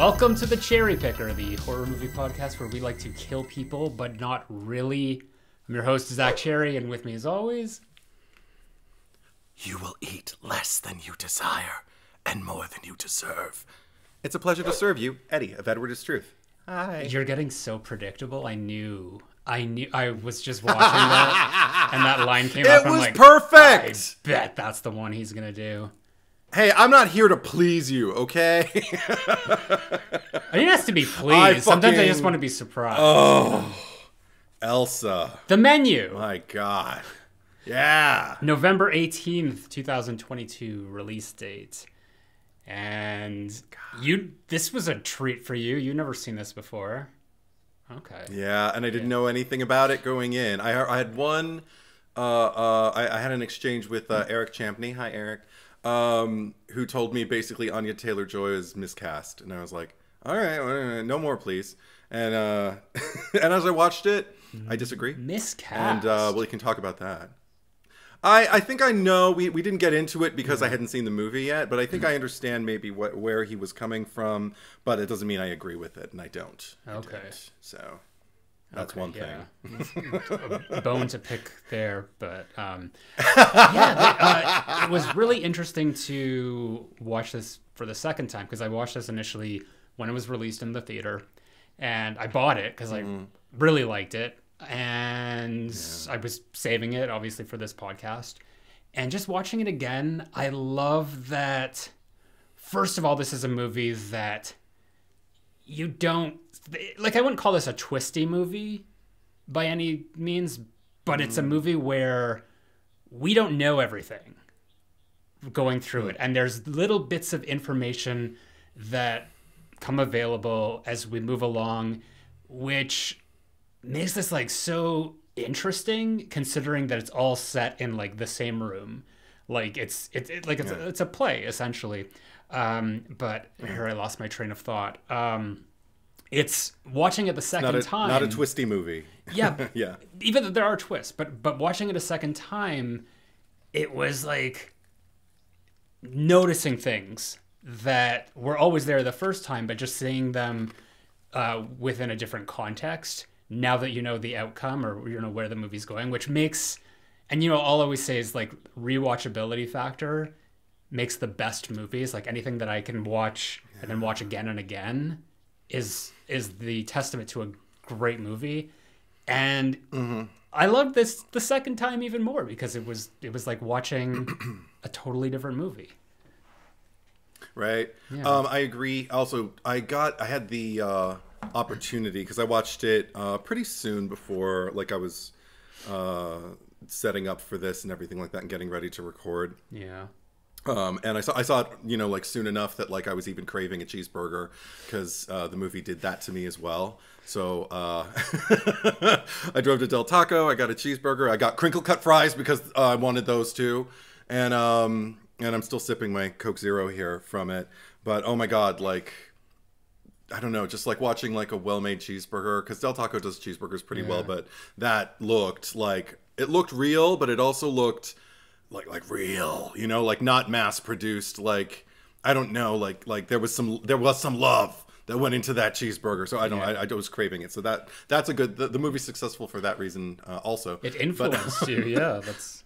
Welcome to the Cherry Picker, the horror movie podcast where we like to kill people, but not really. I'm your host, Zack Cherry, and with me, as always, You will eat less than you desire and more than you deserve. It's a pleasure to serve you, Eddie of Edward is Truth. Hi. you're getting so predictable. I knew, I knew, I was just watching that, and that line came up. It I'm was like, perfect. I bet that's the one he's gonna do. Hey, I'm not here to please you, okay? I didn't have to be pleased. Sometimes I just want to be surprised. oh, Elsa. the menu. My God. Yeah. November 18th, 2022 release date. And you this was a treat for you. You've never seen this before. Okay. Yeah, and I didn't know anything about it going in. I, I had one. Uh, uh, I, I had an exchange with uh, Eric Champney. Hi, Eric. Um, who told me basically Anya Taylor Joy is miscast, and I was like, all right, no more, please. And uh, and as I watched it, I disagree. Miscast. And uh, well, we can talk about that. I, I think I know we, we didn't get into it because I hadn't seen the movie yet, but I think I understand maybe what where he was coming from, but it doesn't mean I agree with it, and I don't. I Okay. don't. So that's Okay, one thing. yeah. bone to pick there, but um, yeah, uh, it was really interesting to watch this for the second time because I watched this initially when it was released in the theater, and I bought it because I really liked it, and I was saving it obviously for this podcast, and just watching it again, I love that. First of all, this is a movie that you don't like I wouldn't call this a twisty movie by any means, but it's a movie where we don't know everything going through it. And there's little bits of information that come available as we move along which makes this like so interesting considering that it's all set in like the same room. Like it's it's it, like it's, a, it's a play essentially. Um but here i lost my train of thought. Um it's watching it the second Not a, time not a twisty movie. yeah Yeah. even though there are twists but but watching it a second time it was like noticing things that were always there the first time but just seeing them uh, within a different context now that you know the outcome or you know where the movie's going which makes and you know i'll always say is like rewatchability factor makes the best movies like anything that i can watch and then watch again and again is is the testament to a great movie and I loved this the second time even more because it was it was like watching a totally different movie. right? Um, I agree. Also, I got I had the uh, opportunity because I watched it uh, pretty soon before, like I was uh, setting up for this and everything like that, and getting ready to record. Yeah. Um, and I saw I saw it, you know, like soon enough that like I was even craving a cheeseburger because uh, the movie did that to me as well. So uh, I drove to Del Taco. I got a cheeseburger. I got crinkle cut fries because uh, I wanted those too, and um, and I'm still sipping my Coke Zero here from it. But oh my god, like I don't know, just like watching like a well-made cheeseburger because Del Taco does cheeseburgers pretty well, but that looked like it looked real, but it also looked like like real, you know, like not mass-produced. Like I don't know, like like there was some there was some love that went into that cheeseburger. So I don't, I, I was craving it. So that that's a good. The, the movie's successful for that reason, uh, also. It influenced you, yeah. That's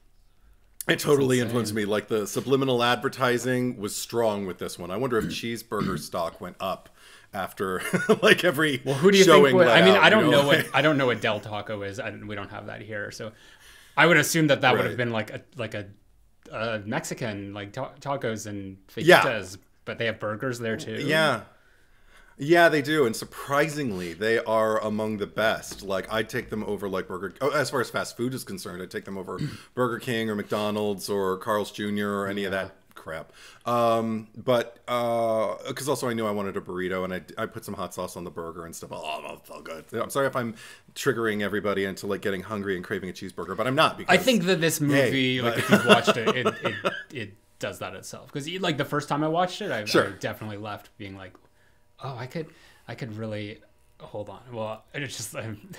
It totally influenced me. Like the subliminal advertising was strong with this one. I wonder if cheeseburger stock went up after like every well. Who do you showing think? Would, I mean, I don't know, know? what I don't know what Del Taco is. I, we don't have that here, so I would assume that that would have been like a like a, a Mexican like ta- tacos and Yeah. fajitas, but they have burgers there too. Yeah. Yeah, they do, and surprisingly, they are among the best. Like, I'd take them over like Burger. Oh, as far as fast food is concerned, I'd take them over Burger King or McDonald's or Carl's Jr. or any of that crap. Um, but because also I knew I wanted a burrito, and I, I put some hot sauce on the burger and stuff. Oh, that felt good. I'm sorry if I'm triggering everybody into like getting hungry and craving a cheeseburger, but I'm not. Because I think that this movie, like but- if you've watched it, it it, it does that itself. Because like the first time I watched it, I, Sure. I definitely left being like, oh, I could, I could really hold on. Well, it's just um,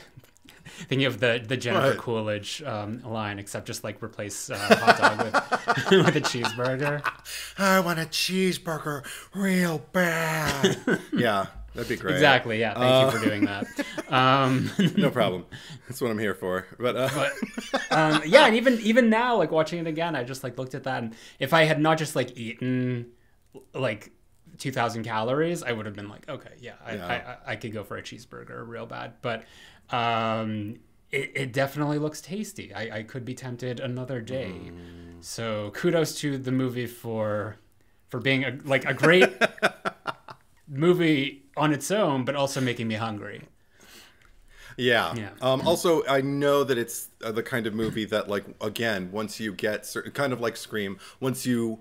thinking of the the Jennifer What? Coolidge um, line, except just like replace uh, hot dog with with a cheeseburger. I want a cheeseburger real bad. yeah, that'd be great. Exactly. Yeah. Thank you for doing that. Um, No problem. That's what I'm here for. But, uh, but um, yeah, and even even now, like watching it again, I just like looked at that, and if I had not just like eaten like 2,000 calories, I would have been like, okay, yeah, I, Yeah. I, I, I could go for a cheeseburger real bad, but um, it, it definitely looks tasty. I, I could be tempted another day. Mm. So kudos to the movie for for being a, like a great movie on its own, but also making me hungry. Yeah. Yeah. Um, also, I know that it's uh, the kind of movie that, like, again, once you get certain, kind of like Scream, once you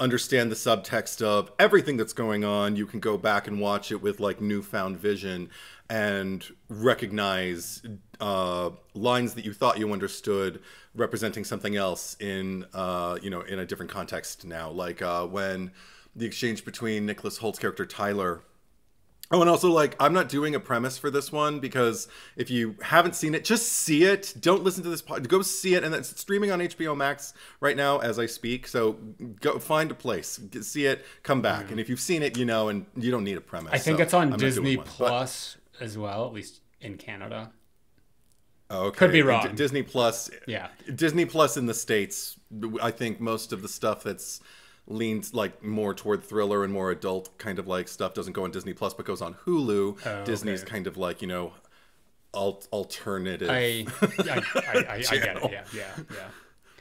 understand the subtext of everything that's going on, you can go back and watch it with like newfound vision and recognize uh, lines that you thought you understood representing something else in, uh, you know, in a different context now. Like uh, when the exchange between Nicholas Hoult's character Tyler Oh, and also, like, I'm not doing a premise for this one because if you haven't seen it, just see it. Don't listen to this pod. Go see it, and it's streaming on HBO Max right now as I speak. So go find a place, see it, come back, and if you've seen it, you know, and you don't need a premise. I think so it's on I'm Disney one. Plus as well, at least in Canada. oh, okay. Could be D- wrong. Disney Plus. Yeah. Disney Plus in the states. I think most of the stuff that's leans like more toward thriller and more adult kind of like stuff doesn't go on Disney Plus, but goes on Hulu. Oh, Disney's okay. kind of like you know, alt- alternative. I I, I, I, I get it. Yeah, yeah, yeah.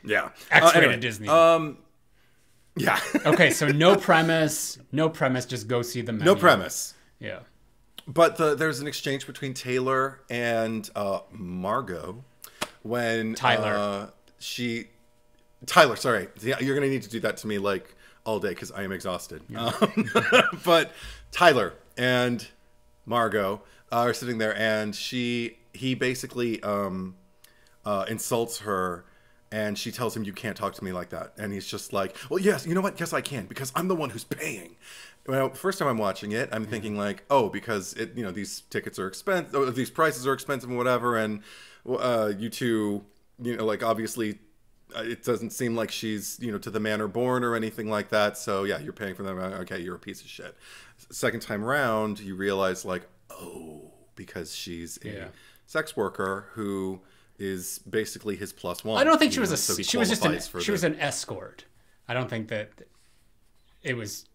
Yeah. X-rated Uh, anyway, Disney. Um, yeah. okay, so no premise, no premise. Just go see the menu. no premise. Yeah. But the, there's an exchange between Taylor and uh, Margot when Tyler. uh, she Tyler. Sorry, Yeah, you're gonna need to do that to me like all day because I am exhausted. Um, but Tyler and Margot are sitting there, and she he basically um, uh, insults her and she tells him you can't talk to me like that. And he's just like well yes you know what? Yes i can because i'm the one who's paying. Well first time i'm watching it i'm thinking like oh because it you know these tickets are expensive oh, these prices are expensive and whatever and uh, you two you know like obviously uh, it doesn't seem like she's you know to the manor born or anything like that so yeah you're paying for them okay you're a piece of shit. Second time around you realize like oh because she's a Yeah. sex worker who is basically his plus one I don't think she was know, a. so he she was just an. She the- was an escort. I don't think that it was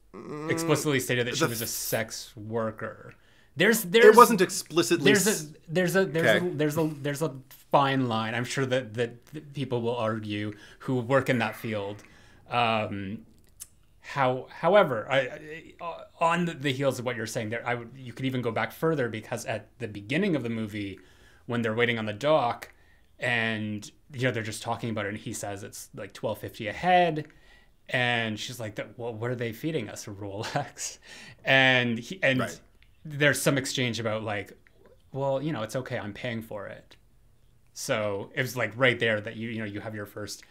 explicitly stated that she the- was a sex worker. There's there's it wasn't explicitly there's a there's a there's Okay. a there's a there's a fine line. I'm sure that that people will argue who work in that field. Um, how, however, I, I, on the heels of what you're saying, there, I would you could even go back further because at the beginning of the movie, when they're waiting on the dock, and you know they're just talking about it, and he says it's like twelve fifty a head, and she's like, "Well, what are they feeding us? A Rolex?" And he and Right. there's some exchange about like, well, you know, it's okay, I'm paying for it. So it was like right there that you you know you have your first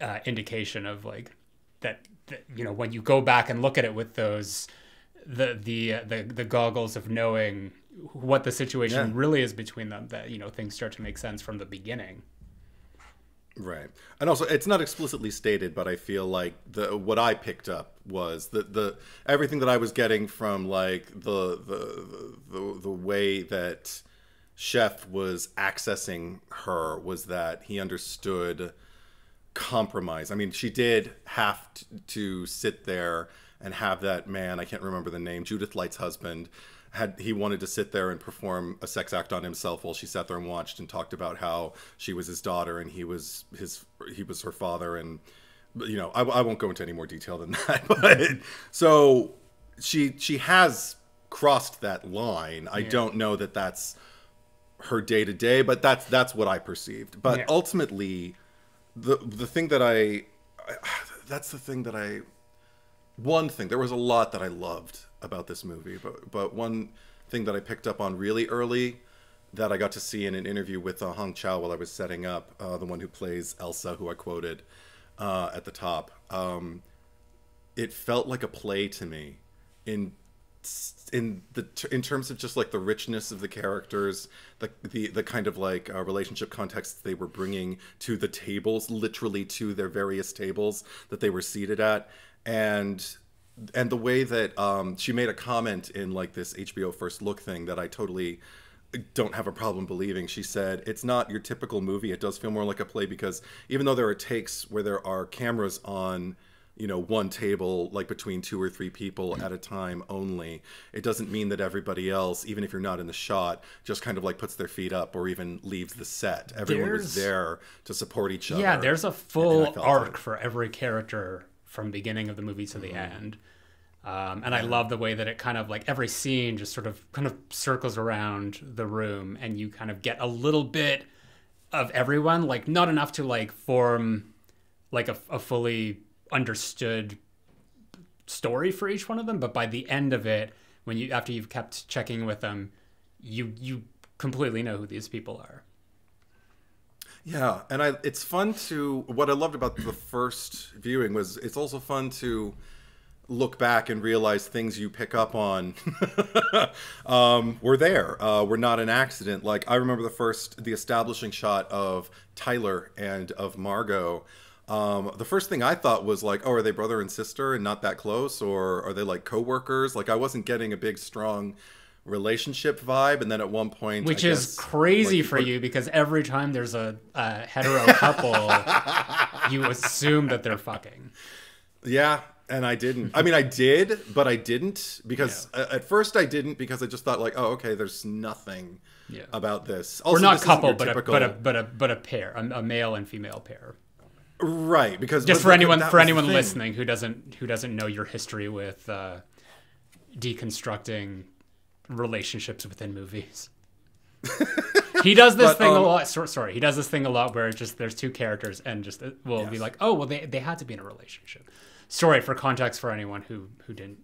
uh, indication of like that, that you know when you go back and look at it with those the the uh, the the goggles of knowing what the situation Yeah. really is between them that you know things start to make sense from the beginning. Right. And also it's not explicitly stated, but I feel like the what I picked up was that the everything that I was getting from like the the the, the way that Chef was accessing her was that he understood compromise. I mean, she did have t- to sit there and have that man, I can't remember the name, Judith Light's husband, had he wanted to sit there and perform a sex act on himself while she sat there and watched and talked about how she was his daughter and he was his he was her father and you know, I, I won't go into any more detail than that. But so she she has crossed that line. I don't know that that's her day to day, but that's that's what I perceived. But Yeah. ultimately, the the thing that I, I that's the thing that I one thing there was a lot that I loved about this movie, but but one thing that I picked up on really early that I got to see in an interview with uh, Hong Chau while I was setting up, uh, the one who plays Elsa, who I quoted uh, at the top. Um, it felt like a play to me in in the in terms of just like the richness of the characters, the the the kind of like uh, relationship context they were bringing to the tables, literally to their various tables that they were seated at, and and the way that um, she made a comment in like this HBO First Look thing that I totally don't have a problem believing. She said, It's not your typical movie. It does feel more like a play because even though there are takes where there are cameras on, you know, one table, like between two or three people at a time only, it doesn't mean that everybody else, even if you're not in the shot, just kind of like puts their feet up or even leaves the set. Everyone was there to support each other. Yeah, there's a full arc it. for every character from beginning of the movie to the Mm-hmm. end. Um, and I love the way that it kind of like every scene just sort of kind of circles around the room and you kind of get a little bit of everyone, like not enough to like form like a, a fully understood story for each one of them, but by the end of it, when you after you've kept checking with them, you you completely know who these people are. Yeah, and I it's fun to what I loved about the first viewing was it's also fun to look back and realize things you pick up on um, were there, uh, were not an accident. Like I remember the first the establishing shot of Tyler and of Margot. Um, the first thing I thought was like, oh, are they brother and sister and not that close, or are they like coworkers? Like I wasn't getting a big strong relationship vibe, and then at one point, Which I is guess, crazy like, for you because every time there's a, a hetero couple, you assume that they're fucking. Yeah, and I didn't. I mean, I did, but I didn't because uh, at first I didn't because I just thought like, oh, okay, there's nothing Yeah. about this. Or Also, not this couple, but a, typical- but a but a but a pair, a, a male and female pair. right because Just for anyone for anyone listening who doesn't who doesn't know your history with uh, deconstructing relationships within movies. he does this But, thing a um, lot. so- Sorry, he does this thing a lot where it's just there's two characters and just uh, we'll be like, oh well, they they had to be in a relationship. Sorry for context for anyone who who didn't.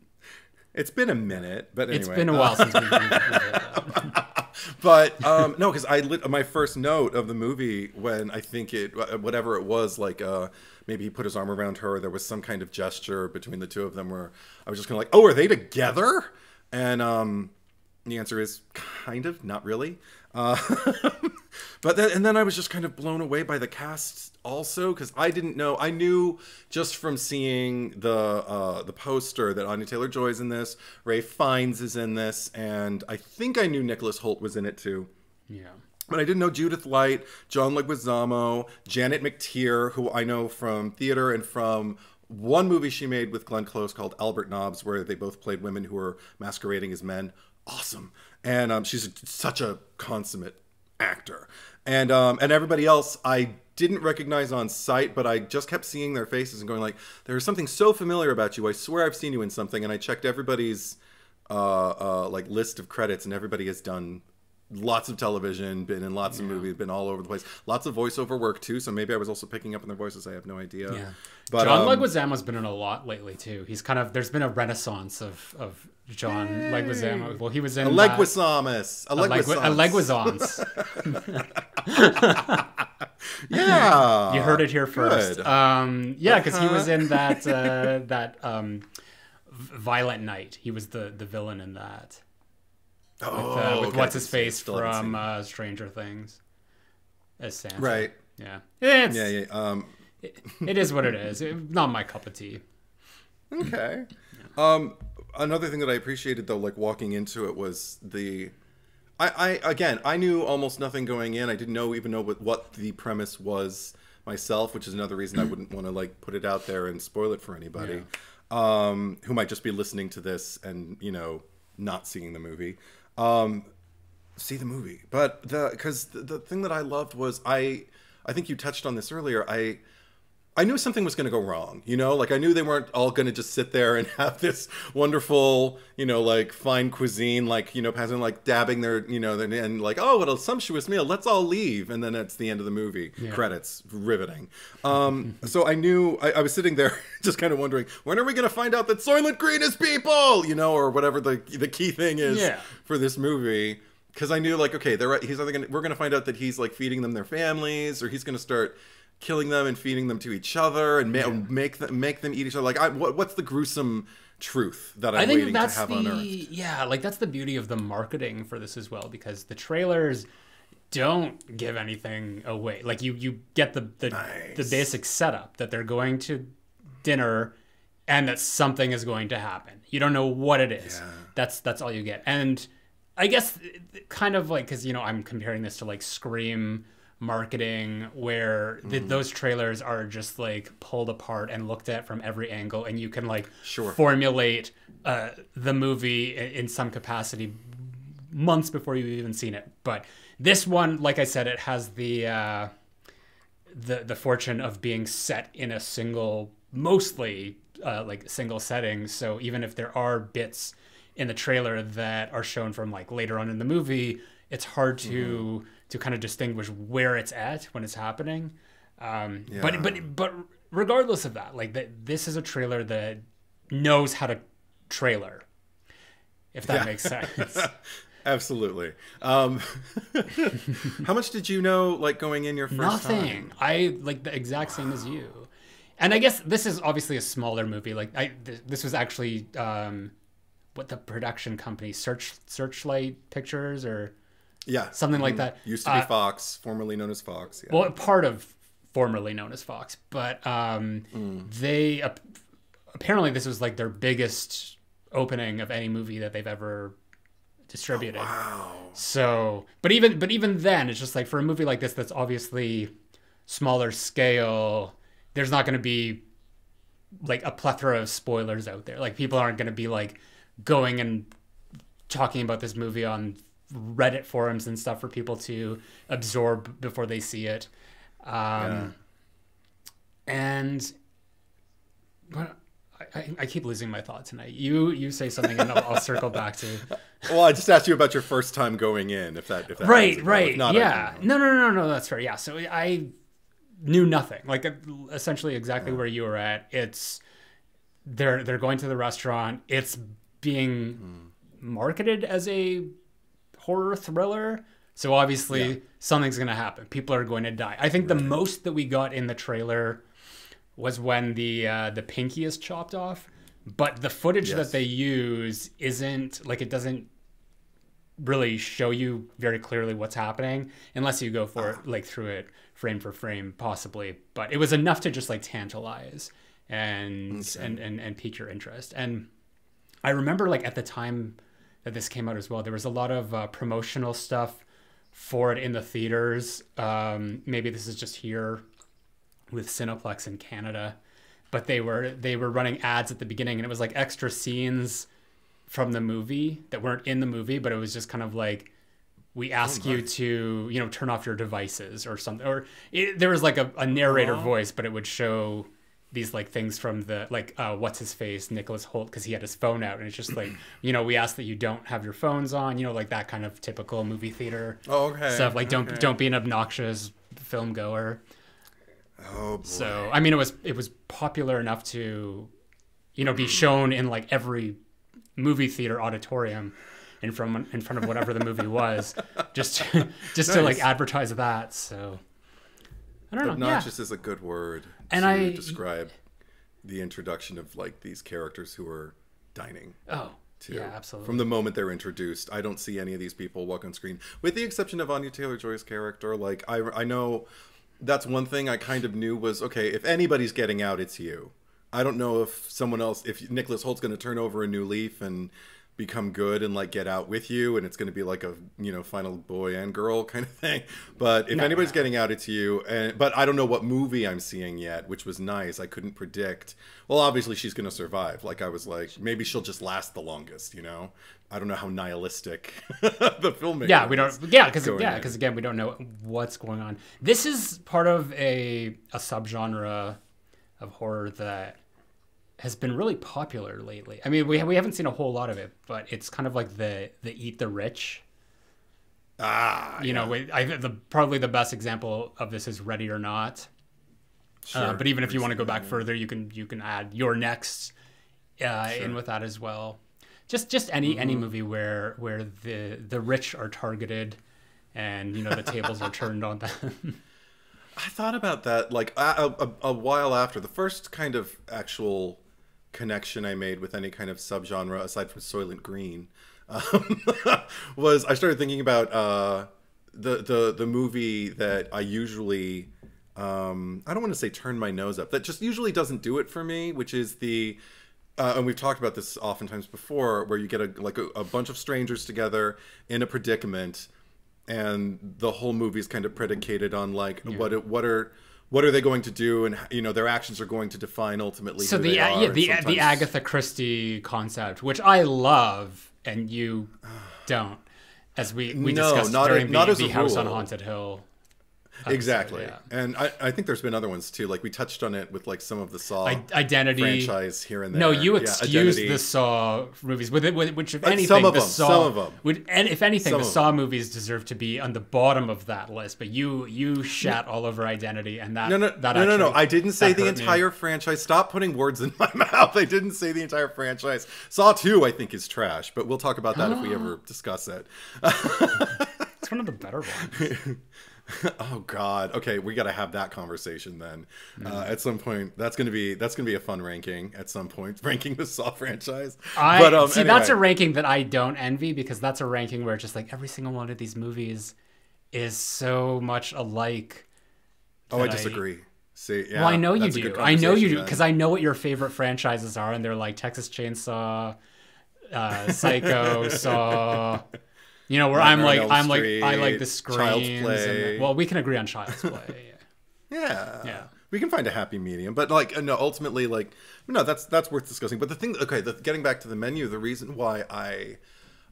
It's been a minute, but anyway, It's been a uh, while since we. we, we did that. but um, no, because I lit my first note of the movie when I think it whatever it was like uh, maybe he put his arm around her. There was some kind of gesture between the two of them where I was just kind of like, oh, are they together? And um, the answer is kind of, not really. Uh, but then, and then I was just kind of blown away by the cast also because I didn't know. I knew just from seeing the uh, the poster that Anya Taylor Joy is in this, Ralph Fiennes is in this, and I think I knew Nicholas Hoult was in it too. yeah. But I didn't know Judith Light, John Leguizamo, Janet McTeer, who I know from theater and from one movie she made with Glenn Close called Albert Nobbs, where they both played women who were masquerading as men. Awesome, and um, she's such a consummate actor, and um, and everybody else I didn't recognize on sight, but I just kept seeing their faces and going like, "There's something so familiar about you. I swear I've seen you in something." And I checked everybody's uh, uh, like list of credits, and everybody has done lots of television, been in lots of movies, been all over the place. Lots of voiceover work too. So maybe I was also picking up on their voices. I have no idea. Yeah. But John um, Leguizamo's been in a lot lately too. He's kind of there's been a renaissance of of John Leguizamo. Well, he was in Leguizamus. A a Leguizamus. Leguizance. Yeah. You heard it here first. Good. Um, yeah, because he was in that uh, that um, Violent Night. He was the the villain in that. Oh, Uh, with okay, what's his face from uh, Stranger Things as Santa. Right. Yeah. It's, Yeah, yeah. Um, It is what it is. It- not my cup of tea. Okay. Um, another thing that I appreciated though, like walking into it, was the. I, I again, I knew almost nothing going in. I didn't know even know what, what the premise was myself, which is another reason I wouldn't want to like put it out there and spoil it for anybody, um, who might just be listening to this and you know not seeing the movie. Um, see the movie, but the because the, the thing that I loved was I I think you touched on this earlier. I I knew something was going to go wrong, you know? Like I knew they weren't all going to just sit there and have this wonderful, you know, like fine cuisine, like, you know, passing like dabbing their, you know, their, and like, oh, what a sumptuous meal. Let's all leave. And then it's the end of the movie. Credits. Riveting. Um, so I knew I, I was sitting there just kind of wondering, when are we going to find out that Soylent Green is people, you know, or whatever the, the key thing is Yeah. for this movie because I knew like okay, they're he's either gonna we're gonna find out that he's like feeding them their families, or he's gonna start killing them and feeding them to each other and ma- make them make them eat each other. Like, I, what, what's the gruesome truth that I'm I think waiting that's to have the unearthed? yeah, like that's the beauty of the marketing for this as well because the trailers don't give anything away. Like you you get the the, the basic setup that they're going to dinner and that something is going to happen. You don't know what it is. Yeah. That's that's all you get. And I guess kind of like cuz you know I'm comparing this to like Scream marketing where the, Mm-hmm. those trailers are just like pulled apart and looked at from every angle and you can like Sure. formulate uh, the movie in some capacity months before you've even seen it but this one like i said it has the uh, the the fortune of being set in a single mostly uh, like single setting so even if there are bits in the trailer that are shown from like later on in the movie it's hard to to kind of distinguish where it's at when it's happening um, but Yeah. but but regardless of that like that this is a trailer that knows how to trailer if that makes sense Absolutely. Um, how much did you know, like going in your first Nothing. time? I like the exact same as you. And I guess this is obviously a smaller movie. Like I, th- this was actually um, what the production company Search Searchlight Pictures or Yeah, something like that. used to be Uh, Fox, formerly known as Fox. Yeah. well, part of formerly known as Fox, but um, they ap- apparently this was like their biggest opening of any movie that they've ever distributed. wow. So, but even but even then, it's just like for a movie like this that's obviously smaller scale. There's not going to be like a plethora of spoilers out there. Like people aren't going to be like going and talking about this movie on Reddit forums and stuff for people to absorb before they see it. Um, Yeah. And but I, I, keep losing my thought tonight. You you say something and I'll, I'll circle back to. Well, I just asked you about your first time going in. If that, if that right rings a bell. If right not, yeah no no no no that's fair yeah so i knew nothing like uh, essentially exactly where you were at it's they're they're going to the restaurant it's being marketed as a horror thriller so obviously Yeah. something's going to happen. People are going to die. I think the most that we got in the trailer was when the uh, the pinky is chopped off but the footage Yes. that they use isn't like it doesn't really show you very clearly what's happening unless you go for it like through it frame for frame possibly but it was enough to just like tantalize and and, and and pique your interest. And i remember like at the time that this came out as well. There was a lot of uh, promotional stuff for it in the theaters. Um maybe this is just here with cineplex in canada but they were they were running ads at the beginning and it was like extra scenes from the movie that weren't in the movie, but it was just kind of like we ask you to you know turn off your devices or something or it, there was like a, a narrator voice but it would show these like things from the like uh, what's his face Nicholas Hoult because he had his phone out and it's just like you know we ask that you don't have your phones on you know like that kind of typical movie theater Oh, okay. stuff like don't okay. don't be an obnoxious film goer Oh boy. so I mean, it was it was popular enough to, you know, be shown in like every movie theater auditorium, in from in front of whatever the movie was, just just to like advertise that. So I don't know. yeah. Obnoxious is a good word And to I- describe the introduction of like these characters who are dining. Oh, too. yeah, absolutely. From the moment they're introduced, I don't see any of these people walk on screen, with the exception of Anya Taylor Joy's character. Like I, I know that's one thing I kind of knew was okay. If anybody's getting out, it's you. I don't know if someone else, if Nicholas Hoult's going to turn over a new leaf and become good and like get out with you, and it's going to be like a you know final boy and girl kind of thing. But if No, anybody's no. getting out, it's you. And but I don't know what movie I'm seeing yet, which was nice. I couldn't predict. Well, obviously she's going to survive. Like I was like, maybe she'll just last the longest. You know, I don't know how nihilistic the filmmaker. yeah, we don't. Yeah, because yeah, because again, we don't know what's going on. This is part of a a subgenre of horror that has been really popular lately. I mean, we we haven't seen a whole lot of it, but it's kind of like the the eat the rich. ah, You know, we, I the probably the best example of this is Ready or Not. Uh, sure. but even if you want to go back further, you can you can add You're Next uh, in with that as well. Just just any any Mm-hmm. movie where where the the rich are targeted, and you know the tables are turned on them. I thought about that like a, a, a while after the first kind of actual connection I made with any kind of subgenre aside from Soylent Green um, was I started thinking about uh, the the the movie that I usually um, I don't want to say turn my nose up that just usually doesn't do it for me, which is the uh, and we've talked about this oftentimes before, where you get a like a, a bunch of strangers together in a predicament, and the whole movie is kind of predicated on like what it, what are what are they going to do, and you know their actions are going to define ultimately. So who the they are, yeah the sometimes- the Agatha Christie concept, which I love, and you don't, as we we No, discussed not a- during not the, a the House on. Haunted Hill. Exactly, yeah. and I, I think there's been other ones too. Like we touched on it with like some of the Saw I- Identity. franchise here and there. No, you Yeah, excused Identity. the Saw movies, with it, with, which if Uh, anything, some of the them, Saw, some of them. Would, and if anything, Some the Saw movies deserve to be on the bottom of that list. But you you shat all over Identity, and that No, no, that no, no, no. I didn't say the hurt me. entire franchise. Stop putting words in my mouth. I didn't say the entire franchise. Saw 2, I think, is trash, but we'll talk about that if we ever discuss it. It's one of the better ones. Oh God. Okay, we got to have that conversation then. Uh, Mm. at some point, that's gonna be that's gonna be a fun ranking. At some point, ranking the Saw franchise. I but um, see. That's a ranking that I don't envy because that's a ranking where just like every single one of these movies is so much alike. Oh, I that I- disagree. See, yeah, well, I know you that's a good do. I know you do because I know what your favorite franchises are, and they're like Texas Chainsaw, uh, Psycho, Saw. You know, where I'm like, Elm I'm like, I like the Street, screams. Play. And, well, we can agree on Child's Play. Yeah. Yeah. We can find a happy medium, but like uh, no, ultimately like no, that's that's worth discussing. But the thing, okay, the, getting back to the menu, the reason why I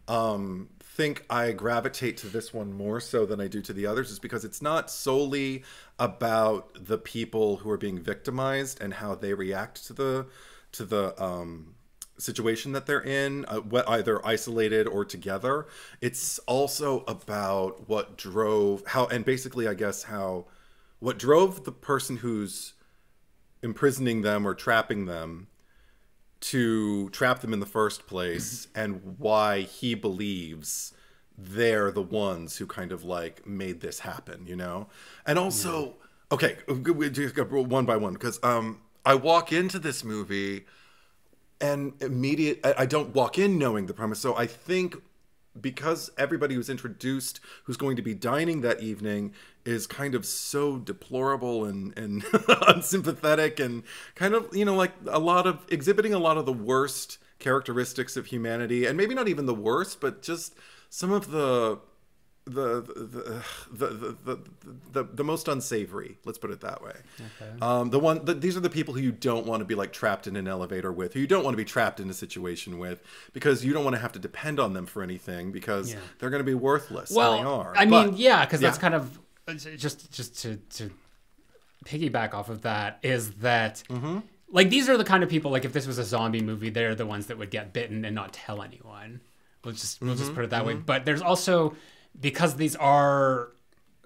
um think I gravitate to this one more so than I do to the others is because it's not solely about the people who are being victimized and how they react to the to the um situation that they're in, uh, wh- either isolated or together. It's also about what drove how, and basically, I guess how what drove the person who's imprisoning them or trapping them to trap them in the first place, and why he believes they're the ones who kind of like made this happen, you know. And also, okay, we just go one by one because um, I walk into this movie and immediate I, I don't walk in knowing the premise. So i think because everybody who's introduced who's going to be dining that evening is kind of so deplorable and and unsympathetic and kind of you know like a lot of exhibiting a lot of the worst characteristics of humanity and maybe not even the worst but just some of the the the the the, the, the, the most unsavory let's put it that way okay. um, the one the, these are the people who you don't want to be like trapped in an elevator with who you don't want to be trapped in a situation with because you don't want to have to depend on them for anything because Yeah. they're going to be worthless well, they are I mean, yeah, because that's kind of just just to to piggyback off of that is that Mm-hmm. like these are the kind of people like if this was a zombie movie, they're the ones that would get bitten and not tell anyone. We'll just we'll Mm-hmm. just put it that way. But there's also because these are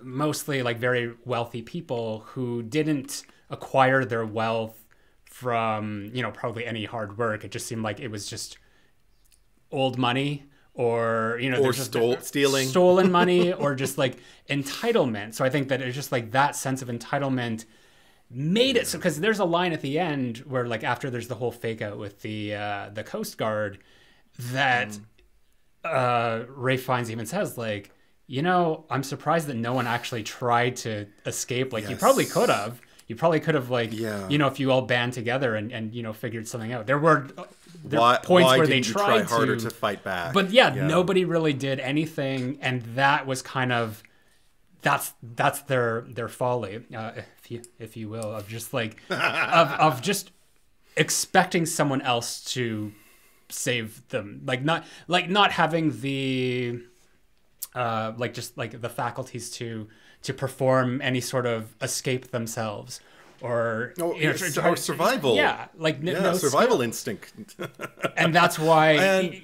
mostly like very wealthy people who didn't acquire their wealth from you know probably any hard work. It just seemed like it was just old money or you know Or just stole- stealing. stolen money or just like entitlement so i think that it's just like that sense of entitlement made it so because there's a line at the end where like after there's the whole fake out with the uh the coast guard that uh Ralph Fiennes even says like you know i'm surprised that no one actually tried to escape like you probably could have. You probably could have like Yeah. you know if you all band together and and you know figured something out. There were uh, there why, points why where they tried try harder to, to, fight back? But yeah, nobody really did anything, and that was kind of that's that's their their folly, uh, if you if you will, of just like of of just expecting someone else to save them, like not like not having the uh, like just like the faculties to to perform any sort of escape themselves or Oh, you know, yes, tr- tr- or survival. Yeah, like n- yeah no survival skill instinct and that's why And-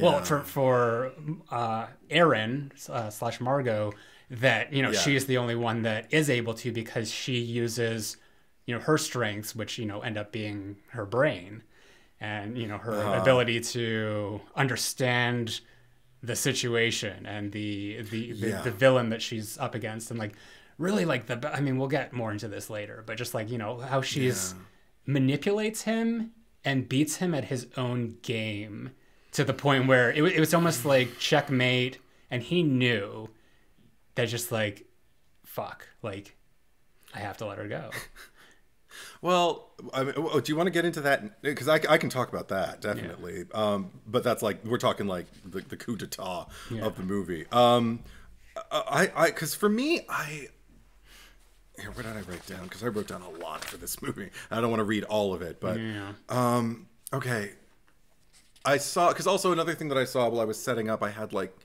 well yeah. for for uh Erin uh, slash Margot that you know Yeah. she is the only one that is able to because she uses you know her strengths which you know end up being her brain and you know her Uh-huh. ability to understand the situation and the the, the, Yeah. the villain that she's up against and like really like the. I mean, we'll get more into this later, but just like you know how she's manipulates him and beats him at his own game to the point where it, it was almost like checkmate, and he knew that just like, fuck, like, I have to let her go. Well, I mean, do you want to get into that? Because I, I can talk about that definitely. Um, but that's like we're talking like the, the coup d'état Yeah. of the movie. Um, I I because for me I. Here, what did I write down? Because I wrote down a lot for this movie. I don't want to read all of it, but Yeah. um, okay. I saw because also another thing that I saw while I was setting up, I had like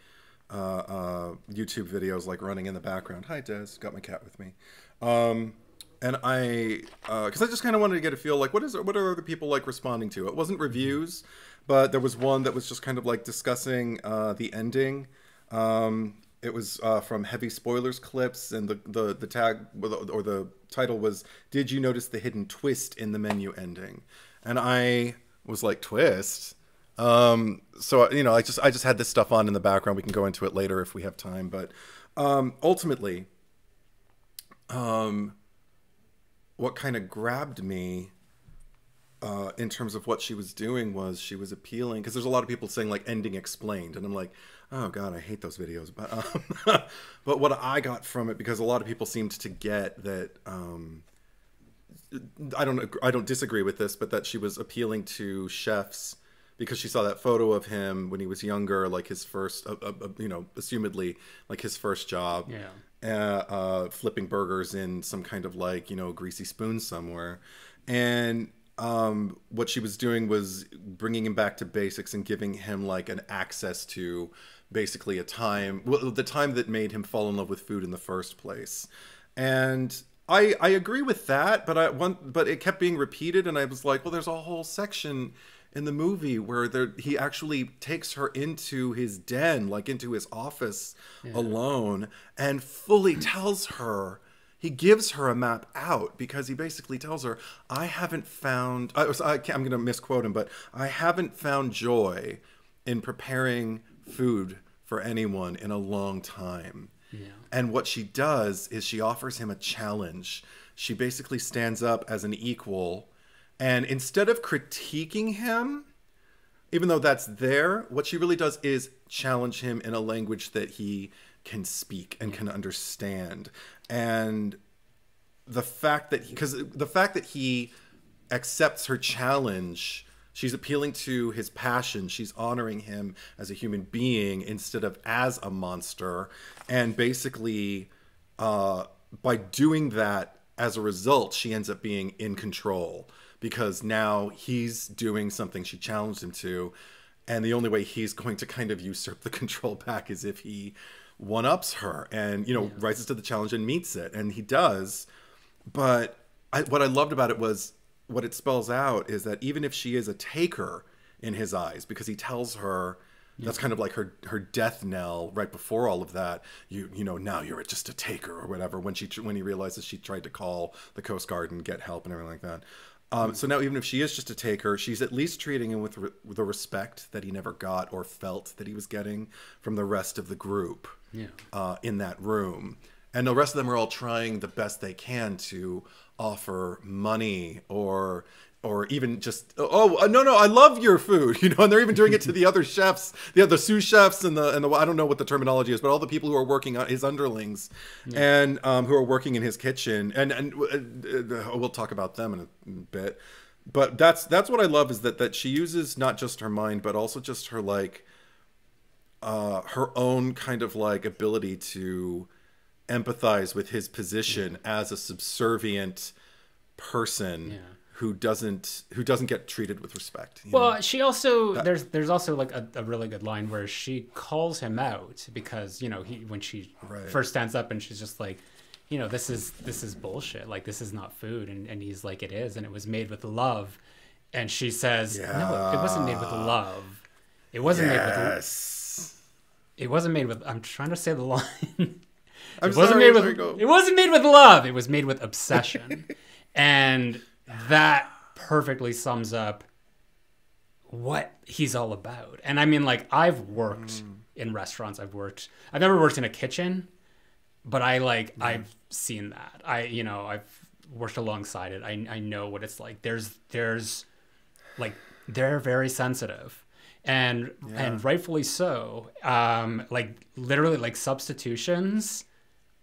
uh, uh, YouTube videos like running in the background. Hi, Des, got my cat with me, um, and I because I just kind of wanted to get a feel like what is what are other people like responding to? It wasn't reviews, but there was one that was just kind of like discussing uh, the ending. Um, it was uh, from heavy spoilers clips, and the the the tag or the title was "Did you notice the hidden twist in the menu ending?" And I was like, "Twist." Um, so you know, I just I just had this stuff on in the background. We can go into it later if we have time, but um, ultimately, um, what kind of grabbed me uh, in terms of what she was doing was she was appealing because there's a lot of people saying like ending explained, and I'm like, oh god, I hate those videos. But um, but what I got from it because a lot of people seemed to get that. Um, I don't I don't disagree with this, but that she was appealing to chefs because she saw that photo of him when he was younger, like his first, uh, uh, uh, you know, assumedly like his first job, Yeah. uh, uh, flipping burgers in some kind of like you know greasy spoon somewhere, and um, what she was doing was bringing him back to basics and giving him like an access to basically a time, well, the time that made him fall in love with food in the first place, and. I, I agree with that, but I one but it kept being repeated, and I was like, well, there's a whole section in the movie where there he actually takes her into his den, like into his office alone, and fully tells her he gives her a map out because he basically tells her, "I haven't found." I, I can't, I'm going to misquote him, but I haven't found joy in preparing food for anyone in a long time. And what she does is she offers him a challenge. She basically stands up as an equal, and instead of critiquing him, even though that's there, what she really does is challenge him in a language that he can speak and can understand. And the fact that because the fact that he accepts her challenge she's appealing to his passion. She's honoring him as a human being instead of as a monster. And basically uh, by doing that as a result she ends up being in control because now he's doing something she challenged him to and the only way he's going to kind of usurp the control back is if he one ups her and you know rises to the challenge and meets it and he does but I, what I loved about it was what it spells out is that even if she is a taker in his eyes, because he tells her that's kind of like her her death knell right before all of that. You you know now you're just a taker or whatever. When she when he realizes she tried to call the Coast Guard and get help and everything like that. Um, so now even if she is just a taker, she's at least treating him with, re- with the respect that he never got or felt that he was getting from the rest of the group Yeah. uh, in that room. And the rest of them are all trying the best they can to offer money or or even just oh uh, no no I love your food you know and they're even doing it to the other chefs the other sous chefs and the and the I don't know what the terminology is but all the people who are working on his underlings and um, who are working in his kitchen. And and uh, uh, we'll talk about them in a bit. But that's that's what I love is that that she uses not just her mind but also just her like uh, her own kind of like ability to empathize with his position as a subservient person Yeah. Who doesn't who doesn't get treated with respect. you know? Well, she also there's there's also like a, a really good line where she calls him out because you know he when she Right. first stands up and she's just like, you know this is this is bullshit like this is not food and and he's like it is and it was made with love, and she says no it wasn't made with love, it wasn't made with yes. it wasn't made with I'm trying to say the line. I'm it wasn't sorry, made with sorry, it wasn't made with love. It was made with obsession, and that perfectly sums up what he's all about. And I mean, like I've worked Mm. in restaurants. I've worked. I've never worked in a kitchen, but I like I've seen that. I you know I've worked alongside it. I I know what it's like. There's there's like they're very sensitive and and rightfully so um like literally like substitutions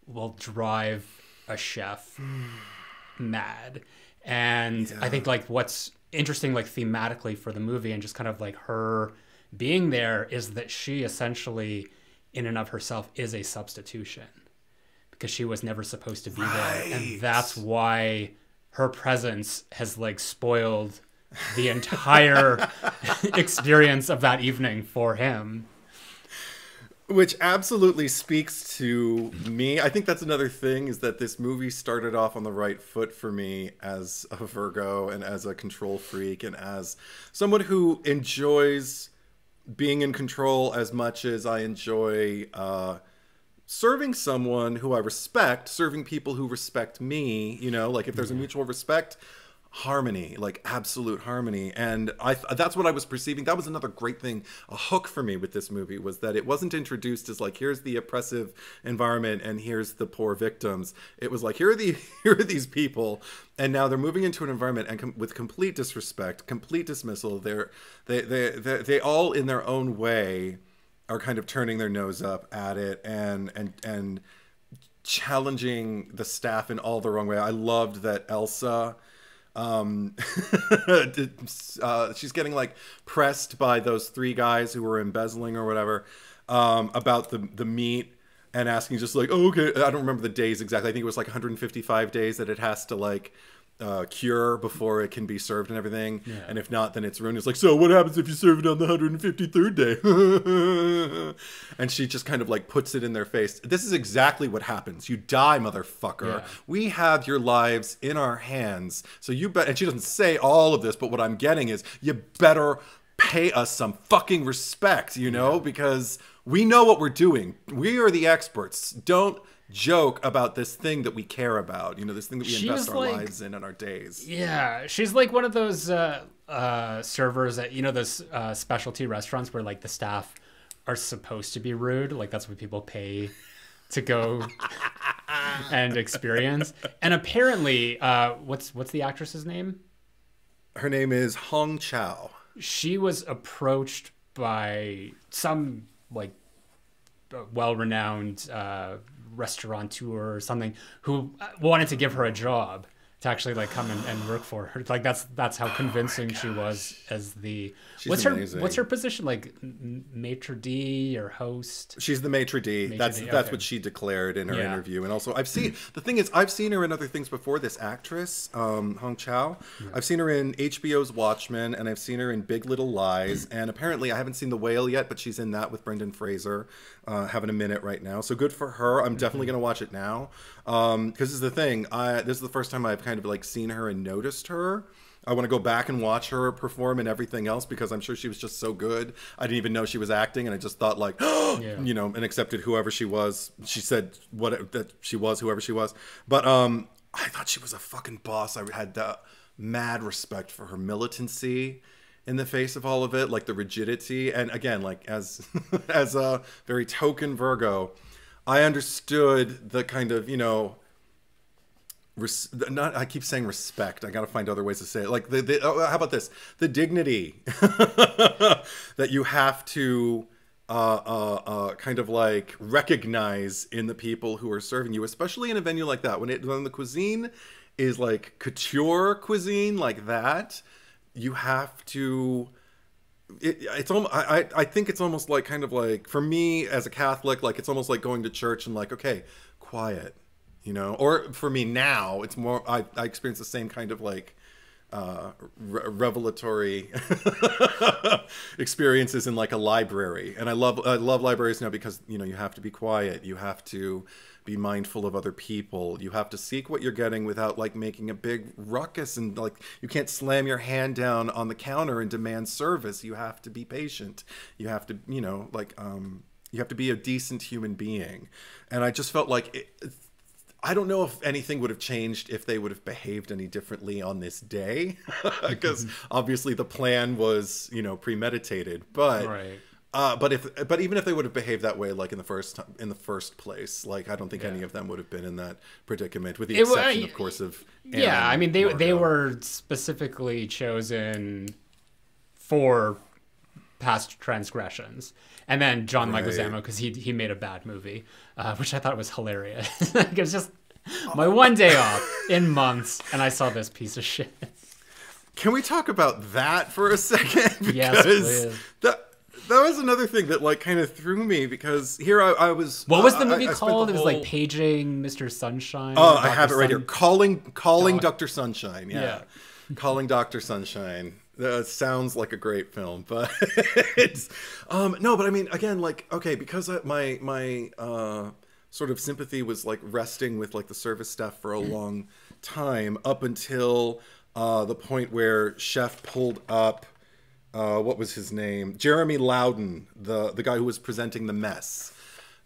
will drive a chef mad. And i think like what's interesting like thematically for the movie and just kind of like her being there is that she essentially in and of herself is a substitution because she was never supposed to be there. And that's why her presence has like spoiled the entire experience of that evening for him which absolutely speaks to me. I think that's another thing is that this movie started off on the right foot for me as a virgo and as a control freak and as someone who enjoys being in control as much as i enjoy uh, serving someone who i respect serving people who respect me you know? Like if there's a mutual respect harmony like absolute harmony. And i that's what i was perceiving. That was another great thing a hook for me with this movie was that it wasn't introduced as like here's the oppressive environment and here's the poor victims. It was like here are the here are these people and now they're moving into an environment and com- with complete disrespect complete dismissal. They're they, they they they all in their own way are kind of turning their nose up at it and and and challenging the staff in all the wrong way. I loved that elsa um uh, she's getting like pressed by those three guys who were embezzling or whatever um about the the meat and asking just like oh, okay. I don't remember the days exactly. I think it was like 155 days that it has to like uh, cure before it can be served and everything and if not then it's ruined it's like so what happens if you serve it on the 153rd day and she just kind of like puts it in their face this is exactly what happens you die motherfucker Yeah. we have your lives in our hands. So you bet. And she doesn't say all of this, but what I'm getting is you better pay us some fucking respect, you know, because we know what we're doing. We are the experts. Don't joke about this thing that we care about, you know, this thing that we invest our like- lives in and our days. yeah she's like one of those uh uh servers at you know those uh specialty restaurants where like the staff are supposed to be rude like that's what people pay to go and experience and apparently uh what's what's the actress's name Her name is Hong Chau. she was approached by some like well-renowned uh, restaurateur or something who uh, wanted to give her a job to actually like come and, and work for her. Like that's that's how convincing she was as the She's what's amazing. her what's her position like maitre d or host. She's the maitre d. that's d', that's okay. what she declared in her Yeah. interview. And also, I've seen the thing is, I've seen her in other things before. This actress, um, Hong Chau. I've seen her in HBO's Watchmen, and I've seen her in Big Little Lies. And apparently, I haven't seen The Whale yet, but she's in that with Brendan Fraser. Uh, having a minute right now, so good for her. I'm definitely gonna watch it now. Um, because this is the thing. I this is the first time I've kind of like seen her and noticed her. I want to go back and watch her perform and everything else because I'm sure she was just so good. I didn't even know she was acting, and I just thought like, you know, and accepted whoever she was. She said what that she was, whoever she was. But um, I thought she was a fucking boss. I had the mad respect for her militancy in the face of all of it, like the rigidity. And again, like as as a very token Virgo, I understood the kind of you know res- not I keep saying respect. I got to find other ways to say it. Like the, the oh, how about this? The dignity that you have to uh, uh, uh, kind of like recognize in the people who are serving you, especially in a venue like that. When it when the cuisine is like couture cuisine like that, you have to it, it's almost I, I think it's almost like kind of like for me as a Catholic, like it's almost like going to church and like okay, quiet, you know. Or for me now, it's more I I experience the same kind of like uh, re- revelatory experiences in like a library, and I love I love libraries now because you know you have to be quiet, you have to be mindful of other people, you have to seek what you're getting without like making a big ruckus, and like you can't slam your hand down on the counter and demand service. You have to be patient. You have to you know like um you have to be a decent human being, and I just felt like it, I don't know if anything would have changed if they would have behaved any differently on this day, because obviously the plan was, you know, premeditated. But Right. Uh, but if but even if they would have behaved that way, like in the first in the first place, like I don't think any of them would have been in that predicament, with the It exception, of course, of Erin yeah, I mean they they were specifically chosen for past transgressions, and then John Right. Leguizamo because he he made a bad movie, uh, which I thought was hilarious. like, it was just my one day off in months, and I saw this piece of shit. Can we talk about that for a second? Because Yes, please. that that was another thing that like kind of threw me because here I, I was. What was the movie I spent called? the It was like paging Mr. Sunshine. Oh, I have it right here. Calling, calling Doc- Doctor Sunshine. Yeah, Yeah. calling Doctor Sunshine. That sounds like a great film, but it's um no. But I mean, again, like okay, because I, my my uh sort of sympathy was like resting with like the service staff for a long time up until uh the point where Chef pulled up. Uh, what was his name? Jeremy Loudon, the the guy who was presenting the mess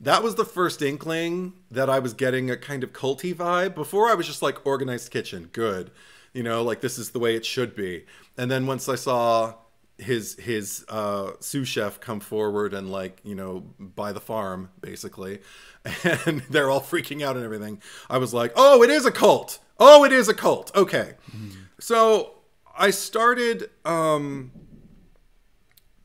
that was the first inkling that I was getting a kind of culty vibe. Before I was just like organized kitchen, good, you know, like this is the way it should be. And then once I saw his his uh, sous chef come forward and like you know buy the farm basically, and they're all freaking out and everything, I was like, oh, it is a cult. Oh, it is a cult. Okay, so I started. um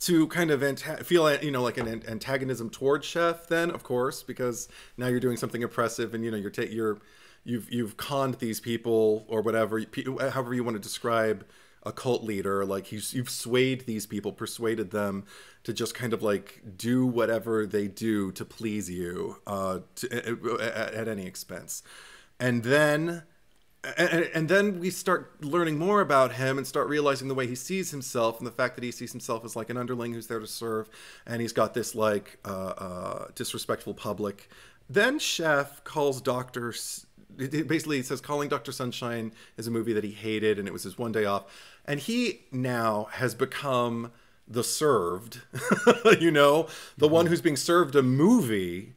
to kind of anta- feel you know like an an- antagonism towards chef then of course because now you're doing something oppressive and you know you're ta- you're you've you've conned these people or whatever however you want to describe a cult leader like he's, you've swayed these people persuaded them to just kind of like do whatever they do to please you uh to, at, at any expense. And then and, and then we start learning more about him and start realizing the way he sees himself and the fact that he sees himself as like an underling who's there to serve and he's got this like uh, uh, disrespectful public. Then chef calls dr S- it- basically it says calling dr sunshine is a movie that he hated and it was his one day off. And he now has become the served you know the one who's being served a movie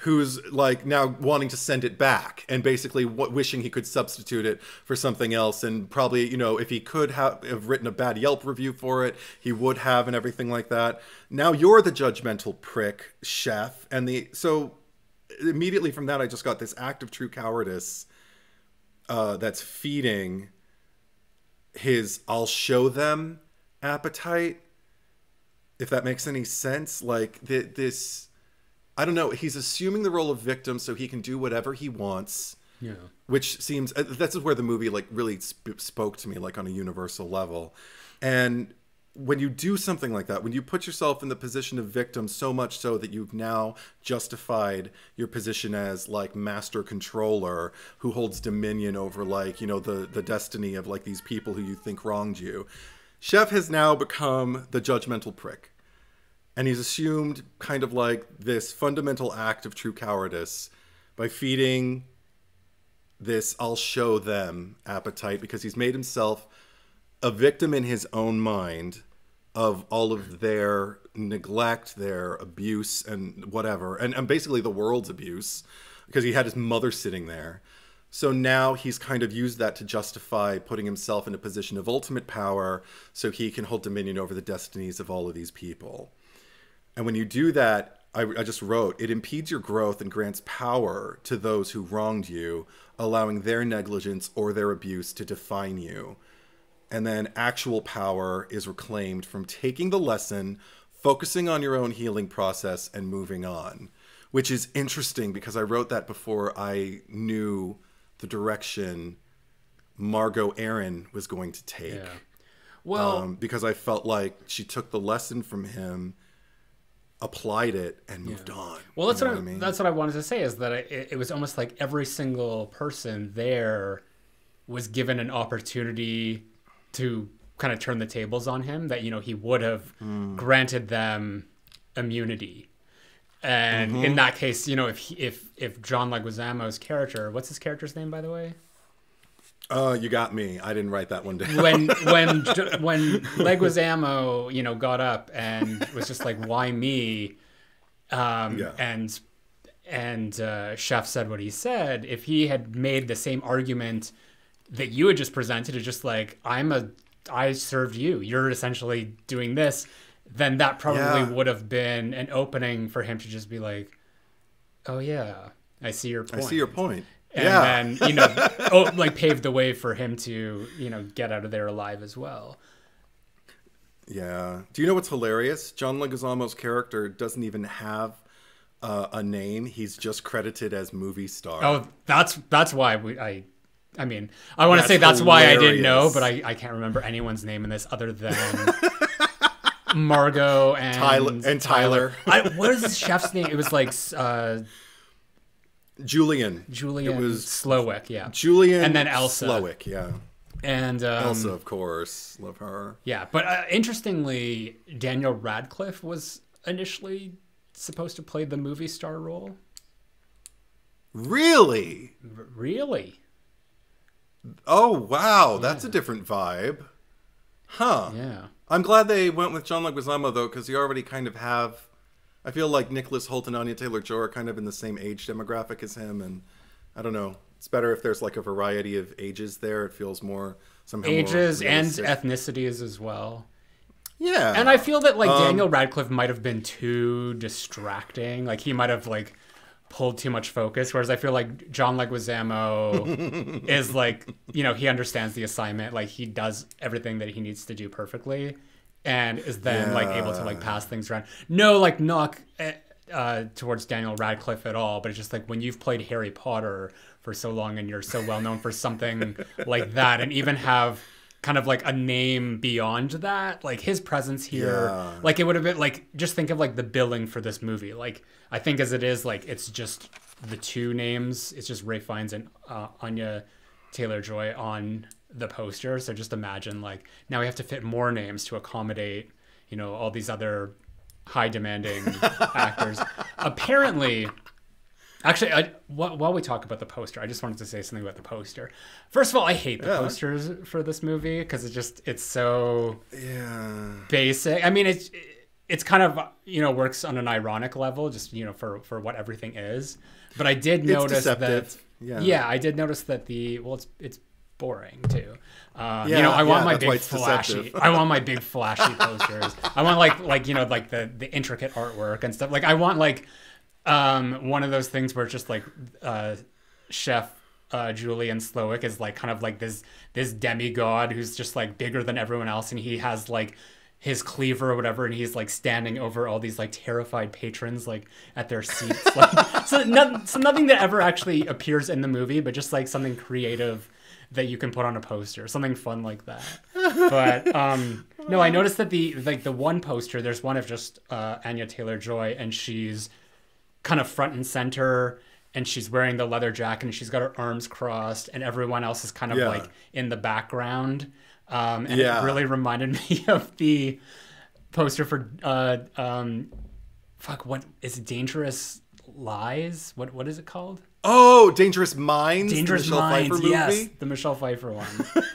who's like now wanting to send it back and basically w- wishing he could substitute it for something else. And probably you know if he could have, have written a bad yelp review for it he would have and everything like that. Now you're the judgmental prick chef. And the so immediately from that i just got this act of true cowardice uh, that's feeding his i'll show them appetite. If that makes any sense like th- this I don't know. He's assuming the role of victim so he can do whatever he wants, Yeah. which seems uh, that's where the movie like really sp- spoke to me like on a universal level. And when you do something like that, when you put yourself in the position of victim so much so that you've now justified your position as like master controller who holds dominion over like, you know, the the destiny of like these people who you think wronged you. Chef has now become the judgmental prick and he's assumed kind of like this fundamental act of true cowardice by feeding this I'll show them appetite because he's made himself a victim in his own mind of all of their neglect, their abuse, and whatever, and, and basically the world's abuse because he had his mother sitting there. So now he's kind of used that to justify putting himself in a position of ultimate power so he can hold dominion over the destinies of all of these people. And when you do that, I, I just wrote, it impedes your growth and grants power to those who wronged you, allowing their negligence or their abuse to define you. And then actual power is reclaimed from taking the lesson, focusing on your own healing process, and moving on. Which is interesting because I wrote that before I knew the direction Margot Erin was going to take. Yeah. Well, Um, because I felt like she took the lesson from him, applied it, and moved on. Well, that's You know what, I, mean. that's what I wanted to say is that it, it was almost like every single person there was given an opportunity to kind of turn the tables on him. That you know he would have Hmm. granted them immunity, and Mm-hmm. in that case, you know if he, if if John Leguizamo's character, what's his character's name by the way? Oh, you got me. I didn't write that one down. when when when Leguizamo, you know, got up and was just like, "Why me?" Um, Yeah. and and uh, Chef said what he said. If he had made the same argument that you had just presented, it's just like, "I'm a, I served you. You're essentially doing this." then that probably Yeah. would have been an opening for him to just be like, "Oh yeah, I see your point. I see your point. And yeah. then you know, oh, like paved the way for him to you know get out of there alive as well. Yeah. Do you know what's hilarious? John Leguizamo's character doesn't even have uh, a name. He's just credited as movie star. Oh, that's that's why we I. I mean, I want to say that's why I didn't know, but I, I can't remember anyone's name in this other than Margot and Tyler- and Tyler. I, what is this chef's name? It was like uh, Julian. Julian It was Slowik, yeah. Julian And then Elsa. Slowik, yeah. And um, Elsa, of course. Love her. Yeah, but uh, interestingly, Daniel Radcliffe was initially supposed to play the movie star role. Really? R- really? Oh, wow. That's a different vibe. Huh. Yeah. I'm glad they went with John Leguizamo, though, because you already kind of have. I feel like Nicholas Hoult and Anya Taylor Joy are kind of in the same age demographic as him, and I don't know. It's better if there's like a variety of ages there. It feels more somehow more Ages and ethnicities as well. yeah. And I feel that like Um, Daniel Radcliffe might have been too distracting. Like he might have like pulled too much focus. Whereas I feel like John Leguizamo is like you know he understands the assignment. Like he does everything that he needs to do perfectly, and is then like able to like pass things around. No like knock. eh, Uh, towards Daniel Radcliffe at all, but it's just like when you've played Harry Potter for so long and you're so well known for something like that, and even have kind of like a name beyond that like his presence here Yeah. like it would have been like just think of like the billing for this movie like i think as it is like it's just the two names it's just ralph fiennes and uh, anya taylor joy on the poster so just imagine like now we have to fit more names to accommodate you know all these other high demanding actors apparently Actually, I, wh- while we talk about the poster, I just wanted to say something about the poster. First of all, I hate the Yeah. posters for this movie because it just it's so yeah. basic. I mean, it's it's kind of you know works on an ironic level, just you know for for what everything is. But I did notice that. Yeah. yeah, I did notice that the well, it's it's boring too. Uh, you know, I want yeah, my big flashy. I want my big flashy posters. I want like like you know like the the intricate artwork and stuff. Like I want like um one of those things where it's just like uh chef uh Julian Slowik is like kind of like this this demigod who's just like bigger than everyone else and he has like his cleaver or whatever and he's like standing over all these like terrified patrons like at their seats like so, no, so nothing that ever actually appears in the movie but just like something creative that you can put on a poster something fun like that but um no i noticed that the like the one poster there's one of just uh anya taylor joy and she's kind of front and center and she's wearing the leather jacket and she's got her arms crossed and everyone else is kind of Yeah. like in the background um, and Yeah. it really reminded me of the poster for uh, um, fuck what is it dangerous lies what what is it called Oh, Dangerous Minds. the dangerous Michelle minds Pfeiffer yes the michelle pfeiffer one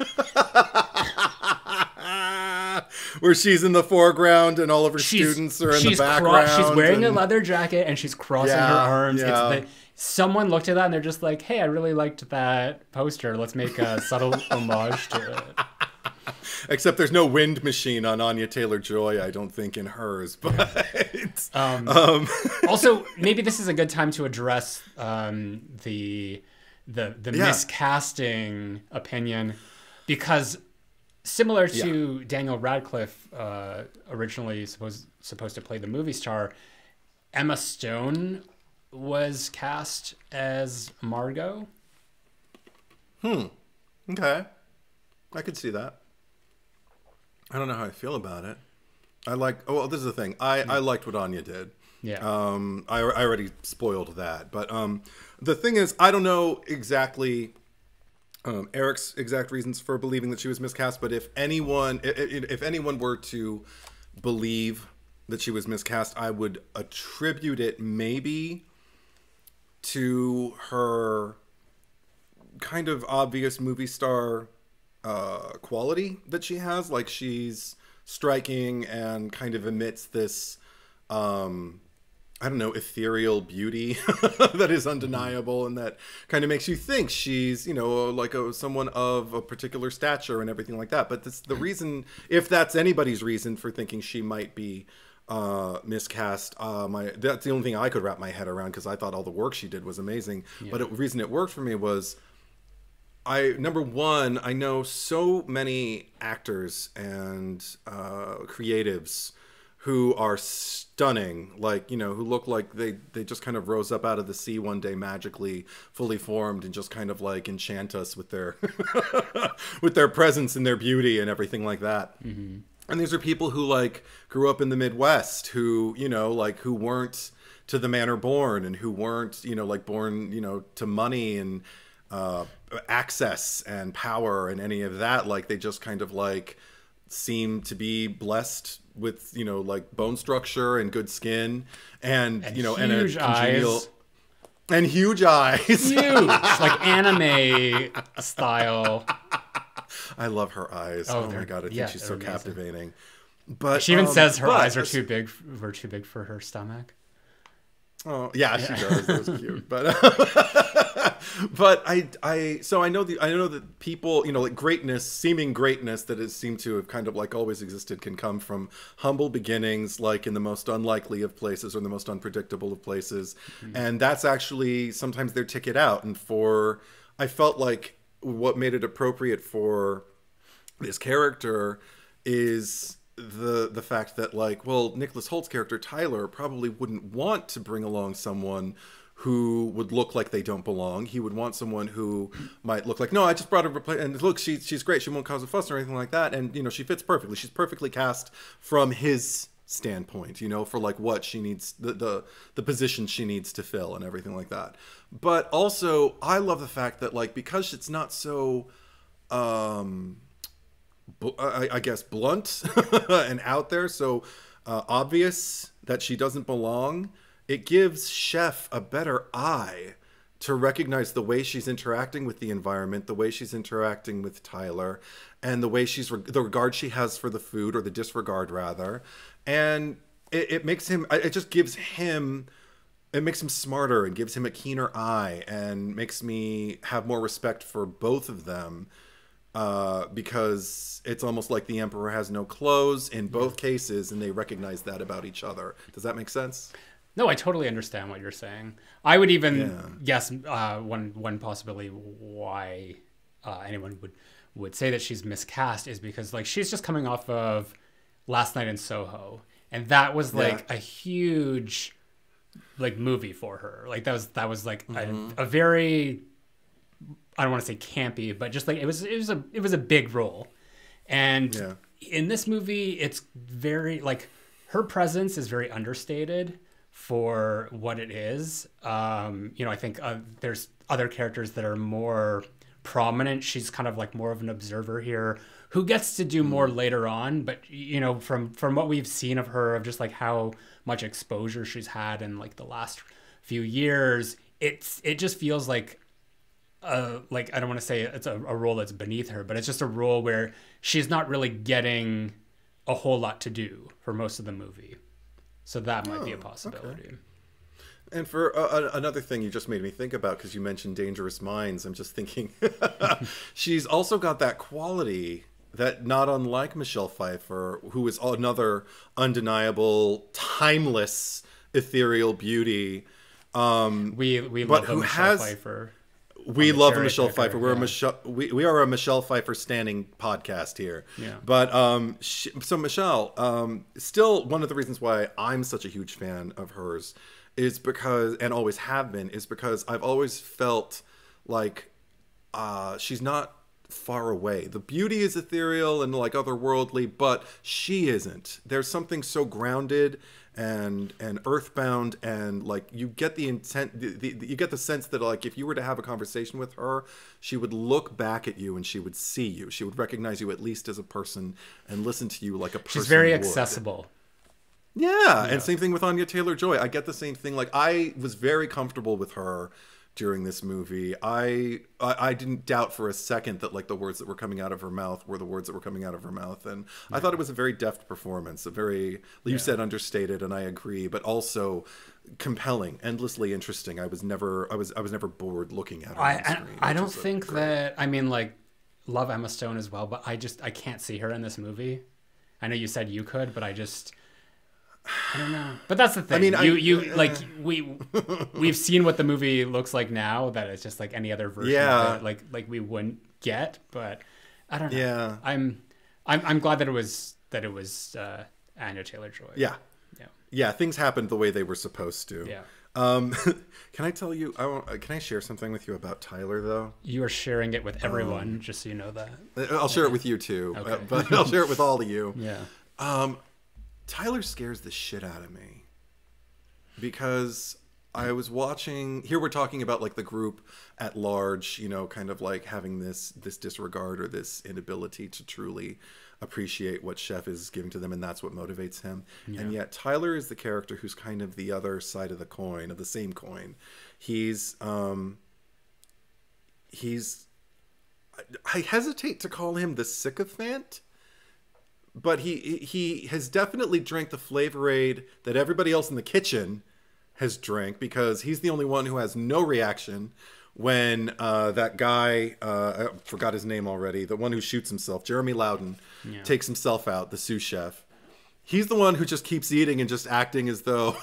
Where she's in the foreground and all of her she's, students are in the she's cro- background. she's wearing a leather jacket and she's crossing her arms. yeah. It's the, someone looked at that and they're just like, "Hey, I really liked that poster. Let's make a subtle homage to it." Except there's no wind machine on Anya Taylor Joy, I don't think, in hers. But Um, um, also, maybe this is a good time to address um, the the the Yeah. miscasting opinion because similar to Daniel Radcliffe, uh, originally supposed supposed to play the movie star, Emma Stone was cast as Margot. Hmm. Okay, I could see that. I don't know how I feel about it. I like. Oh, well, this is the thing. I I liked what Anya did. Yeah. Um, I, I already spoiled that, but um, the thing is, I don't know exactly um, Eric's exact reasons for believing that she was miscast. But if anyone, i- i- if anyone were to believe that she was miscast, I would attribute it maybe to her kind of obvious movie star uh, quality that she has. Like she's striking and kind of emits this um, I don't know, ethereal beauty that is undeniable and that kind of makes you think she's, you know, like a, someone of a particular stature and everything like that. But this, the reason, if that's anybody's reason for thinking she might be uh, miscast, uh, my that's the only thing I could wrap my head around because I thought all the work she did was amazing. But the reason it worked for me was I number one, I know so many actors and uh, creatives who are stunning, like you know, who look like they they just kind of rose up out of the sea one day magically, fully formed, and just kind of like enchant us with their with their presence and their beauty and everything like that. Mm-hmm. And these are people who like grew up in the Midwest, who you know, like who weren't to the manner born, and who weren't you know like born you know to money and uh, access and power and any of that. Like they just kind of like seem to be blessed with you know like bone structure and good skin and, And you know and a congenial eyes. and huge eyes. Huge, like anime style. I love her eyes. Oh, Oh, my god, I think yeah, she's so amazing. captivating. But She even um, says her eyes are too big. Were too big for her stomach. Oh yeah, she does. That was cute. But but I I so I know the I know that people you know like greatness, seeming greatness that has seemed to have kind of like always existed can come from humble beginnings, like in the most unlikely of places or the most unpredictable of places, mm-hmm. and that's actually sometimes their ticket out. And for I felt like what made it appropriate for this character is the the fact that like well Nicholas Hoult's character Tyler probably wouldn't want to bring along someone who would look like they don't belong. He would want someone who might look like no, I just brought her and look, she she's great. She won't cause a fuss or anything like that. And you know, she fits perfectly. She's perfectly cast from his standpoint, you know, for like what she needs the the the position she needs to fill and everything like that. But also, I love the fact that like because it's not so um I, I guess blunt and out there, so uh, obvious that she doesn't belong. It gives Chef a better eye to recognize the way she's interacting with the environment, the way she's interacting with Tyler, and the way she's the regard she has for the food or the disregard rather, and it, it makes him. It just gives him it makes him smarter and gives him a keener eye and makes me have more respect for both of them uh, because it's almost like the emperor has no clothes in both cases and they recognize that about each other. Does that make sense No, I totally understand what you're saying. I would even Yeah. guess uh, one one possibility why uh, anyone would would say that she's miscast is because like she's just coming off of Last Night in Soho, and that was like a huge like movie for her. Like that was that was like Mm-hmm. a, a very I don't want to say campy, but just like it was it was a it was a big role. And Yeah. in this movie it's very like her presence is very understated for what it is. Um, you know, I think uh, there's other characters that are more prominent. She's kind of like more of an observer here who gets to do more later on, but you know, from from what we've seen of her of just like how much exposure she's had in like the last few years, it's it just feels like uh, like I don't want to say it's a, a role that's beneath her, but it's just a role where she's not really getting a whole lot to do for most of the movie. So that might be a possibility. and for uh, another thing you just made me think about because you mentioned dangerous minds i'm just thinking she's also got that quality that not unlike michelle pfeiffer who is another undeniable timeless ethereal beauty um, We we But love who Michelle has- Pfeiffer. We love Michelle picker, Pfeiffer. We're a. Michelle. We, we are a Michelle Pfeiffer standing podcast here. Yeah. But um, she, so Michelle, um, still one of the reasons why I'm such a huge fan of hers is because, and always have been, is because I've always felt like uh, she's not far away. The beauty is ethereal and like otherworldly, but she isn't. There's something so grounded and and earthbound and like you get the intent the, the, you get the sense that like if you were to have a conversation with her she would look back at you and she would see you she would recognize you at least as a person and listen to you like a person She's very would. accessible. Yeah, and same thing with Anya Taylor Joy. I get the same thing. Like I was very comfortable with her during this movie. I, I I didn't doubt for a second that like the words that were coming out of her mouth were the words that were coming out of her mouth, and I thought it was a very deft performance, a very you said understated, and I agree, but also compelling, endlessly interesting. I was never I was I was never bored looking at her. I I, screen, I which don't think great- that I mean like love Emma Stone as well, but I just I can't see her in this movie. I know you said you could, but I just I don't know. But that's the thing. I mean, I- you you like we we've seen what the movie looks like now that it's just like any other version Yeah. of it, like like we wouldn't get, but I don't know. Yeah. I'm I'm I'm glad that it was that it was uh Anya Taylor Joy. Yeah. Yeah. Yeah, things happened the way they were supposed to. Yeah. Um, can I tell you? I want, can I share something with you about Tyler though? You are sharing it with everyone, just so you know that. Uh, I'll share it with you too, uh, Okay. but I'll share it with all of you. Yeah. Um, Tyler scares the shit out of me because I was watching. Here we're talking about like the group at large, you know, kind of like having this this disregard or this inability to truly appreciate what Chef is giving to them, and that's what motivates him. And yet Tyler is the character who's kind of the other side of the coin of the same coin. He's um, he's. I- I hesitate to call him the sycophant but he he has definitely drank the flavor aid that everybody else in the kitchen has drank because he's the only one who has no reaction when uh, that guy uh, I forgot his name already the one who shoots himself Jeremy Loudon takes himself out the sous chef he's the one who just keeps eating and just acting as though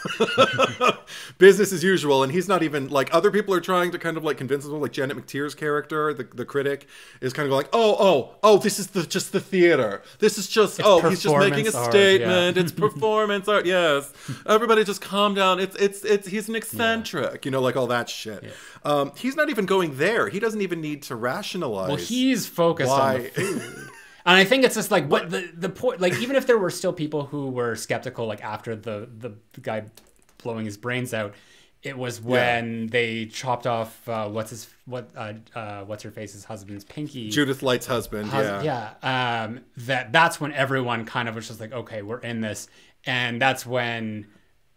business as usual. And he's not even like other people are trying to kind of like convince him like janet mcteer's character the, the critic is kind of like oh oh oh this is the just the theater. This is just oh he's just making a art, statement. Yeah. it's performance art yes. Everybody just calm down. It's it's it's he's an eccentric you know like all that shit. Um he's not even going there. He doesn't even need to rationalize Well, he's focused on the food. And I think it's just like what the the point. Like even if there were still people who were skeptical, like after the the, the guy blowing his brains out, it was when they chopped off uh, what's his what uh, uh, what's her face's husband's pinky. judith light's husband Hus- yeah yeah. Um, that that's when everyone kind of was just like, okay, we're in this, and that's when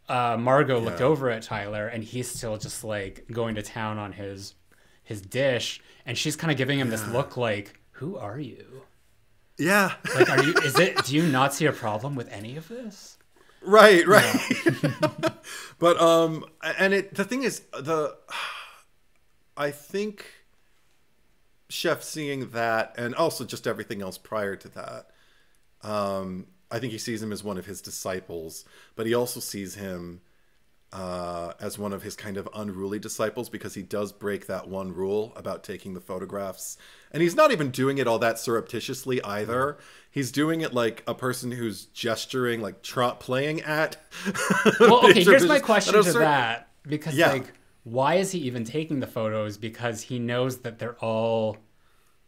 uh, Margot looked Yeah. over at Tyler, and he's still just like going to town on his his dish, and she's kind of giving him this look like, who are you? Yeah Like, are you? Is it? Do you not see a problem with any of this? right right but um and it the thing is the i think chef seeing that and also just everything else prior to that um i think he sees him as one of his disciples but he also sees him uh, as one of his kind of unruly disciples because he does break that one rule about taking the photographs. And he's not even doing it all that surreptitiously either. He's doing it like a person who's gesturing, like tr- playing at. Well, okay. Here's my question to certain- that because Yeah. like, why is he even taking the photos? Because he knows that they're all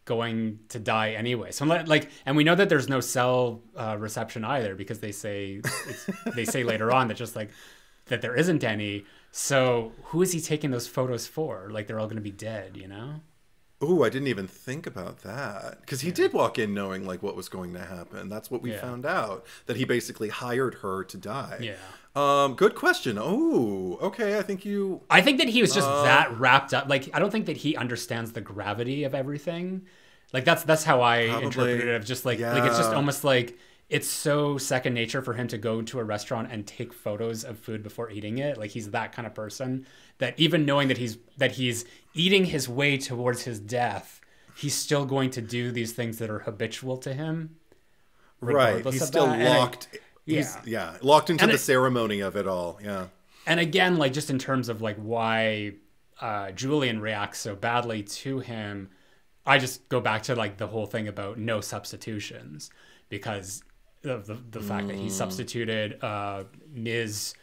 going to die anyway. So like, like and we know that there's no cell uh, reception either because they say it's, they say later on that just like that there isn't any. So who is he taking those photos for? Like they're all going to be dead, you know? Ooh, I didn't even think about that because he did walk in knowing like what was going to happen. That's what we Yeah. found out that he basically hired her to die. Yeah. Um, good question. Oh, okay. I think you. I think that he was just Uh, that wrapped up. Like I don't think that he understands the gravity of everything. Like that's that's how I Probably. interpreted it. Of just like like it's just almost like it's so second nature for him to go to a restaurant and take photos of food before eating it. Like he's that kind of person that even knowing that he's that he's eating his way towards his death, he's still going to do these things that are habitual to him. Right. He's still that. I- locked. he's, yeah. yeah. Locked into And the it- ceremony of it all. Yeah. and again like just in terms of like why uh, julian reacts so badly to him i just go back to like the whole thing about no substitutions because of the, the fact that he substituted uh, ms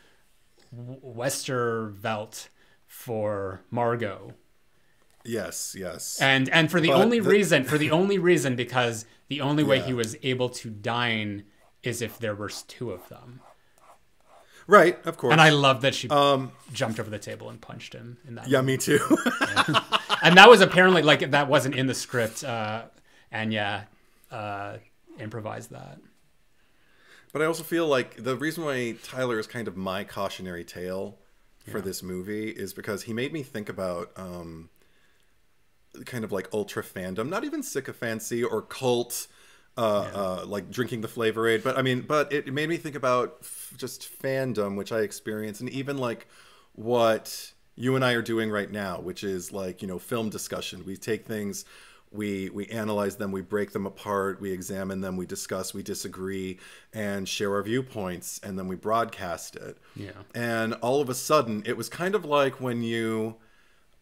westervelt for margot Yes. Yes. and and for the But only the- reason for the only reason because the only way Yeah. he was able to dine is if there were two of them right. Of course. and i love that she Um. jumped over the table and punched him in that Yeah. Me too. and that was apparently like that wasn't in the script uh and yeah uh improvised that But I also feel like the reason why Tyler is kind of my cautionary tale for this movie is because he made me think about um, kind of like ultra fandom, not even sycophancy or cult, uh, uh, like drinking the flavor aid, but I mean, but it, it made me think about f- just fandom, which I experience, and even like what you and I are doing right now, which is like you know film discussion. We take things we we analyze them we break them apart we examine them we discuss we disagree and share our viewpoints and then we broadcast it Yeah. and all of a sudden it was kind of like when you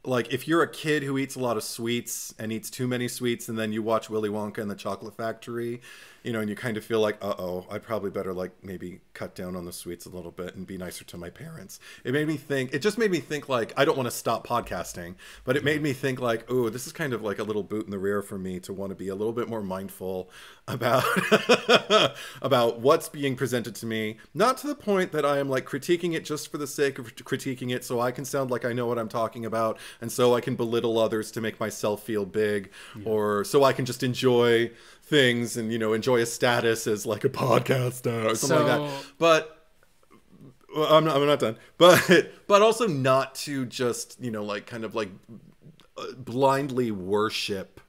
like if you're a kid who eats a lot of sweets and eats too many sweets and then you watch willy wonka and the chocolate factory you know and you kind of feel like uh-oh i probably better like maybe cut down on the sweets a little bit and be nicer to my parents. It made me think it just made me think like i don't want to stop podcasting but it made me think like oh this is kind of like a little boot in the rear for me to want to be a little bit more mindful about about what's being presented to me. Not to the point that i am like critiquing it just for the sake of critiquing it so i can sound like i know what i'm talking about and so i can belittle others to make myself feel big or so i can just enjoy things and you know enjoy a status as like a podcaster or something like that but well, I'm not, I'm not done. But but also not to just you know like kind of like blindly worship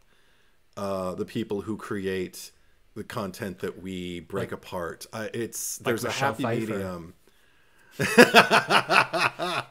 uh, the people who create the content that we break apart. Uh, it's there's a happy Pfeiffer. medium.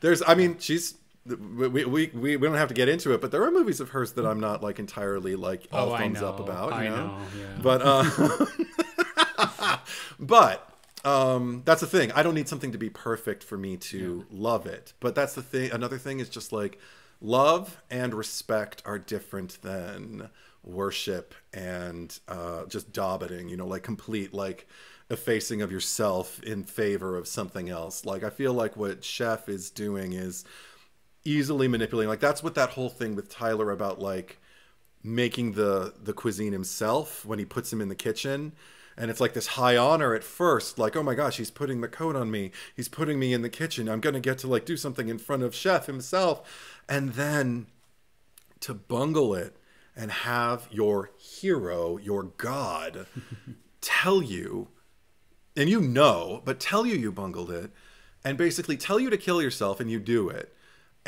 there's I mean she's. We, we, we, we don't have to get into it, but there are movies of hers that I'm not like entirely like all Oh, I thumbs up about. You I know? know, yeah. But uh, but um, that's the thing. I don't need something to be perfect for me to love it. But that's the thing. Another thing is just like love and respect are different than worship and uh, just dobbiting. You know, like complete like effacing of yourself in favor of something else. Like I feel like what Chef is doing is easily manipulating. Like that's what that whole thing with Tyler about like making the the cuisine himself when he puts him in the kitchen. And it's like this high honor at first like oh my gosh he's putting the coat on me. He's putting me in the kitchen. I'm gonna get to like do something in front of chef himself. And then to bungle it and have your hero your god tell you and you know but tell you you bungled it and basically tell you to kill yourself and you do it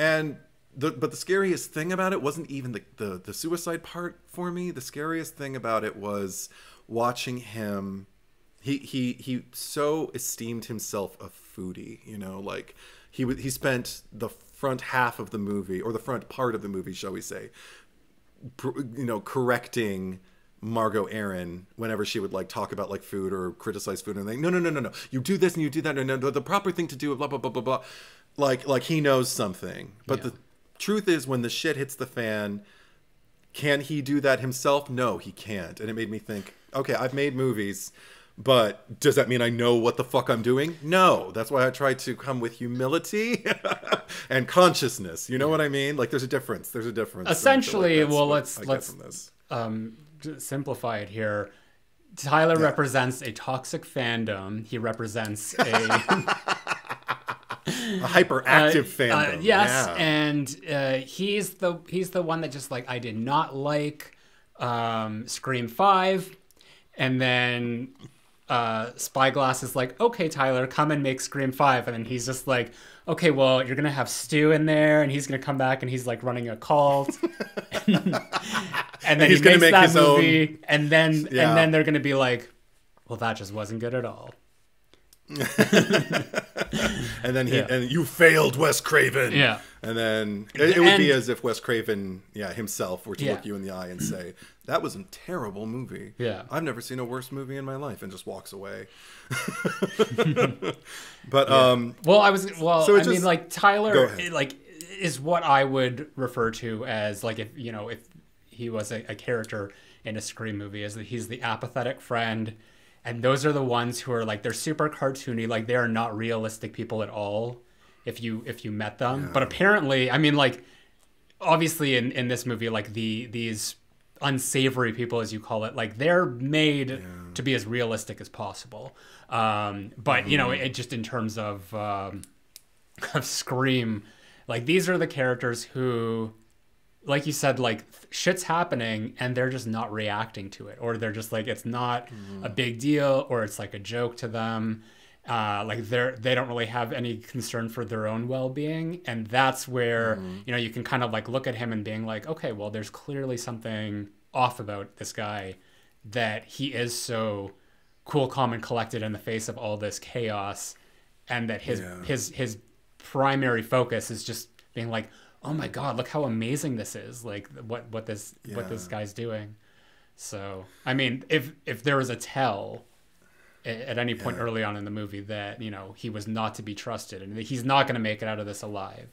and the but the scariest thing about it wasn't even the, the the suicide part for me. The scariest thing about it was watching him he he he so esteemed himself a foodie you know like he would he spent the front half of the movie or the front part of the movie shall we say you know correcting Margot Erin whenever she would like talk about like food or criticize food and like no no no no no. You do this and you do that. No, no. The proper thing to do blah blah blah blah blah like like he knows something but Yeah. the truth is when the shit hits the fan can he do that himself no he can't and it made me think okay I've made movies but does that mean I know what the fuck I'm doing? No. That's why I try to come with humility and consciousness. You know what I mean? Like there's a difference. There's a difference. Feel like Essentially, well, let's- let's- um, simplify it here. Tyler represents a toxic fandom. He represents a a hyperactive uh, fandom. yes, yeah. and uh, he's the he's the one that just like I did not like um, Scream Five, and then uh, Spyglass is like, okay, Tyler, come and make Scream Five, and then he's just like, okay, well, you're gonna have Stu in there, and he's gonna come back, and he's like running a cult, and then he's he gonna makes make that his own- movie, and then Yeah. and then they're gonna be like, well, that just wasn't good at all. and then he Yeah. and you failed Wes Craven. Yeah. And then it, it would be as if Wes Craven, yeah, himself were to Yeah. look you in the eye and say, "That was a terrible movie. Yeah. I've never seen a worse movie in my life," and just walks away. but um, Well, I was well. So I mean, just- like Tyler, like is what I would refer to as like if you know if he was a, a character in a Scream movie, is that he's the apathetic friend, and those are the ones who are like they're super cartoony, like they are not realistic people at all. If you if you met them, but apparently, I mean, like obviously in in this movie, like the these unsavory people as you call it like they're made to be as realistic as possible. Um but you know it just in terms of um of Scream, like these are the characters who, like you said, like shit's happening and they're just not reacting to it, or they're just like it's not a big deal, or it's like a joke to them, uh, like they're they don't really have any concern for their own well-being and that's where you know you can kind of like look at him and being like okay well there's clearly something off about this guy that he is so cool calm and collected in the face of all this chaos and that his Yeah. his his primary focus is just being like oh my god look how amazing this is like what what this what this guy's doing. So i mean if if there was a tell at any point Yeah. early on in the movie that you know he was not to be trusted and that he's not going to make it out of this alive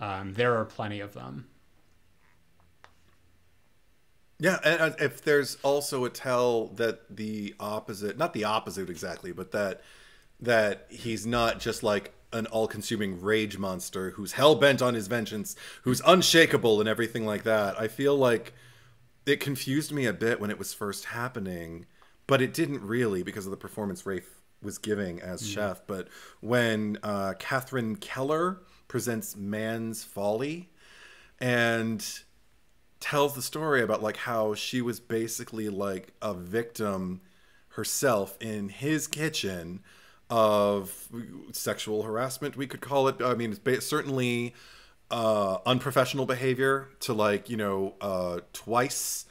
um, there are plenty of them. Yeah, and uh, if there's also a tell that the opposite, not the opposite exactly, but that that he's not just like an all-consuming rage monster who's hell-bent on his vengeance, who's unshakable and everything like that. I feel like it confused me a bit when it was first happening, but it didn't really because of the performance Rafe was giving as chef. But when uh, Catherine Keller presents Man's Folly and tells the story about like how she was basically like a victim herself in his kitchen of sexual harassment we could call it. I mean it's certainly uh unprofessional behavior to like you know uh twice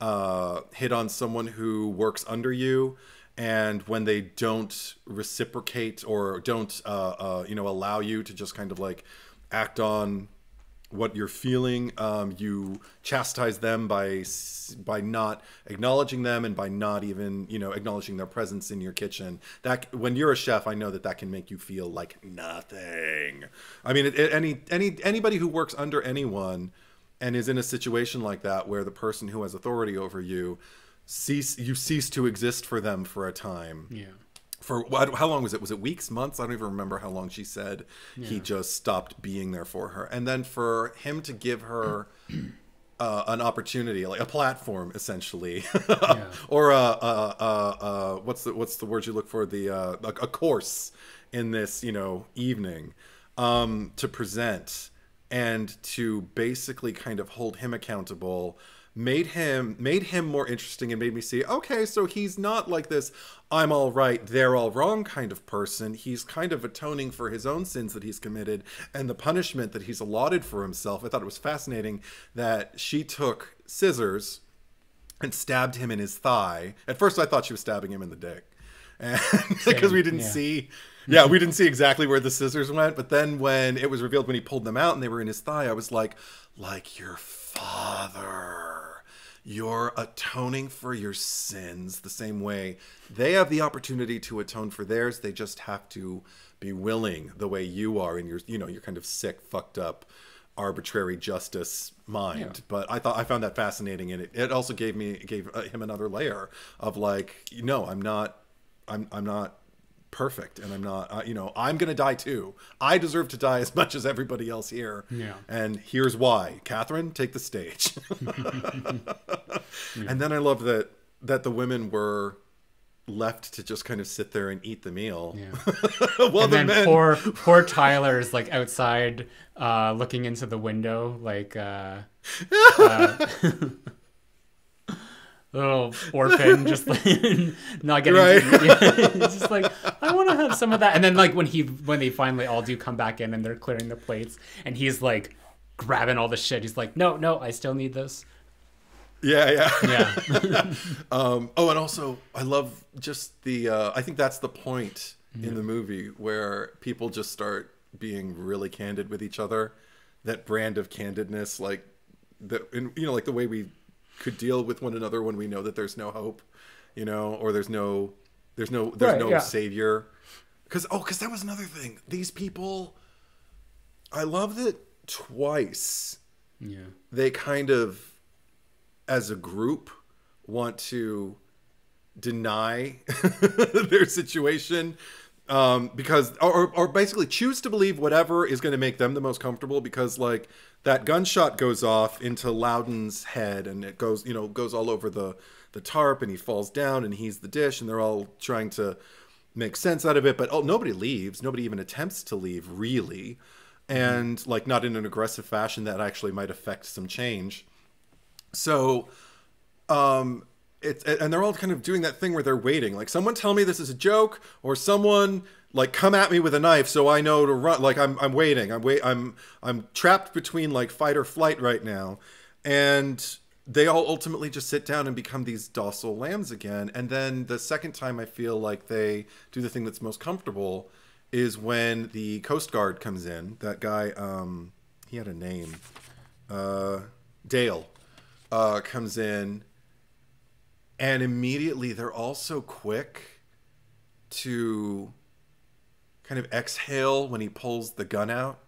uh hit on someone who works under you and when they don't reciprocate or don't uh, uh you know allow you to just kind of like act on what you're feeling. Um, you chastise them by by not acknowledging them and by not even you know acknowledging their presence in your kitchen. That when you're a chef, I know that that can make you feel like nothing. I mean, it, it- any any anybody who works under anyone and is in a situation like that where the person who has authority over you cease you cease to exist for them for a time yeah for what how long was it? Was it weeks months? I don't even remember how long she said he just stopped being there for her. And then for him to give her uh, an opportunity like a platform essentially or a, a, a, a what's the what's the word you look for? The uh, a, a course in this you know evening um, to present and to basically kind of hold him accountable made him made him more interesting and made me see okay so he's not like this i'm all right they're all wrong kind of person. He's kind of atoning for his own sins that he's committed and the punishment that he's allotted for himself. I thought it was fascinating that she took scissors and stabbed him in his thigh. At first i thought she was stabbing him in the dick. And because we didn't yeah. see yeah we didn't see exactly where the scissors went but then when it was revealed when he pulled them out and they were in his thigh i was like like your father you're atoning for your sins the same way they have the opportunity to atone for theirs they just have to be willing the way you are in your you know your kind of sick fucked up arbitrary justice mind Yeah. but i thought i found that fascinating and it, it also gave me gave uh, him another layer of like no i'm not i'm i'm not perfect and i'm not uh, you know i'm gonna die too. I deserve to die as much as everybody else here. Yeah. and here's why. Catherine take the stage. And then i love that that the women were left to just kind of sit there and eat the meal. Yeah. While and the then men poor poor Tyler is like outside, uh, looking into the window, like uh, uh, little orphan, just like, not getting. Right. It's just like I want to have some of that. And then like when he when they finally all do come back in and they're clearing the plates, and he's like grabbing all the shit. He's like, no, no, I still need this. yeah yeah Yeah, Um, oh, and also, I love just the. Uh, I think that's the point in the movie where people just start being really candid with each other. That brand of candidness, like that, you know, like the way we could deal with one another when we know that there's no hope, you know, or there's no, there's no, there's Right, no yeah. savior. Because oh, because that was another thing. These people, I love that twice yeah, they kind of as a group want to deny their situation um, because or, or basically choose to believe whatever is going to make them the most comfortable because like that gunshot goes off into Loudon's head and it goes you know goes all over the the tarp and he falls down and he's the dish and they're all trying to make sense out of it but oh nobody leaves. Nobody even attempts to leave really. And like not in an aggressive fashion that actually might affect some change. So um it's and they're all kind of doing that thing where they're waiting. Like someone tell me this is a joke or someone like come at me with a knife so I know to run. Like I'm I'm waiting. I'm wait. I'm I'm trapped between like fight or flight right now, and they all ultimately just sit down and become these docile lambs again. And then the second time I feel like they do the thing that's most comfortable is when the Coast Guard comes in. That guy, um, he had a name, uh, Dale, uh, comes in, and immediately they're all so quick to kind of exhale when he pulls the gun out,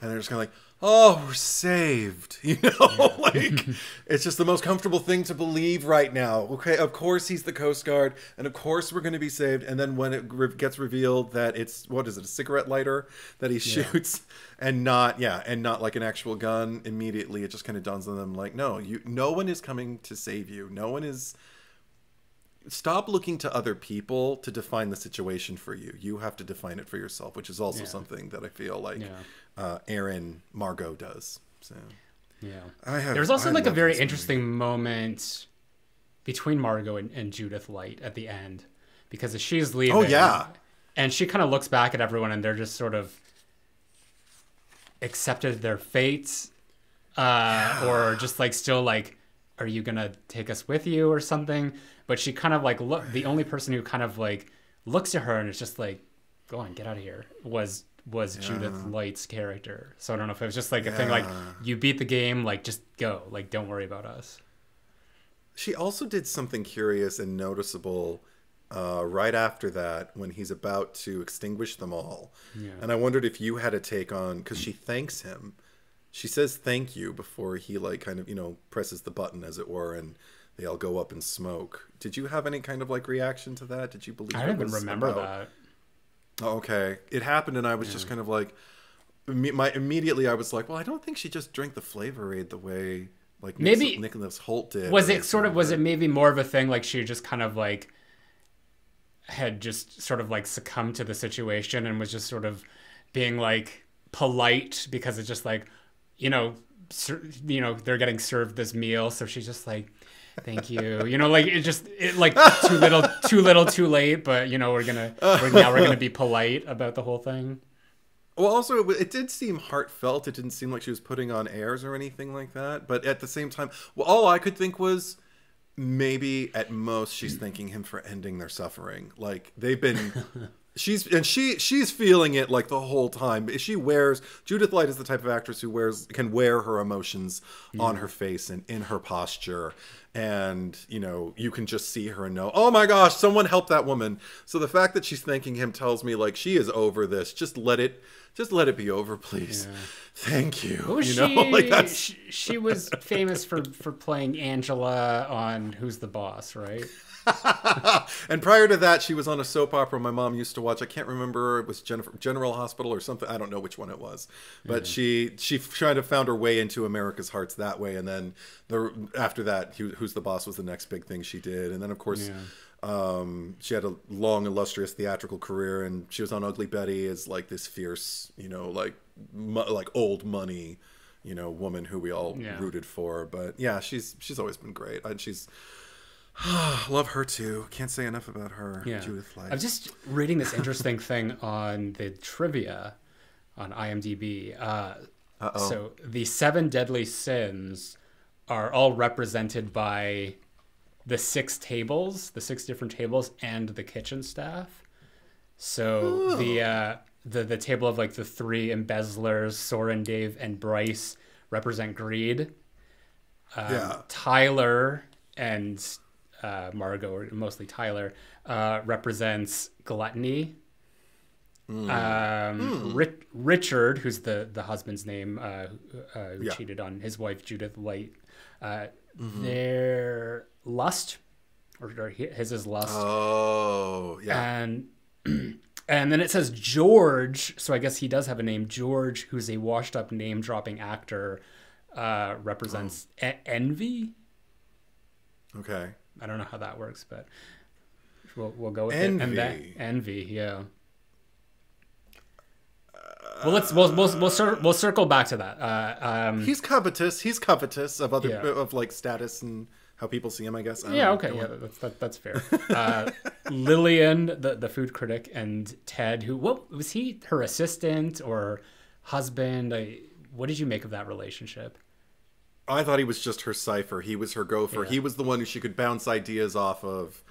and they're just kind of like, "Oh, we're saved," you know, like it's just the most comfortable thing to believe right now. Okay, of course he's the Coast Guard, and of course we're going to be saved. And then when it re- gets revealed that it's what is it, a cigarette lighter that he shoots, and not yeah, and not like an actual gun, immediately it just kind of dawns on them like, no, you, no one is coming to save you. No one is stop looking to other people to define the situation for you. You have to define it for yourself, which is also Yeah. something that I feel like Yeah. uh, Erin Margot does. So Yeah. I have. There was also I like a very this movie. interesting moment between Margot and, and Judith Light at the end because as she's leaving. Oh, yeah. And she kind of looks back at everyone and they're just sort of accepted their fates uh, or just like still like, are you going to take us with you or something? But she kind of like, look, the only person who kind of like looks at her and is just like, go on, get out of here was was Judith Light's character. So I don't know if it was just like a thing like you beat the game, like just go, like don't worry about us. She also did something curious and noticeable uh, right after that when he's about to extinguish them all. Yeah. And I wondered if you had a take on because she thanks him. She says thank you before he like kind of you know presses the button as it were, and they all go up in smoke. Did you have any kind of like reaction to that? Did you believe? I don't even remember about- that. Oh, okay, it happened, and I was just kind of like, my immediately I was like, well, I don't think she just drank the flavor aid the way like Maybe- Nicholas, Nicholas Hoult did. Was it sort of was it maybe more of a thing like she just kind of like had just sort of like succumbed to the situation and was just sort of being like polite because it's just like you know ser- you know they're getting served this meal so she's just like thank you you know like it just it like too little too little too late but you know we're gonna we're, now we're gonna be polite about the whole thing Well, also, it, it did seem heartfelt. It didn't seem like she was putting on airs or anything like that. But at the same time, well, all I could think was maybe at most she's thanking him for ending their suffering. Like they've been. She's and she she's feeling it like the whole time. She wears Judith Light is the type of actress who wears can wear her emotions hmm. on her face and in her posture, and you know you can just see her and know, oh my gosh, someone help that woman. So the fact that she's thanking him tells me like she is over this. Just let it, just let it be over, please. Thank you. Was you know, she? like that's she? She was famous for for playing Angela on Who's the Boss, right? and prior to that, she was on a soap opera my mom used to watch. I can't remember it was Jennifer, General Hospital or something. I don't know which one it was, but she she kind of found her way into America's hearts that way. And then the after that, Who's the Boss was the next big thing she did. And then of course. Um, she had a long, illustrious theatrical career, and she was on Ugly Betty as like this fierce, you know, like like old money, you know, woman who we all Yeah. rooted for. But yeah, she's she's always been great, and she's love her too. Can't say enough about her. Yeah. Judith Light. I'm just reading this interesting thing on the trivia on IMDb. Uh, so the seven deadly sins are all represented by the six tables, the six different tables, and the kitchen staff. So the uh, the the table of like the three embezzlers, Soren, Dave, and Bryce represent greed. Um, Yeah. Tyler and uh, Margot, or mostly Tyler, uh, represents gluttony. Um, Ri- Richard, who's the the husband's name, uh, who- uh, who Yeah. cheated on his wife Judith Light, uh, their lust, or, or his is lust, Oh, yeah. and and then it says George. So I guess he does have a name, George, who's a washed up name dropping actor, uh, represents Oh. e- envy. okay. I don't know how that works, but we'll we'll go with Envy. it. And that envy, yeah. Well, let's we'll we'll we'll, cir- we'll circle back to that. Uh, um, He's covetous. He's covetous of other Yeah. of like status and how people see him. I guess. I Yeah, know. okay, yeah, that's that, that's fair. Uh, Lillian, the the food critic, and Ted, who what was he her assistant or husband? I, what did you make of that relationship? I thought he was just her cipher. He was her gopher. Yeah. He was the one who she could bounce ideas off of,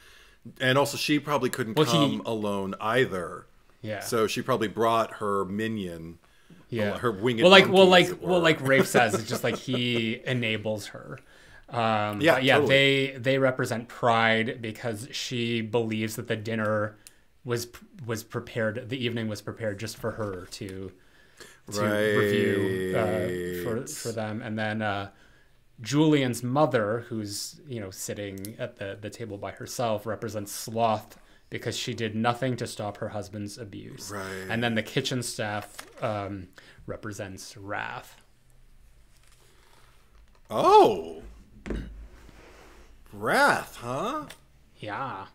and also she probably couldn't Well, he- come alone either. Yeah. So she probably brought her minion. yeah, her winged Well, like well, like well, like Rafe says, it's just like he enables her. Um, Yeah, yeah. totally. They they represent pride because she believes that the dinner was was prepared. The evening was prepared just for her to to review uh, for for them, and then uh, Julian's mother, who's you know sitting at the the table by herself, represents sloth because she did nothing to stop her husband's abuse. Right. And then the kitchen staff um, represents wrath. Oh, wrath, huh? Yeah.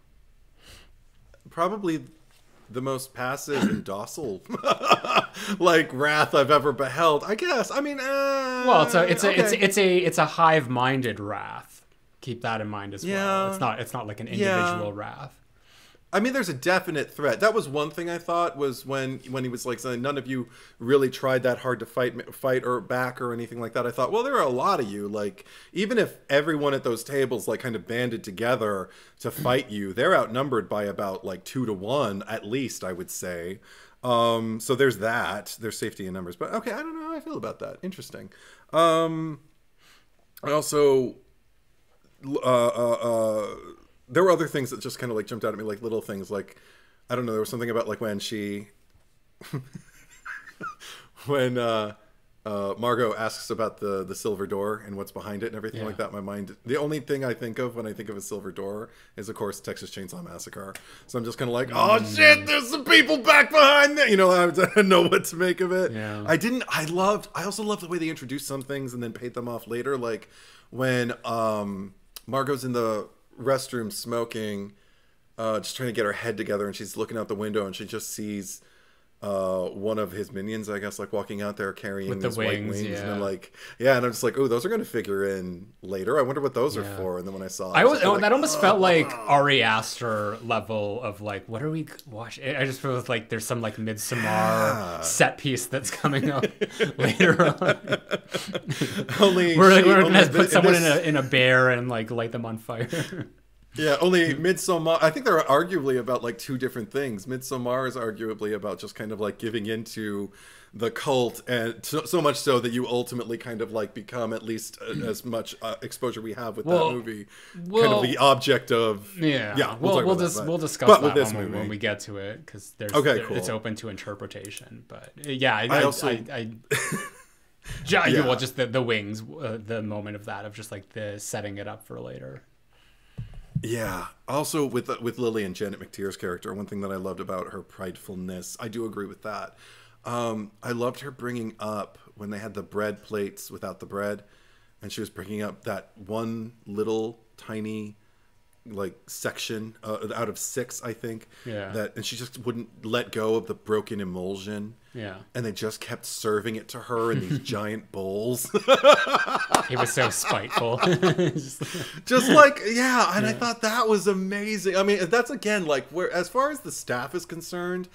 Probably the most passive and docile, like wrath I've ever beheld. I guess. I mean, uh, Well, it's a it's a it's okay. it's a it's a hive-minded wrath. Keep that in mind as well. It's not it's not like an Yeah. individual wrath. I mean, there's a definite threat. That was one thing I thought was when when he was like saying none of you really tried that hard to fight fight or back or anything like that. I thought, well, there are a lot of you. Like even if everyone at those tables like kind of banded together to fight you, they're outnumbered by about like two to one at least. I would say. Um, so there's that. There's safety in numbers. But okay, I don't know how I feel about that. Interesting. Um, I also uh, uh, uh, there were other things that just kind of like jumped out at me, like little things, like I don't know. There was something about like when she, when uh, uh, Margot asks about the the silver door and what's behind it and everything Yeah. like that. My mind, the only thing I think of when I think of a silver door is, of course, Texas Chainsaw Massacre. So I'm just kind of like, oh Mm. shit, there's some people back behind that. You know, I don't know what to make of it. Yeah. I didn't. I loved. I also loved the way they introduced some things and then paid them off later. Like when um, Margot's in the restroom smoking, uh, just trying to get her head together, and she's looking out the window and she just sees uh, one of his minions, I guess, like walking out there carrying With the his white wings, wings, and. I'm like, yeah, and I'm just like, oh, those are going to figure in later. I wonder what those are for. And then when I saw, it, I was was like, that almost felt like Ari Aster level of like what are we watching? I just feel like there's some like Midsommar Yeah. set piece that's coming up later on. only We're like we're gonna put someone in this- a in a bear and like light them on fire. Yeah, only Midsommar. I think they're arguably about like two different things. Midsommar is arguably about just kind of like giving into the cult, and so, so much so that you ultimately kind of like become at least a- as much uh, exposure we have with Well, that movie, kind of the object of. Yeah, yeah. We'll talk we'll, about that, but- we'll discuss but that this when, we, when we get to it because there's Okay, there- it's open to interpretation. But uh, yeah, I, I I, also- I, ja- Yeah. well, just the the wings, uh, the moment of that of just like the setting it up for later. Yeah. Also, with with Lily and Janet McTeer's character, one thing that I loved about her pridefulness, I do agree with that. Um, I loved her bringing up when they had the bread plates without the bread, and she was bringing up that one little tiny like section uh, out of six, I think. Yeah. That and she just wouldn't let go of the broken emulsion. Yeah, And they just kept serving it to her in these giant bowls. he was so spiteful. Just- just like yeah and i thought that was amazing. I mean that's again like where as far as the staff is concerned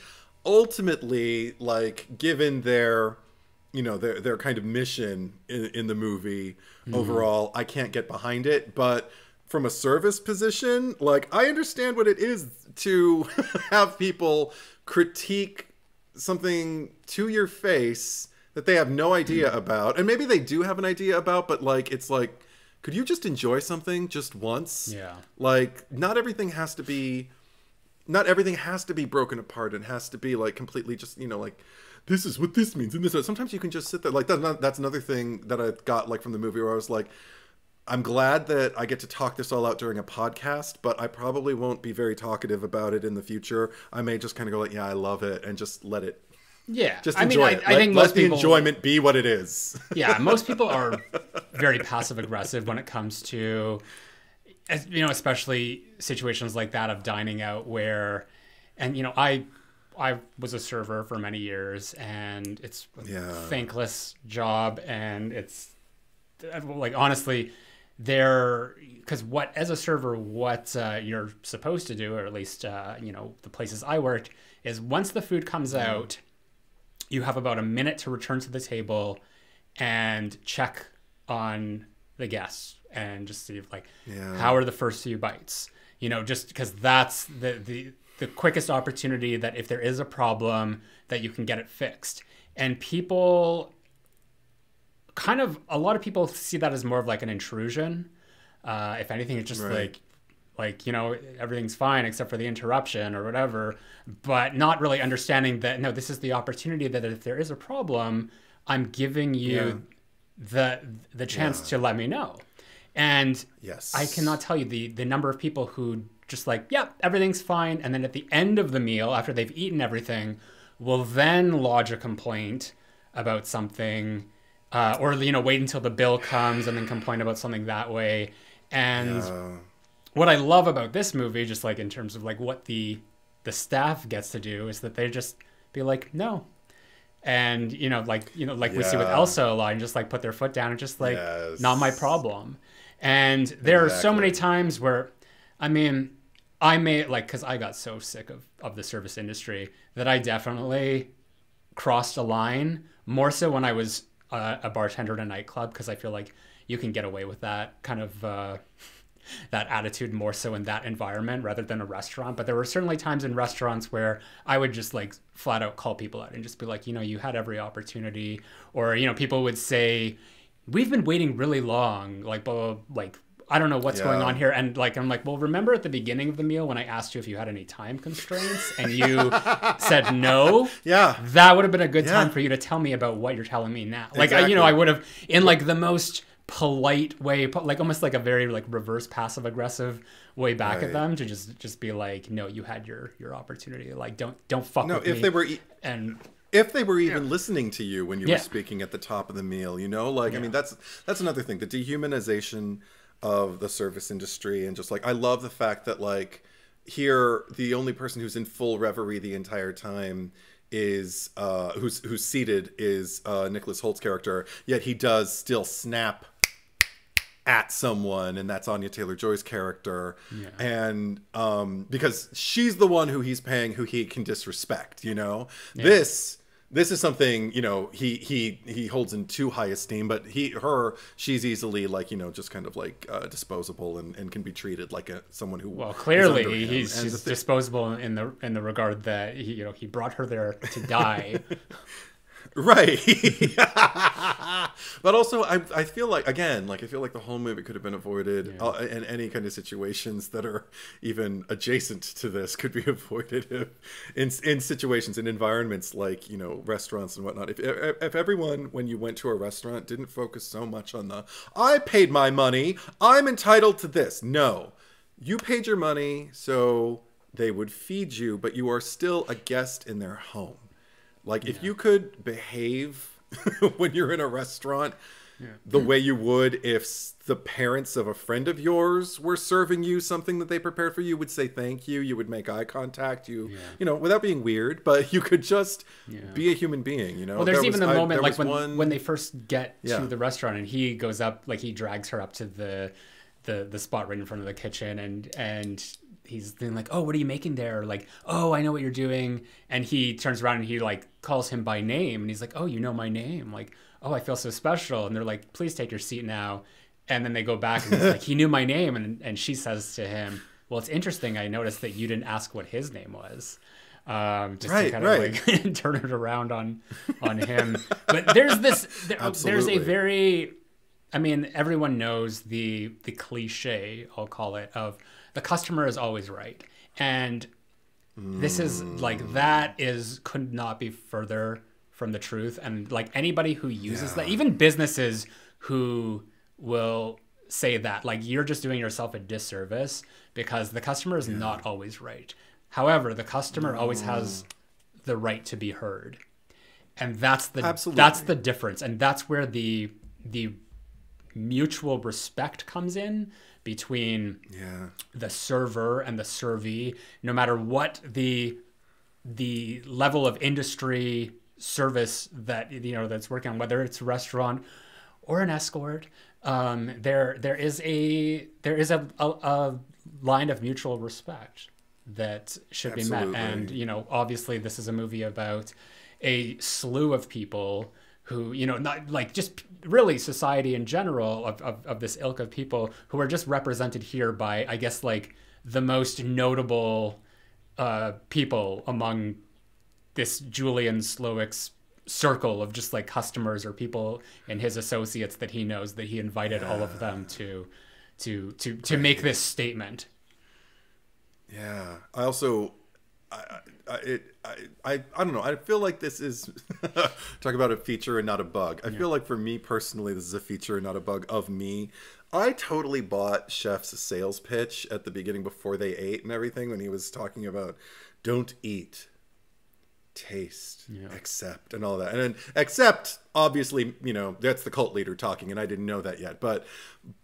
ultimately like given their you know their their kind of mission in, in the movie mm-hmm. overall i can't get behind it. But from a service position like i understand what it is to have people critique something to your face that they have no idea mm. about. And maybe they do have an idea about but like it's like could you just enjoy something just once? Yeah. like not everything has to be not everything has to be broken apart and has to be like completely just you know like this is what this means and this sometimes you can just sit there like that's not, that's another thing that i got like from the movie where i was like i'm glad that i get to talk this all out during a podcast but i probably won't be very talkative about it in the future. I may just kind of go like yeah i love it and just let it yeah, just I mean, enjoy I, it. I let, think let the people, enjoyment be what it is. Yeah, most people are very passive aggressive when it comes to, you know, especially situations like that of dining out where, and you know, I, I was a server for many years, and it's a Yeah. thankless job, and it's like honestly, they're because what as a server what uh, you're supposed to do or at least uh, you know the places i worked is once the food comes out you have about a minute to return to the table and check on the guests and just see if, like Yeah. how are the first few bites? You know just because that's the the the quickest opportunity that if there is a problem that you can get it fixed. And people kind of a lot of people see that as more of like an intrusion. Uh, if anything it's just Right. like like you know everything's fine except for the interruption or whatever but not really understanding that no this is the opportunity that if there is a problem i'm giving you the the chance to let me know. And Yes. i cannot tell you the the number of people who just like yep everything's fine. And then at the end of the meal after they've eaten everything will then lodge a complaint about something uh, or you know wait until the bill comes and then complain about something that way. And Uh, what I love about this movie, just like in terms of like what the the staff gets to do, is that they just be like, no, and you know, like you know, like we see with Elsa a lot, and just like put their foot down and just like, Yes. not my problem. And there are so many times where, I mean, I may like because I got so sick of of the service industry that I definitely crossed a line more so when I was uh, a bartender in a nightclub because I feel like you can get away with that kind of uh, that attitude more so in that environment rather than a restaurant. But there were certainly times in restaurants where I would just like flat out call people out and just be like, you know, you had every opportunity, or you know, people would say, we've been waiting really long, like blah, blah, blah, like. I don't know what's going on here. And like, I'm like, well, remember at the beginning of the meal when I asked you if you had any time constraints and you said no? yeah. that would have been a good time for you to tell me about what you're telling me now. Like, I, you know, I would have in like the most polite way, like almost like a very like reverse passive aggressive way back at them to just just be like, no, you had your your opportunity. Like, don't don't fuck No, with if they were e- and if they were even listening to you when you Yeah. were speaking at the top of the meal, you know, like I mean that's that's another thing, the dehumanization of the service industry and just like I love the fact that like here the only person who's in full reverie the entire time is uh who's who's seated is uh Nicholas Hoult's character, yet he does still snap at someone and that's Anya Taylor Joy's character. And um because she's the one who he's paying who he can disrespect you know? This this is something you know he he he holds in too high esteem but he her she's easily like you know just kind of like uh, disposable and, and can be treated like a someone who well, clearly he's she's disposable in the in the regard that he, you know he brought her there to die. right. But also I, I feel like again like i feel like the whole movie could have been avoided uh, and any kind of situations that are even adjacent to this could be avoided if, in in situations in environments like you know restaurants and whatnot. If if everyone when you went to a restaurant didn't focus so much on the i paid my money i'm entitled to this. No. You paid your money so they would feed you but you are still a guest in their home like if you could behave when you're in a restaurant the way you would if the parents of a friend of yours were serving you something that they prepared for you would say thank you you would make eye contact you you know without being weird but you could just be a human being you know? Well, there's There even the was- I- moment there like when one- when they first get Yeah. to the restaurant and he goes up like he drags her up to the the the spot right in front of the kitchen and and he's then like oh what are you making there? Or like oh I know what you're doing. And he turns around and he like calls him by name and he's like oh you know my name. Like oh I feel so special. And they're like please take your seat now. And then they go back and he's like he knew my name. And and she says to him well it's interesting. I noticed that you didn't ask what his name was. Um, just to Right, kind right. of like turn it around on on him. But there's this there, there's a very I mean everyone knows the the cliche I'll call it of the customer is always right. And this is like mm. that is could not be further from the truth. And like anybody who uses that even businesses who will say that like you're just doing yourself a disservice because the customer is not always right. However the customer always has mm. the right to be heard. And that's the Absolutely. that's the difference. And that's where the the mutual respect comes in between yeah the server and the servee no matter what the the level of industry service that you know that's working on whether it's a restaurant or an escort, um, there there is a there is a, a, a line of mutual respect that should be met. And you know, obviously, this is a movie about a slew of people who you know not like just really society in general of, of, of this ilk of people who are just represented here by i guess like the most notable uh, people among this Julian Slowik's circle of just like customers or people and his associates that he knows that he invited all of them to to to to make this statement. Yeah. I also, I, I, it, I, I, I don't know. I feel like this is talk about a feature and not a bug. I feel like for me personally, this is a feature and not a bug of me. I totally bought Chef's sales pitch at the beginning before they ate and everything when he was talking about don't eat, taste, accept, and all that. And then accept, obviously, you know, that's the cult leader talking, and I didn't know that yet. But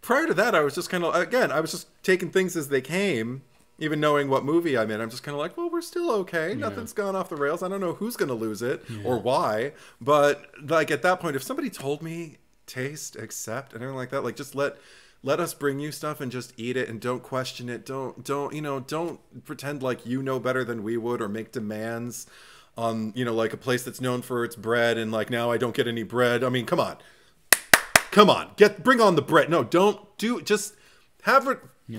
prior to that, I was just kind of, again, I was just taking things as they came, even knowing what movie I'm in. I'm just kind of like, well, we're still okay. Nothing's gone off the rails. I don't know who's going to lose it or why. But like at that point, if somebody told me taste, accept, and everything like that, like just let let us bring you stuff and just eat it and don't question it don't don't you know don't pretend like you know better than we would or make demands on you know like a place that's known for its bread and like now i don't get any bread i mean come on come on get bring on the bread no don't do just have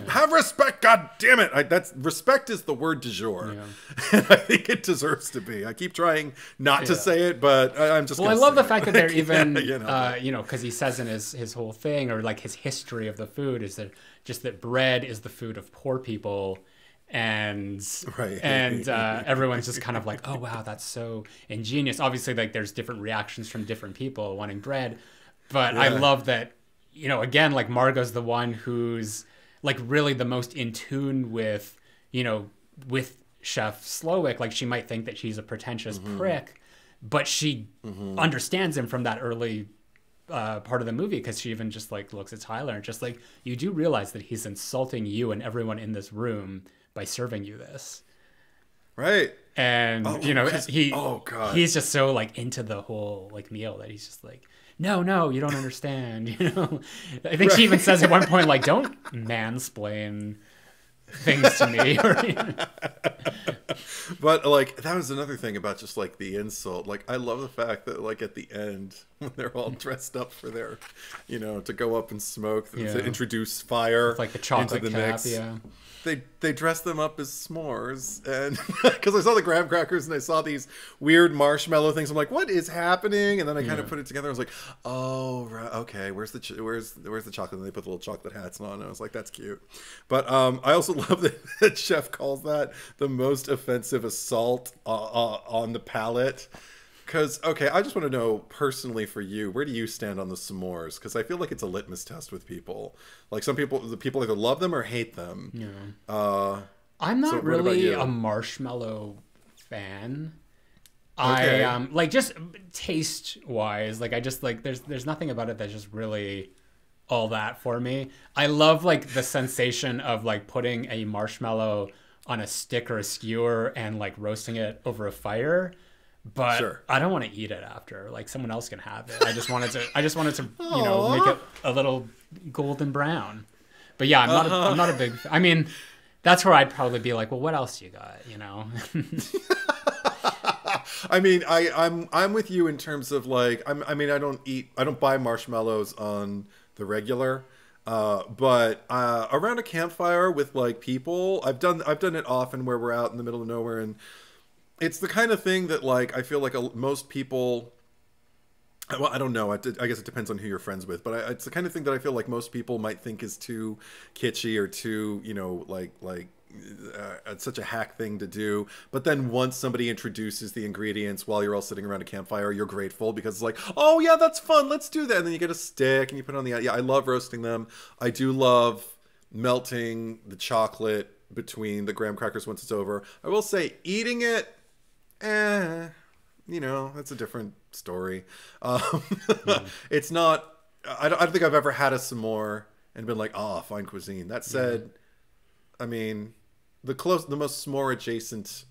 re- have respect god damn it. I, that's respect is the word du jour. And i think it deserves to be. I keep trying not to say it but I, i'm just Well, I love the it. fact that they're even, you know, uh, you know, because he says in his his whole thing or like his history of the food is that just that bread is the food of poor people, and Right. and uh, everyone's just kind of like, oh wow, that's so ingenious. Obviously, like there's different reactions from different people wanting bread, but I love that, you know, again, like Margot's the one who's like really the most in tune with, you know, with Chef Slowik. Like she might think that she's a pretentious prick, but she understands him from that early uh, part of the movie because she even just like looks at Tyler and just like you do realize that he's insulting you and everyone in this room by serving you this right and you know he oh, God. he's just so like into the whole like meal that he's just like no no you don't understand you know i think she even says at one point like don't mansplain things to me or you know. But like that was another thing about just like the insult. Like I love the fact that like at the end when they're all dressed up for their, you know, to go up and smoke Yeah. to introduce fire like the chocolate into the cap mix. yeah They they dress them up as s'mores and because I saw the graham crackers and I saw these weird marshmallow things. I'm like, what is happening? And then I kind of put it together. I was like, oh right, okay. Where's the ch- where's where's the chocolate? And they put the little chocolate hats on. And I was like, that's cute. But um, I also love that, that chef calls that the most offensive assault uh, uh, on the palate. Because okay, I just want to know personally for you, where do you stand on the s'mores? Because I feel like it's a litmus test with people. Like some people, the people either love them or hate them. Yeah. Uh, I'm not So really a marshmallow fan. Okay. I um like just taste wise, like I just like there's there's nothing about it that's just really all that for me. I love like the sensation of like putting a marshmallow on a stick or a skewer and like roasting it over a fire. But Sure. I don't want to eat it after. Like someone else can have it. I just wanted to. I just wanted to, you know, make it a little golden brown. But yeah, I'm not. A, I'm not a big. I mean, that's where I'd probably be like, well, what else you got? You know? I mean, I, I'm I'm with you in terms of like I'm, I mean I don't eat I don't buy marshmallows on the regular, uh, but uh, around a campfire with like people, I've done I've done it often where we're out in the middle of nowhere and it's the kind of thing that like I feel like a, most people. Well, I don't know. I, I guess it depends on who you're friends with, but I, it's the kind of thing that I feel like most people might think is too kitschy or too, you know, like like uh, it's such a hack thing to do. But then once somebody introduces the ingredients while you're all sitting around a campfire, you're grateful because it's like, oh yeah, that's fun. Let's do that. And then you get a stick and you put it on the. Yeah, I love roasting them. I do love melting the chocolate between the graham crackers once it's over. I will say, eating it, eh, you know, that's a different story. Um, it's not. I don't, I don't think I've ever had a s'more and been like, ah, fine cuisine. That said, I mean, the close, the most s'more adjacent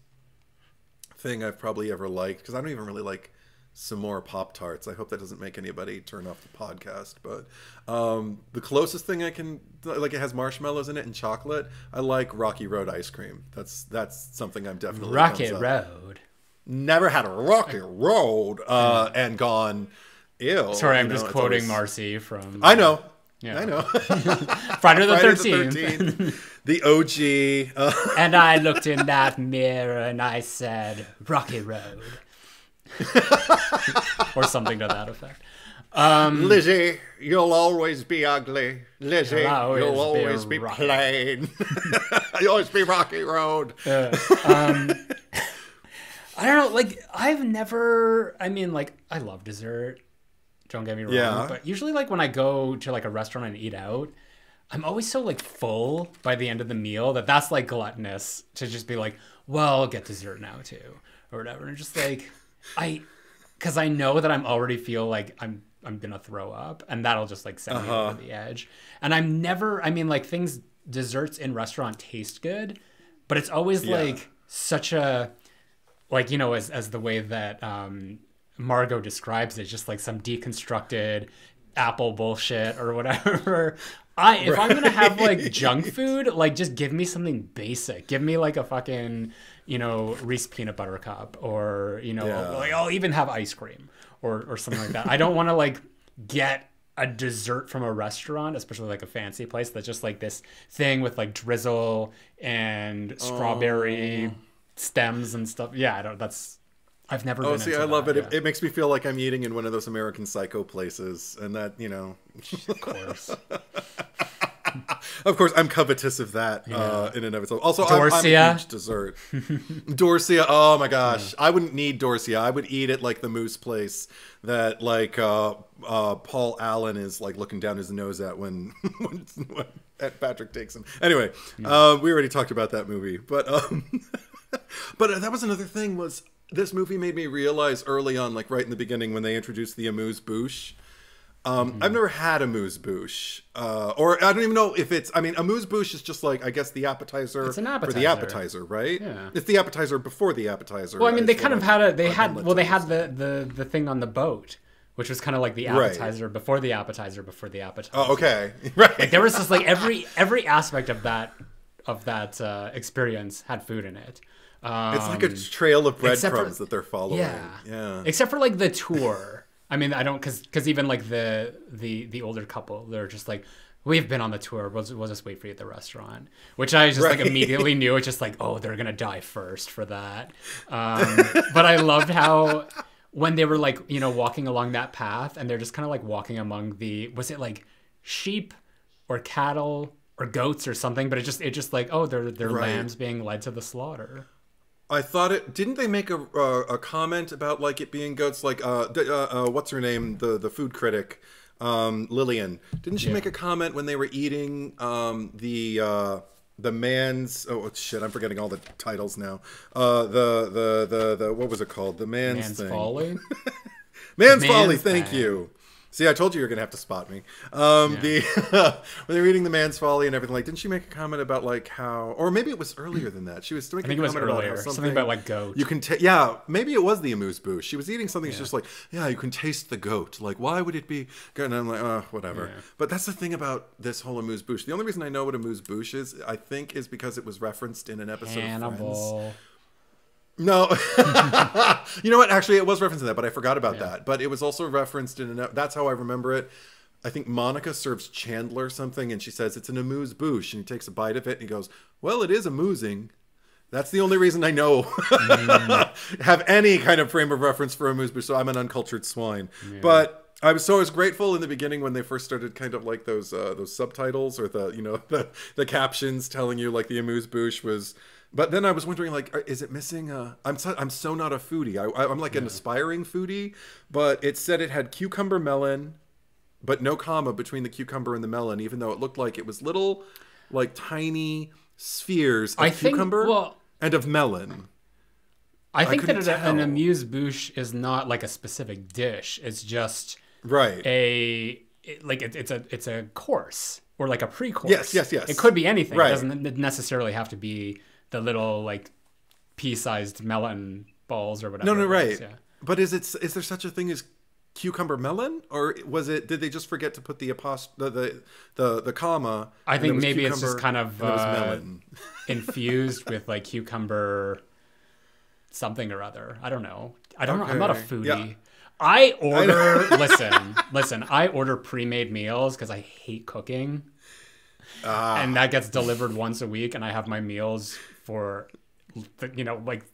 thing I've probably ever liked because I don't even really like s'more Pop Tarts. I hope that doesn't make anybody turn off the podcast. But um, the closest thing I can like it has marshmallows in it and chocolate. I like Rocky Road ice cream. That's that's something I'm definitely Rocket up. Road. Never had a Rocky Road uh, and gone. Ew. Sorry, I'm you know, just quoting always- Marcy from I know. Yeah. I know. Friday the Friday the 13th. 13th, the OG. Uh, and I looked in that mirror and I said, Rocky Road. or something to that effect. Lizzie, you'll always be ugly. Lizzie, You'll always you'll be always be, rocky. plain. you'll always be Rocky Road. I don't know, like, I've never, I mean, like, I love dessert. Don't get me wrong. Yeah. But usually, like, when I go to, like, a restaurant and eat out, I'm always so, like, full by the end of the meal that that's, like, gluttonous to just be like, well, I'll get dessert now, too. Or whatever. And just, like, I, because I know that I'm already feel like I'm I'm gonna throw up, and that'll just like send me Uh-huh. over the edge. And I'm never. I mean, like things, desserts in restaurant taste good, but it's always Yeah. like such a, like you know, as as the way that um, Margot describes it, just like some deconstructed apple bullshit or whatever. I if I'm gonna have like junk food, like just give me something basic. Give me like a fucking you know Reese peanut butter cup, or you know Yeah. like I'll even have ice cream or or something like that. I don't want to like get a dessert from a restaurant, especially like a fancy place that's just like this thing with like drizzle and strawberry Oh. Stems and stuff. Yeah, I don't. That's I've never. Oh, see, I love that, it. it. yeah. It makes me feel like I'm eating in one of those American Psycho places, and that you know, of course. of course, I'm covetous of that uh, in and of itself. Also, I'm, I'm a dessert. Dorsia, oh my gosh, I wouldn't need Dorsia. I would eat it like the moose place that like uh, uh, Paul Allen is like looking down his nose at when when, when at Patrick takes him. Anyway, uh, we already talked about that movie, but um, but uh, that was another thing was this movie made me realize early on, like right in the beginning when they introduced the amuse bouche. Um, Mm-hmm. I've never had amuse bouche, uh, or I don't even know if it's. I mean, amuse bouche is just like I guess the appetizer, It's an appetizer. for the appetizer. right? Yeah. It's the appetizer before the appetizer. Well, I mean, they kind of had a. They had. Well, they had the the the thing on the boat, which was kind of like the Right. appetizer before the appetizer before the appetizer. Oh, okay, right. Like There was just like every every aspect of that of that uh, experience had food in it. Um, it's like a trail of breadcrumbs that they're following. yeah, yeah. Except for like the tour. I mean, I don't because because even like the the the older couple, they're just like. We've been on the tour. We'll, we'll just wait for you at the restaurant, which I just like immediately knew. It's just like, oh, they're gonna die first for that. Um, but I loved how when they were like, you know, walking along that path, and they're just kind of like walking among the was it like sheep or cattle or goats or something? But it just it just like, oh, they're they're Right. lambs being led to the slaughter. I thought it. Didn't they make a uh, a comment about like it being goats? Like uh, uh, uh what's her name? The the food critic, um, Lillian. Didn't she Yeah. make a comment when they were eating um the uh the man's oh shit I'm forgetting all the titles now. Uh the the the the what was it called? The man's, Man's thing. folly. Man's, Man's folly. Thank bag. you. See, I told you you're gonna have to spot me. Um, The when they're reading the man's folly and everything, like, didn't she make a comment about like how, or maybe it was earlier than that? She was making think a comment about earlier. how Something something, about, like, goat. You can, ta- yeah, maybe it was the amuse bouche. She was eating something. She's just like, yeah, you can taste the goat. Like, why would it be? good? And I'm like, oh, whatever. But that's the thing about this whole amuse bouche. The only reason I know what amuse bouche is, I think, is because it was referenced in an episode of Friends. No, you know what? Actually, it was referenced in that, but I forgot about that. But it was also referenced in an. That's how I remember it. I think Monica serves Chandler something, and she says it's an amuse bouche, and he takes a bite of it, and he goes, "Well, it is amusing." That's the only reason I know have any kind of frame of reference for amuse bouche. So I'm an uncultured swine, but. I was so I was grateful in the beginning when they first started kind of like those uh, those subtitles or the you know the, the captions telling you like the amuse bouche was but then I was wondering, like, is it missing? A, I'm so, I'm so not a foodie. I, I, I'm like an aspiring foodie, but it said it had cucumber melon, but no comma between the cucumber and the melon, even though it looked like it was little, like tiny spheres of I think- cucumber well- and of melon. I think that couldn't an amuse bouche is not like a specific dish. It's just Right. a it- like it, it's a it's a course or like a pre-course. Yes, yes, yes. It could be anything. Right. It doesn't necessarily have to be the little like pea-sized melon balls or whatever. no, no, right. Yeah. But is it is there such a thing as cucumber melon, or was it? Did they just forget to put the apost the the the, the comma? I think maybe it's just kind of and it was uh, melon. infused with like cucumber something or other. I don't know. I don't know. I'm not a foodie. Yeah. I order listen, listen, I order pre-made meals because I hate cooking. Ah. and that gets delivered once a week and I have my meals for you know, like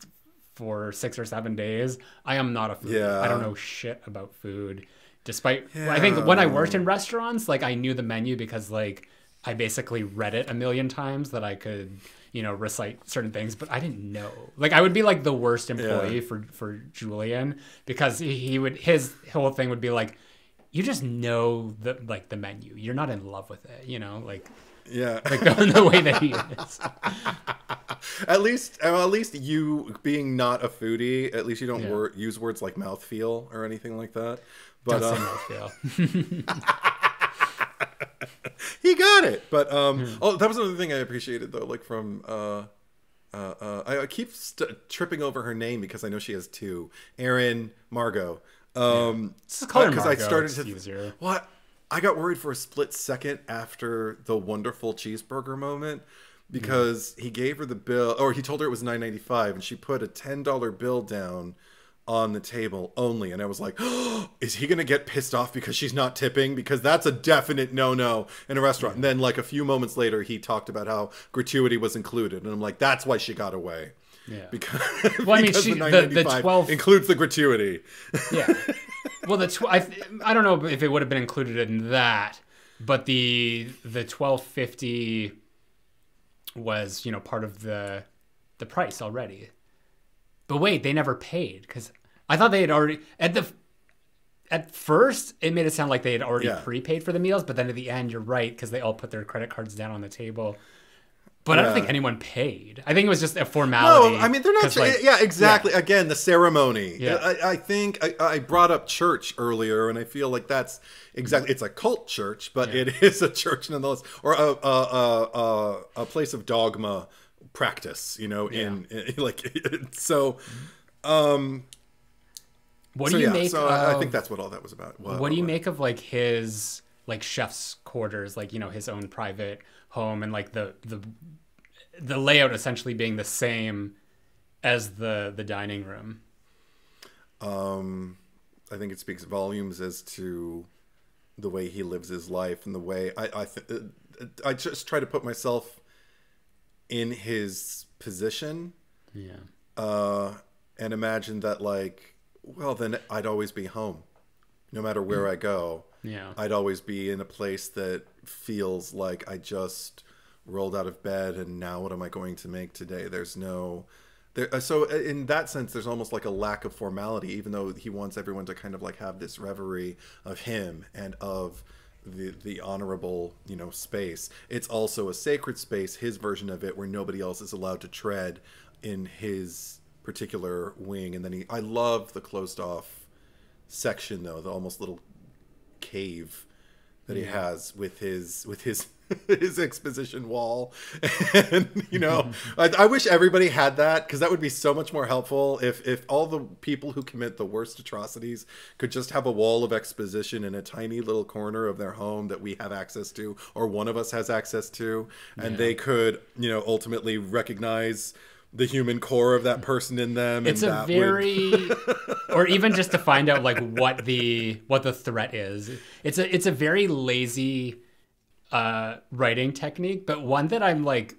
for 6 or 7 days. I am not a food. Yeah. I don't know shit about food. Despite yeah. I think when I worked in restaurants, like I knew the menu because like I basically read it a million times that I could, you know, recite certain things, but I didn't know. Like I would be like the worst employee Yeah. for for Julian because he would his whole thing would be like you just know the like the menu. You're not in love with it, you know, like Yeah. like the, the way that he is. at least, uh, at least you being not a foodie, at least you don't Yeah. wor- use words like mouthfeel or anything like that. But uh, mouthfeel. he got it. But um, Hmm. oh, that was another thing I appreciated though, like from uh, uh, uh I, I keep st- tripping over her name because I know she has two, Erin Margot. Um, Just call her because Margot, it's easier. What? I got worried for a split second after the wonderful cheeseburger moment because mm. he gave her the bill, or he told her it was nine ninety five, and she put a ten dollar bill down on the table only, and I was like, oh, "Is he gonna get pissed off because she's not tipping? Because that's a definite no no in a restaurant." And then, like a few moments later, he talked about how gratuity was included, and I'm like, "That's why she got away." Yeah. Because, Well, I mean, she- the, the- the 12 includes the gratuity. Yeah. Well, the tw- I, I don't know if it would have been included in that, but the the twelve fifty was you know part of the the price already. But wait, they never paid because I thought they had already at the at first it made it sound like they had already Yeah. prepaid for the meals, but then at the end you're right because they all put their credit cards down on the table. But I don't think anyone paid. I think it was just a formality. No, I mean they're not. like- yeah, exactly. Again, the ceremony. Yeah. I, I think I, I brought up church earlier, and I feel like that's exactly. It's a cult church, but Yeah. it is a church nonetheless, or a a, a, a, a place of dogma practice. You know, in, in like so. Um. What so do you yeah, make? so I, I think that's what all that was about. what do you make of like his like chef's quarters like you know his own private home and like the the the layout essentially being the same as the the dining room. Um, I think it speaks volumes as to the way he lives his life and the way I I th- I just try to put myself in his position. Yeah. Uh, and imagine that like well then I'd always be home no matter where I go. Yeah. I'd always be in a place that feels like I just rolled out of bed and now what am I going to make today? There's no there uh, so in that sense there's almost like a lack of formality even though he wants everyone to kind of like have this reverie of him and of the the honorable, you know, space. It's also a sacred space, his version of it where nobody else is allowed to tread in his particular wing and then he I love the closed off section though, the almost little cave that he has with his with his his exposition wall. And you know I, I wish everybody had that because that would be so much more helpful if if all the people who commit the worst atrocities could just have a wall of exposition in a tiny little corner of their home that we have access to or one of us has access to and they could you know ultimately recognize the human core of that person in them it's and a very or even just to find out like what the what the threat is. It's a it's a very lazy uh writing technique but one that i'm like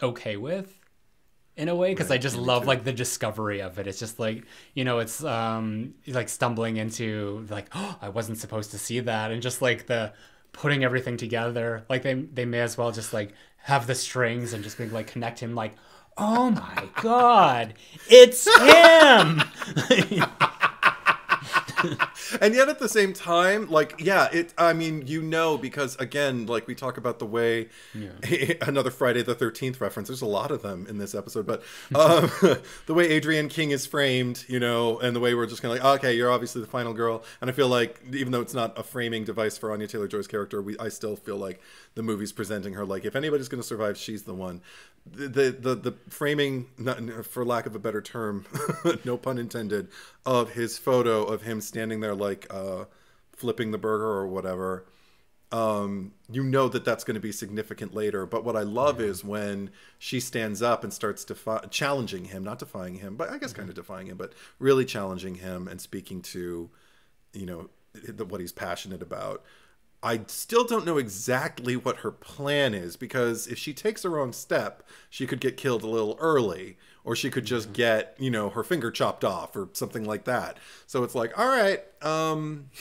okay with in a way because i just love like the discovery of it. It's just like you know it's um like stumbling into like oh i wasn't supposed to see that and just like the putting everything together. Like they they may as well just like have the strings and just being like connect him like oh my god. It's him and yet at the same time like yeah it i mean you know because again like we talk about the way another friday the 13th reference there's a lot of them in this episode but um the way Adrienne King is framed you know and the way we're just kind of like okay you're obviously the final girl. And i feel like even though it's not a framing device for anya taylor joy's character we i still feel like the movie's presenting her like if anybody's going to survive she's the one. The the the, the framing not, for lack of a better term no pun intended of his photo of him standing there like uh, flipping the burger or whatever, um, you know that that's going to be significant later. But what I love is when she stands up and starts defi- challenging him, not defying him, but I guess kind of defying him, but really challenging him and speaking to, you know, the, what he's passionate about. I still don't know exactly what her plan is because if she takes a wrong step, she could get killed a little early, or she could just get, you know, her finger chopped off or something like that. So it's like, all right, um,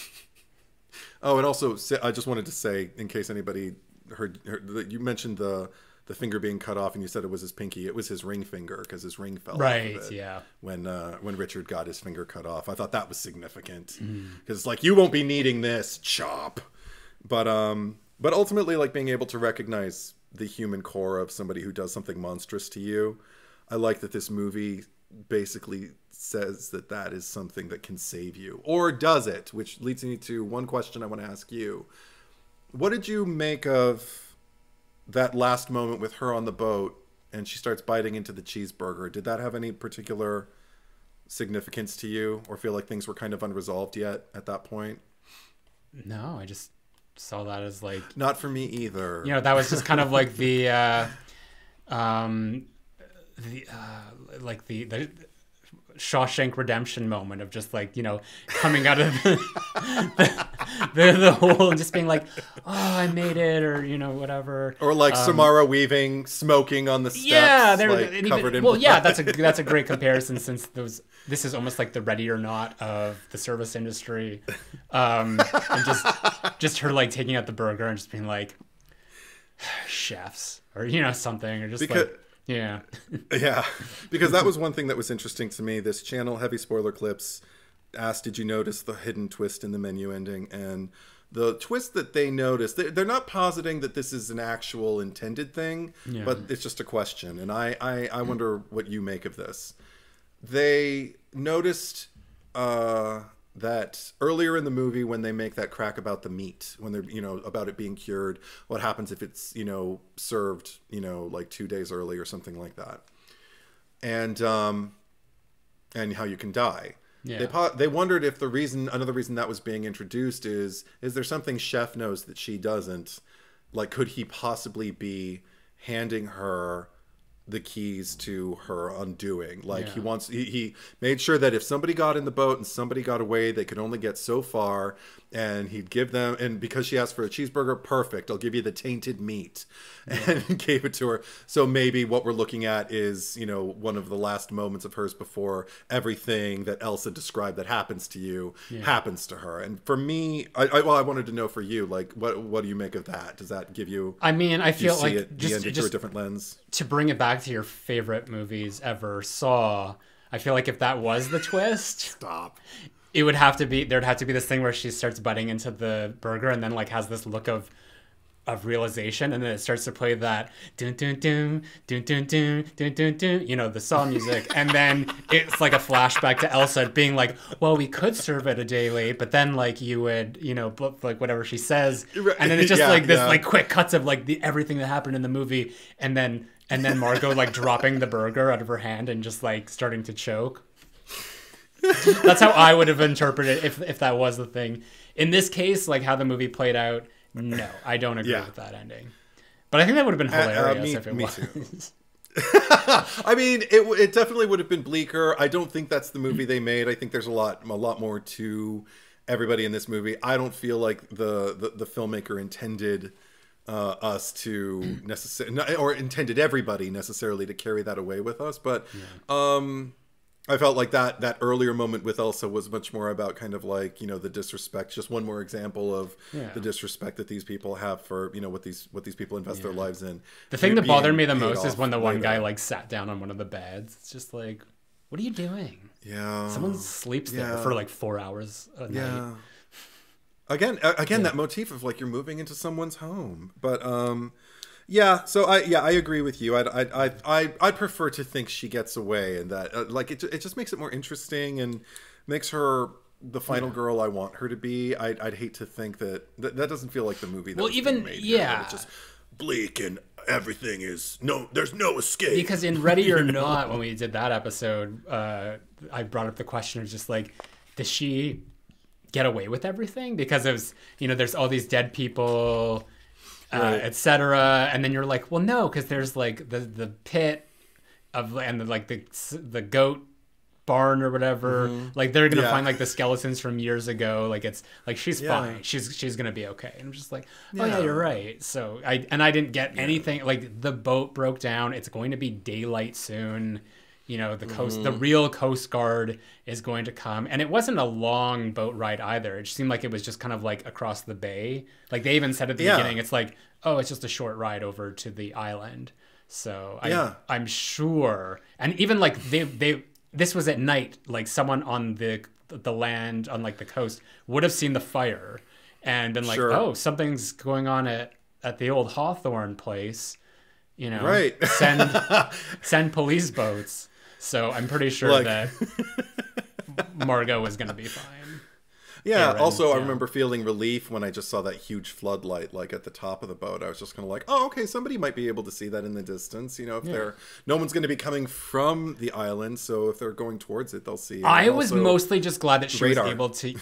Oh, and also, I just wanted to say, in case anybody heard, heard that you mentioned the the finger being cut off, and you said it was his pinky. It was his ring finger because his ring fell Right, off yeah. When uh, when Richard got his finger cut off, I thought that was significant because Mm-hmm. it's like you won't be needing this chop, but um, but ultimately, like being able to recognize the human core of somebody who does something monstrous to you. I like that this movie basically says that that is something that can save you. Or does it? Which leads me to one question i want to ask you. What did you make of that last moment with her on the boat and she starts biting into the cheeseburger? Did that have any particular significance to you or feel like things were kind of unresolved yet at that point? No, I just saw that as like not for me either. You know that was just kind of like the uh um the uh like the the Shawshank Redemption moment of just like you know coming out of the the, the, the hole and just being like oh I made it or you know whatever. Or like Samara Weaving smoking on the steps, Um, yeah they're like, even- covered in well yeah that's a that's a great comparison since those this is almost like the ready or not of the service industry um and just just her like taking out the burger and just being like chefs or you know something or just Because- like yeah Yeah, because that was one thing that was interesting to me. This channel, Heavy Spoiler Clips, asked, "Did you notice the hidden twist in the menu ending?" And the twist that they noticed, they- they're not positing that this is an actual intended thing, but it's just a question. And I, I, I wonder what you make of this. They noticed uh, that earlier in the movie when they make that crack about the meat, when they're you know about it being cured, what happens if it's you know served you know like two days early or something like that, and um, and how you can die. Yeah. They po- they wondered if the reason another reason that was being introduced is is there something Chef knows that she doesn't, like could he possibly be handing her the keys to her undoing. Like he wants he, he made sure that if somebody got in the boat and somebody got away they could only get so far and he'd give them and because she asked for a cheeseburger perfect i'll give you the tainted meat. And gave it to her. So maybe what we're looking at is you know one of the last moments of hers before everything that elsa described that happens to you happens to her. And for me I, I well i wanted to know for you like what what do you make of that? Does that give you I mean I feel like it the just through a different lens? to bring it back to your favorite movies ever saw I feel like if that was the twist stop it would have to be there'd have to be this thing where she starts butting into the burger and then like has this look of of realization and then it starts to play that dun dun dun dun dun dun dun dun dun you know the saw music. And then it's like a flashback to Elsa being like well we could serve it a day late but then like you would you know bl- like whatever she says. And then it's just Yeah, like this yeah. like quick cuts of like the everything that happened in the movie and then and then Margot like dropping the burger out of her hand and just like starting to choke that's how I would have interpreted if if that was the thing. In this case, like how the movie played out, no, I don't agree Yeah. with that ending. But I think that would have been uh, hilarious me- if it was. too. I mean, it it definitely would have been bleaker. I don't think that's the movie they made. I think there's a lot a lot more to everybody in this movie. I don't feel like the the, the filmmaker intended uh, us to necessarily or intended everybody necessarily to carry that away with us. But um, I felt like that that earlier moment with Elsa was much more about kind of like you know the disrespect. Just one more example of Yeah. the disrespect that these people have for you know what these what these people invest their lives in. The thing They're that bothered me the most is when the one later. guy like sat down on one of the beds. It's just like, what are you doing? yeah Someone sleeps there yeah. for like four hours a yeah night. again again that motif of like you're moving into someone's home but um yeah so i yeah i agree with you i'd i'd i'd, I'd, I'd prefer to think she gets away and that uh, like it, it just makes it more interesting and makes her the final girl i want her to be I'd, I'd hate to think that, that that doesn't feel like the movie that Well, even- yeah. it's just bleak and everything is no there's no escape Because in Ready or Not, when we did that episode, uh, I brought up the question of just like, does she get away with everything? Because it was, you know, there's all these dead people, uh, Right. etc. And then you're like, well, no, because there's like the the pit of and the, like the the goat barn or whatever. Like they're gonna Mm-hmm. Yeah. find like the skeletons from years ago. Like it's like she's Yeah. fine. She's she's gonna be okay. And I'm just like, oh yeah, Yeah. you're right. So I and I didn't get anything. Like the boat broke down. It's going to be daylight soon. You know the coast, Mm-hmm. the real Coast Guard is going to come, and it wasn't a long boat ride either. It seemed like it was just kind of like across the bay. Like they even said at the Yeah. beginning, it's like, oh, it's just a short ride over to the island. So I, Yeah. I'm sure, and even like they they this was at night. Like someone on the the land on like the coast would have seen the fire and been like, Sure. oh, something's going on at at the old Hawthorne place. You know, Right. Send send police boats. So I'm pretty sure Like- that Margot was gonna be fine. Yeah. Aaron, also, I remember feeling relief when I just saw that huge floodlight, like at the top of the boat. I was just kind of like, "Oh, okay, somebody might be able to see that in the distance." You know, if they're no one's going to be coming from the island, so if they're going towards it, they'll see. it. I And was also- mostly just glad that she radar. was able to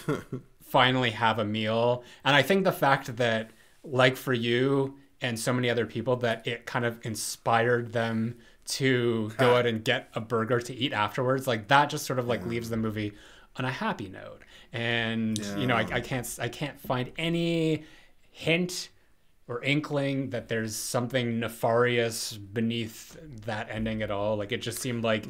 finally have a meal. And I think the fact that, like for you and so many other people, that it kind of inspired them to go out and get a burger to eat afterwards, like that just sort of like leaves the movie on a happy note. And you know, I, I can't I can't find any hint or inkling that there's something nefarious beneath that ending at all. Like it just seemed like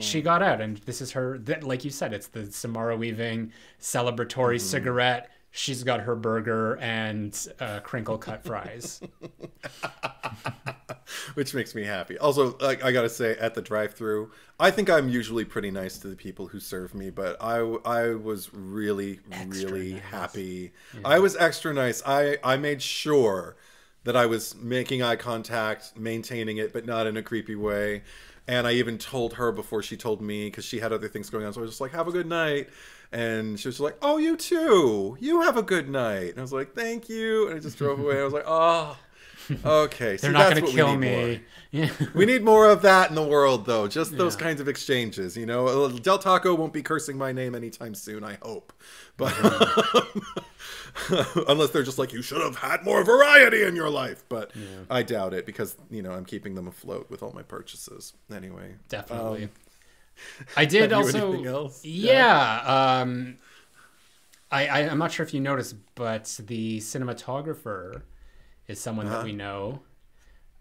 she got out, and this is her. That, like you said, it's the Samara Weaving celebratory mm-hmm. cigarette. She's got her burger and uh, crinkle cut fries. which makes me happy. Also, like I gotta say, at the drive-through, I think I'm usually pretty nice to the people who serve me, but I I was really really nice. happy. I was extra nice. I I made sure that I was making eye contact, maintaining it, but not in a creepy way. And I even told her before she told me because she had other things going on. So I was just like, "Have a good night," and she was like, "Oh, you too. You have a good night." And I was like, "Thank you," and I just drove away. I was like, "Oh." Okay, They're see, not that's going to what we kill need me. Yeah. We need more of that in the world, though. Just those Yeah. kinds of exchanges, you know. Uh, Del Taco won't be cursing my name anytime soon, I hope. But unless they're just like, you should have had more variety in your life. But I doubt it because you know I'm keeping them afloat with all my purchases. Anyway, Definitely. Um, I did also. else? Yeah. Um, I, I I'm not sure if you noticed, but the cinematographer is someone that we know.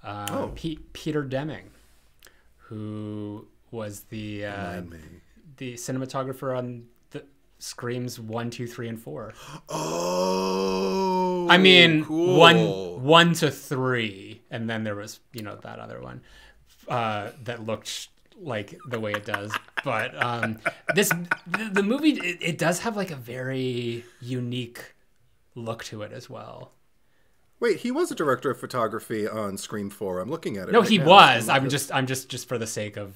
Um, Uh-huh. Oh. Pe- Peter Deming, who was the uh, the cinematographer on the Screams one, two, three, and four. Oh, I mean, cool. one one to three, and then there was you know that other one uh, that looked like the way it does. But um, this the, the movie it, it does have like a very unique look to it as well. Wait, he was a director of photography on Scream Four. I'm looking at it. No, right he now. was. I'm I'm just I'm just just for the sake of.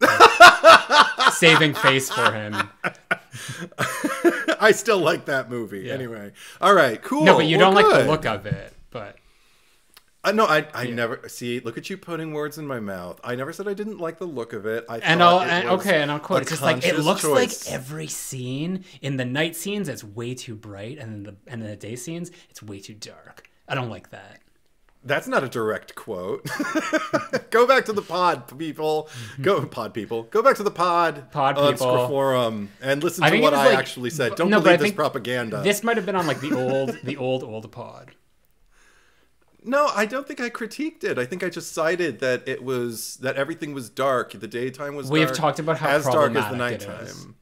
of saving face for him. I still like that movie. Anyway, all right, cool. No, but you Well, don't like the look of it. Uh, no, I, I never see. Look at you putting words in my mouth. I never said I didn't like the look of it. I and I'll it and, was okay, and I'll quote. It's just like it looks choice. like every scene in the night scenes it's way too bright, and in the and in the day scenes it's way too dark. I don't like that. That's not a direct quote. Go back to the pod, people. Go pod, people. Go back to the pod. Pod on people. Forum and listen to think what I like- actually said. Don't no, believe this propaganda. This might have been on like the old the old old pod. No, I don't think I critiqued it. I think I just cited that it was that everything was dark. The daytime was. We have dark, talked about how as dark as the problematic it is. nighttime.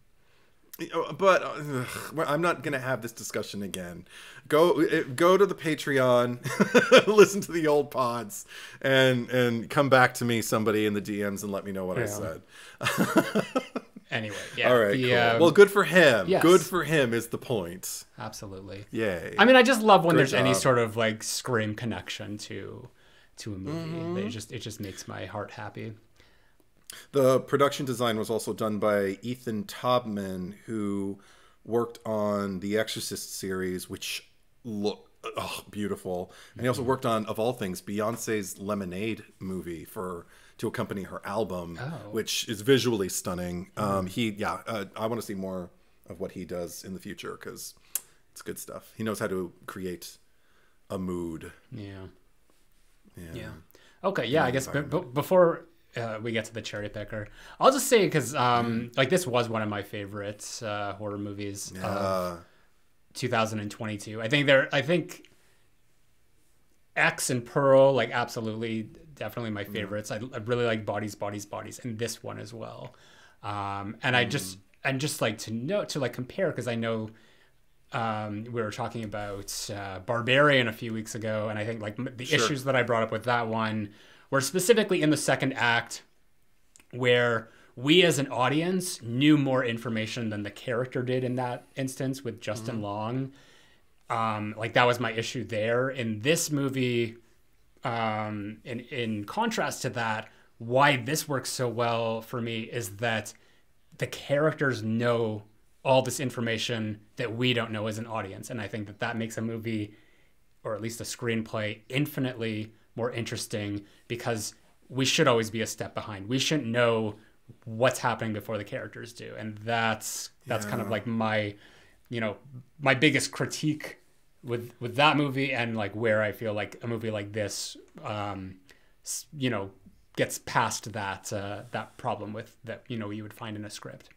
Uh, But ugh, I'm not going to have this discussion again. Go uh, go to the Patreon, listen to the old pods, and and come back to me, somebody in the DMs, and let me know what I said. Anyway, yeah. All right, the, cool. um, well, good for him. yes. Good for him is the point. absolutely. Yay. I mean, I just love when there's any sort of like scream connection to to a movie. Mm-hmm. It just it just makes my heart happy. The production design was also done by Ethan Tobman, who worked on the Exorcist series, which look oh, beautiful. And he also worked on, of all things, Beyonce's Lemonade movie for to accompany her album, Oh. which is visually stunning. Um, he, yeah, uh, I want to see more of what he does in the future because it's good stuff. He knows how to create a mood. Yeah. Yeah. Yeah. Okay. Yeah. I guess b- b- before uh, we get to the cherry picker, I'll just say because um, like this was one of my favorite uh, horror movies of Uh, 2022. I think there. I think X and Pearl, like absolutely, definitely my favorites. I, I really like Bodies, Bodies, Bodies, and this one as well. Um, and I just and just like to know to like compare because I know um, we were talking about uh, Barbarian a few weeks ago, and I think like the issues that I brought up with that one were specifically in the second act, where we as an audience knew more information than the character did in that instance with Justin Long. Um, like that was my issue there. In this movie, um, in in contrast to that, why this works so well for me is that the characters know all this information that we don't know as an audience, and I think that that makes a movie, or at least a screenplay, infinitely more interesting because we should always be a step behind. We shouldn't know what's happening before the characters do, and that's that's kind of like my, you know, my biggest critique with with that movie and like where I feel like a movie like this, um, you know, gets past that uh, that problem with that you know you would find in a script.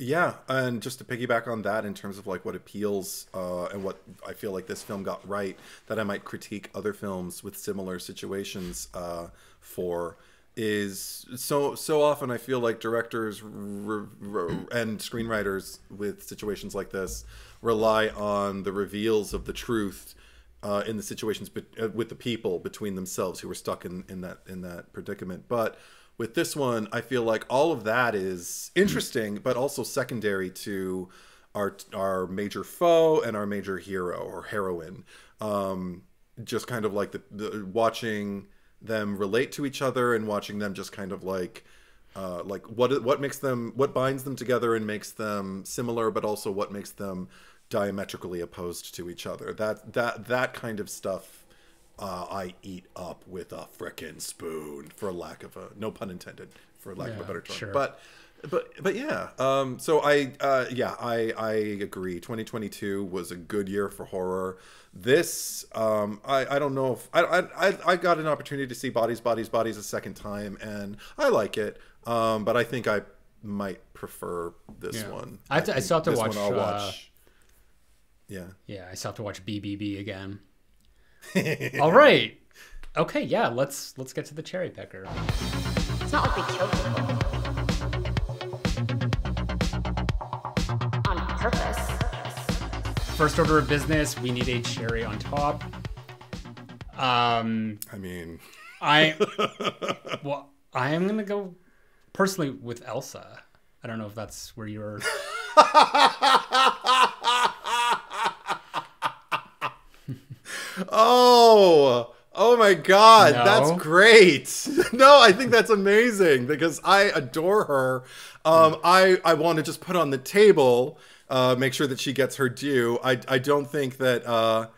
Yeah, and just to piggyback on that, in terms of like what appeals uh, and what I feel like this film got right, that I might critique other films with similar situations uh, for is so so often I feel like directors re- re- and screenwriters with situations like this rely on the reveals of the truth uh, in the situations uh, with the people between themselves who are stuck in, in that in that predicament. But with this one, I feel like all of that is interesting, but also secondary to our our major foe and our major hero or heroine. Um, just kind of like the, the watching them relate to each other and watching them just kind of like uh, like what what makes them what binds them together and makes them similar, but also what makes them diametrically opposed to each other. That that that kind of stuff uh, I eat up with a frickin' spoon, for lack of a no pun intended, for lack of a better term. sure. But but but yeah. Um, so I uh, yeah I I agree. 2022 was a good year for horror. This um, I I don't know if I I I- I got an opportunity to see Bodies Bodies Bodies a second time and I like it. Um, but I think I might prefer this Yeah. one. I have to- I think still have to this watch, I'll uh, Yeah. Yeah, I still have to watch BBB again. All right. Okay, yeah, let's let's get to the cherry picker. It's not like we killed people. First order of business, we need a cherry on top. Um, I mean, I well, I am gonna go personally with Elsa. I don't know if that's where you're. Oh, oh my God, No. that's great. no, I think that's amazing because I adore her. Um, I I want to just put on the table, uh, make sure that she gets her due. I I don't think that uh,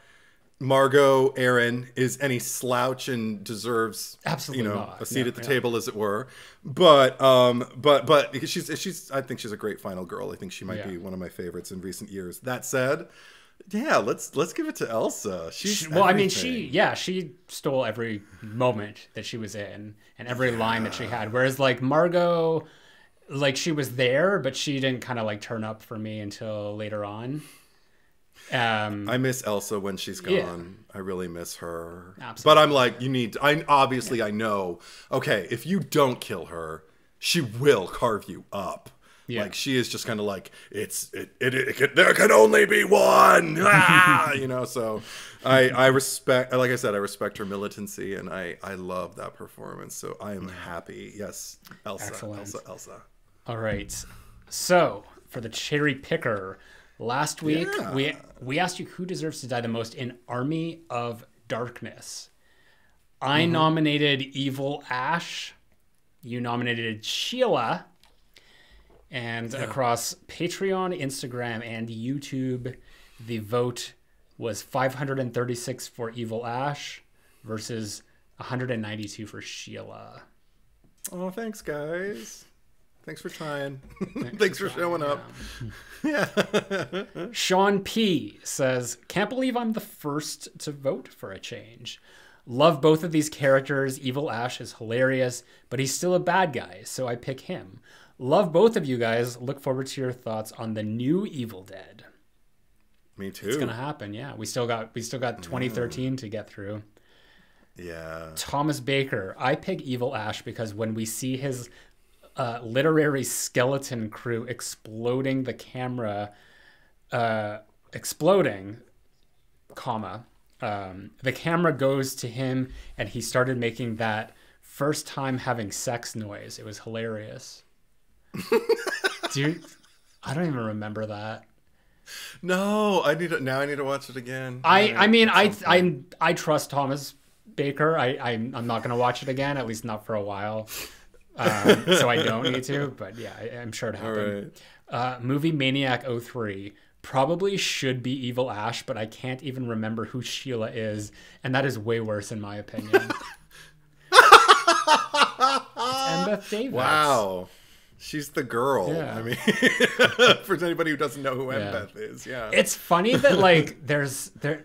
Margot Erin is any slouch and deserves Absolutely you know not. a seat at the yeah. table, as it were. But um, but but she's she's I think she's a great final girl. I think she might Yeah. be one of my favorites in recent years. That said. Yeah, let's let's give it to Elsa. She's She- well, I mean, she yeah, she stole every moment that she was in and every line that she had. Whereas like Margot, like she was there, but she didn't kind of like turn up for me until later on. Um, I miss Elsa when she's gone. Yeah. I really miss her. Absolutely. But I'm like, you need. I obviously I know. Okay, if you don't kill her, she will carve you up. Yeah. Like she is just kind of like it's it, it, it can, there can only be one, ah! you know. So, I I respect like I said I respect her militancy and I I love that performance. So I am happy. Yes, Elsa, Excellent. Elsa, Elsa. All right. So for the cherry picker, last week Yeah. we we asked you who deserves to die the most in Army of Darkness. I Mm-hmm. nominated Evil Ash. You nominated Sheila. And across Patreon, Instagram, and YouTube, the vote was 536 for Evil Ash versus 192 for Sheila. Oh, thanks, guys. Thanks for trying. thanks for showing up. Yeah. Sean P says, "Can't believe I'm the first to vote for a change. Love both of these characters. Evil Ash is hilarious, but he's still a bad guy, so I pick him. Love both of you guys. Look forward to your thoughts on the new Evil Dead. Me too. It's gonna happen. Yeah, we still got we still got mm. 2013 to get through. yeah. Thomas Baker. I pick Evil Ash because when we see his uh, literary skeleton crew exploding the camera, uh, exploding, comma, um, the camera goes to him and he started making that first time having sex noise. It was hilarious. You, I don't even remember that. No, I need to now. I need to watch it again. I, I mean, I, at some. I, I trust Thomas Baker. I, I'm, I'm not gonna watch it again, at least not for a while. Um, so I don't need to, but yeah, I, I'm sure it happened. right. Uh, movie Maniac 03 probably should be Evil Ash, but I can't even remember who Sheila is, and that is way worse in my opinion. Beth Davidtz. Wow. She's the girl. Yeah. I mean, for anybody who doesn't know who Yeah. Embeth is, yeah. It's funny that like there's there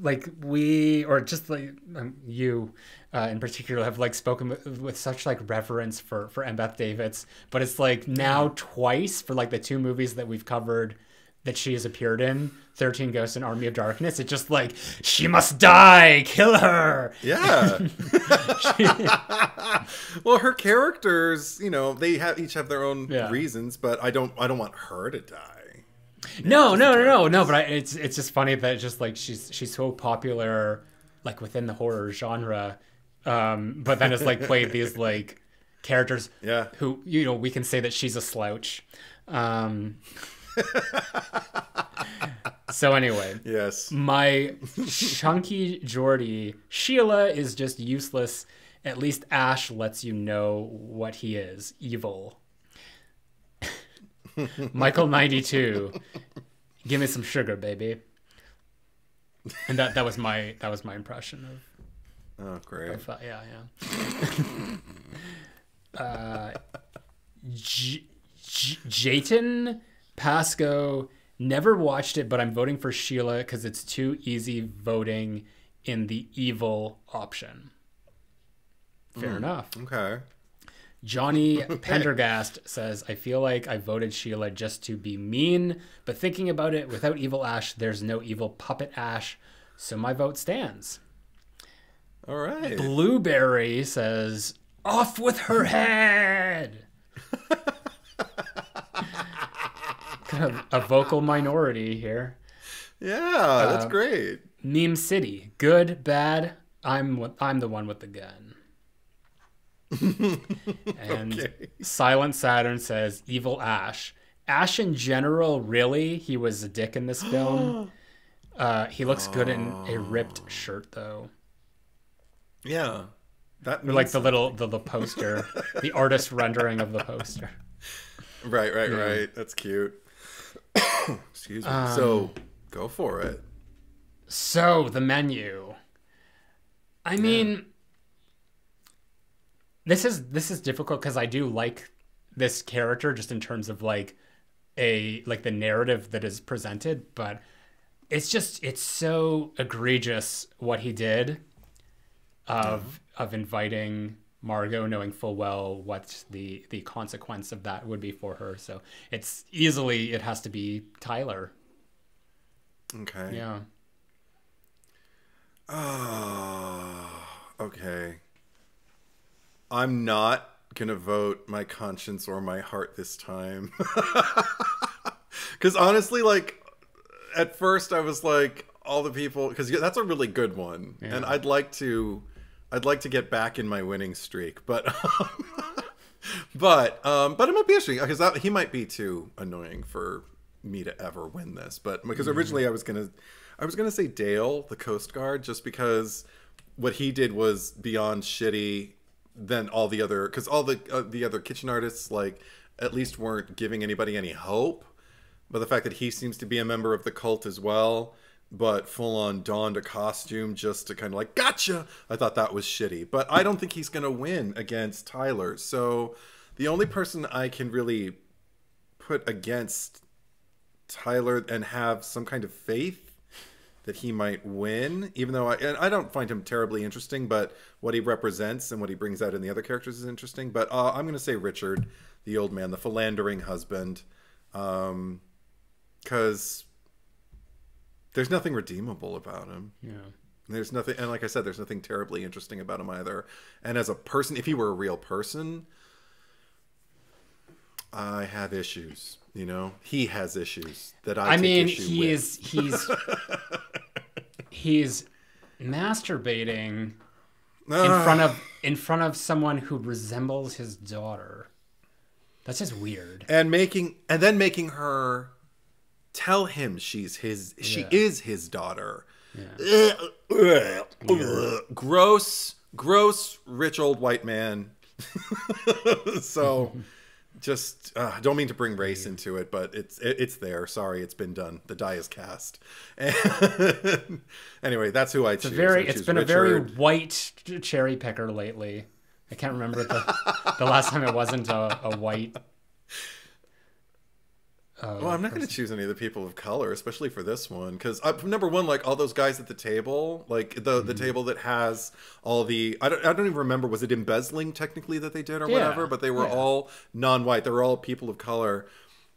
like we or just like um, you uh, in particular have like spoken with, with such like reverence for for Beth Davidtz, but it's like now twice for like the two movies that we've covered that she has appeared in 13 Ghosts and Army of Darkness. It's just like she must die, kill her. yeah. well, her characters, you know, they have each have their own Yeah. reasons, but I don't I don't want her to die. No, no, no, no, no. But I, it's it's just funny that just like she's she's so popular, like within the horror genre, um, but then it's like played these like characters, Yeah. who you know we can say that she's a slouch. Um, so anyway, Yes. my chunky Geordie Sheila is just useless. At least Ash lets you know what he is evil. Michael ninety two, give me some sugar, baby. And that that was my that was my impression of Oh, great. yeah yeah. uh, J- J- Jayton Pasco never watched it, but I'm voting for Sheila because it's too easy voting in the evil option. Fair enough. Okay. Johnny Pendergast says, I feel like I voted Sheila just to be mean, but thinking about it, without Evil Ash, there's no evil puppet Ash, so my vote stands. All right. Blueberry says, Off with her head! kind of a vocal minority here. Yeah, that's Uh, great. Meme City, good, bad. I'm I'm the one with the gun. and Okay. Silent Saturn says Evil Ash. Ash in general, really, he was a dick in this film. Uh, he looks good in a ripped shirt though. Yeah. That Or like the little the, the poster, the artist rendering of the poster. Right, right, right. That's cute. Excuse me. so, Um, go for it. So the menu. I mean, this is this is difficult because I do like this character just in terms of like a like the narrative that is presented, but it's just it's so egregious what he did of of inviting Margot knowing full well what the the consequence of that would be for her. So it's easily it has to be Tyler. Okay. Yeah. Oh, okay. I'm not gonna vote my conscience or my heart this time. Because honestly, like at first I was like, all the people, because that's a really good one, and I'd like to, I'd like to get back in my winning streak, but. but um but it might be interesting because he might be too annoying for me to ever win this but because originally i was gonna i was gonna say dale the coast guard just because what he did was beyond shitty than all the other because all the uh, the other kitchen artists like at least weren't giving anybody any hope but the fact that he seems to be a member of the cult as well but full on donned a costume just to kind of like gotcha. I thought that was shitty, but I don't think he's gonna win against Tyler. So the only person I can really put against Tyler and have some kind of faith that he might win, even though I, and I don't find him terribly interesting, but what he represents and what he brings out in the other characters is interesting. But uh, I'm going to say Richard, the old man, the philandering husband, because um, there's nothing redeemable about him. Yeah. There's nothing, and like I said, there's nothing terribly interesting about him either. And as a person, if he were a real person, I have issues. You know, he has issues that I. I mean, he with. is he's he's masturbating ah. in front of in front of someone who resembles his daughter. That's just weird. and making and then making her tell him she's his she Yeah. is his daughter. Gross gross rich old white man. So just uh, don't mean to bring race into it but it's it, it's there. Sorry it's been done. The die is cast. And anyway that's who i choose It's a very I it's choose been a very white cherry picker lately. I can't remember the the last time it wasn't a, a white. Well, I'm not going to choose any of the people of color, especially for this one, because uh, number one, like all those guys at the table, like the Mm-hmm. the table that has all the I don't I don't even remember was it embezzling technically that they did or Yeah, whatever, but they were yeah. all non-white. They were all people of color,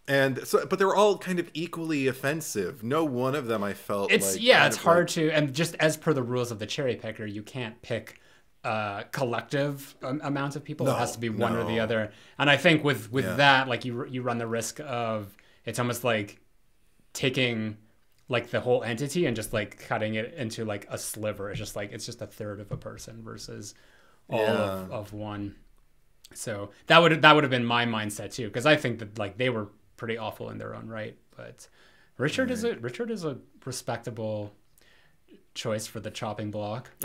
and so but they were all kind of equally offensive. No one of them I felt It's like, yeah, it's hard like- to and just as per the rules of the cherry picker, you can't pick a collective um, amount of people. it has to be one or the other. And I think with with Yeah. that, like you you run the risk of it's almost like taking like the whole entity and just like cutting it into like a sliver. It's just like it's just a third of a person versus all of, Yeah. of one. So that would that would have been my mindset too, because I think that like they were pretty awful in their own right. But Richard is a Richard is a respectable choice for the chopping block.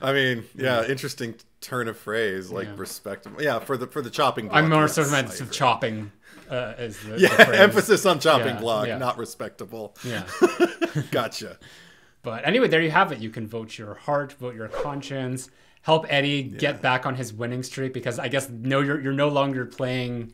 I mean, yeah, interesting turn of phrase, like Yeah. respectable. Yeah, for the for the chopping. Block, I'm more so meant to chopping uh, as the, the Yeah, phrase. emphasis on chopping Yeah, block, yeah. not respectable. Yeah. Gotcha. But anyway, there you have it. You can vote your heart, vote your conscience, help Eddie get back on his winning streak because I guess no, you're you're no longer playing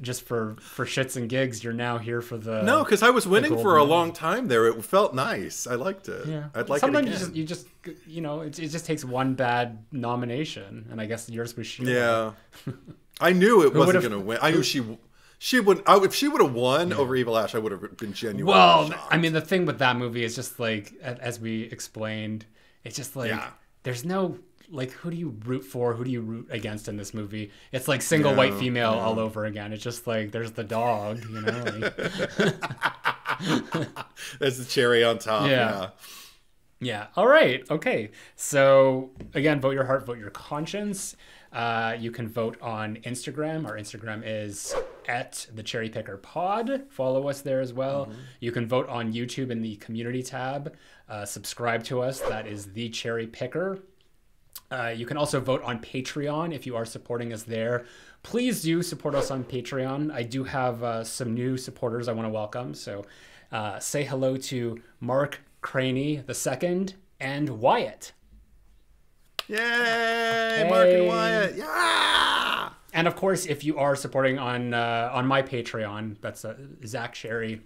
just for for shits and gigs. You're now here for the No, because I was winning for a medal. long time there. It felt nice. I liked it. yeah. I'd like Sometimes it you just you just you know it, it just takes one bad nomination, and I guess yours was Sheila. Yeah, I knew it wasn't going to win. I knew she she would. I, if she would have won over Evil Ash, I would have been genuinely Well, shocked. I mean, the thing with that movie is just like, as we explained, it's just like Yeah. there's no like who do you root for, who do you root against in this movie? It's like single white female yeah. all over again. It's just like there's the dog, you know. Like, there's the cherry on top. Yeah. Yeah. yeah. All right. Okay. So again, vote your heart, vote your conscience. Uh, you can vote on Instagram. Our Instagram is at the Cherry Picker Pod. Follow us there as well. You can vote on YouTube in the community tab. Uh, subscribe to us. That is the Cherry Picker. Uh, you can also vote on Patreon if you are supporting us there. Please do support us on Patreon. I do have uh, some new supporters I want to welcome. So uh, say hello to Mark Craney the second and Wyatt. Yay, Mark and Wyatt. Yeah. And of course, if you are supporting on uh, on my Patreon, that's uh, Zack Cherry.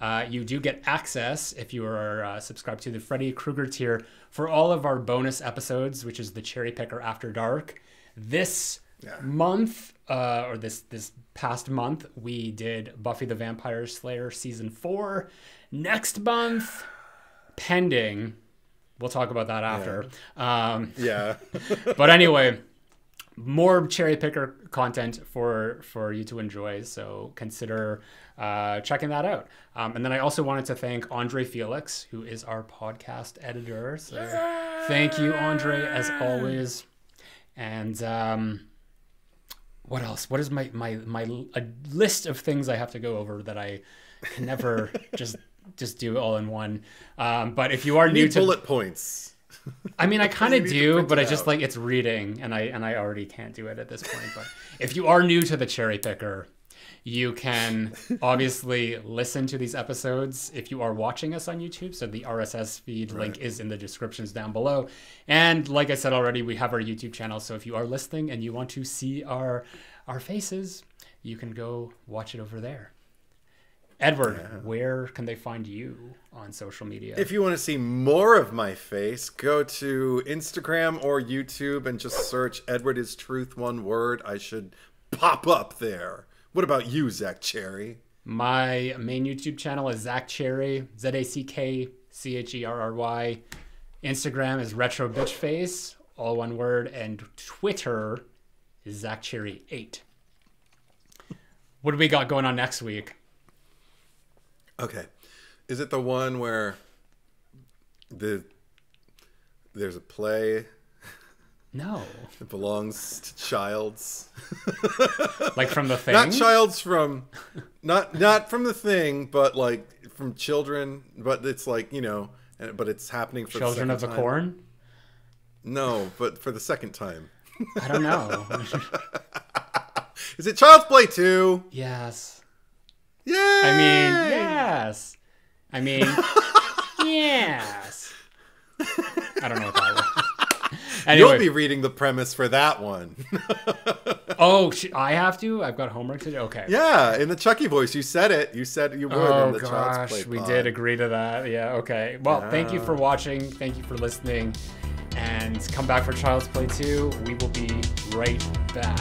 Uh, you do get access if you are uh, subscribed to the Freddy Krueger tier for all of our bonus episodes, which is the Cherry Picker After Dark. This month, uh, or this this past month, we did Buffy the Vampire Slayer season four. Next month, pending, we'll talk about that after. Um, Yeah. but anyway, more cherry picker content for for you to enjoy. So consider uh, checking that out. Um, and then I also wanted to thank Andre Felix, who is our podcast editor. So thank you, Andre, as always. And um, what else? What is my my my a list of things I have to go over that I can never just just do all in one. Um, but if you are new Need to bullet points. I mean, I kind of do, but I just out. like it's reading, and I and I already can't do it at this point. But if you are new to the cherry picker, You can obviously listen to these episodes if you are watching us on YouTube. So the RSS feed link is in the descriptions down below. And like I said already, we have our YouTube channel. So if you are listening and you want to see our our faces, you can go watch it over there. Edward, where can they find you on social media? If you want to see more of my face, go to Instagram or YouTube and just search Edward is Truth, one word. I should pop up there. What about you, Zack Cherry? My main YouTube channel is Zack Cherry, Z A C K C H E R R Y. Instagram is Retro Bitch Face, all one word, and Twitter is Zack Cherry 8. What do we got going on next week? Okay. Is it the one where the there's a play No. It belongs to Childs? Like from the thing? not Childs from not not from the thing, but like from children, but it's like, you know, but it's happening for Children the of the time. Corn? No, but for the second time. I don't know. Is it Child's Play 2? yes. Yay! I mean, yes. I mean, yes. I don't know what that was. You'll be reading the premise for that one. oh, sh- I have to? I've got homework to do? Okay. yeah, in the Chucky voice, you said it. You said you would Oh in the Child's gosh, we pod. did agree to that. Yeah, okay. Well, thank you for watching. Thank you for listening. And come back for Child's Play 2. We will be right back.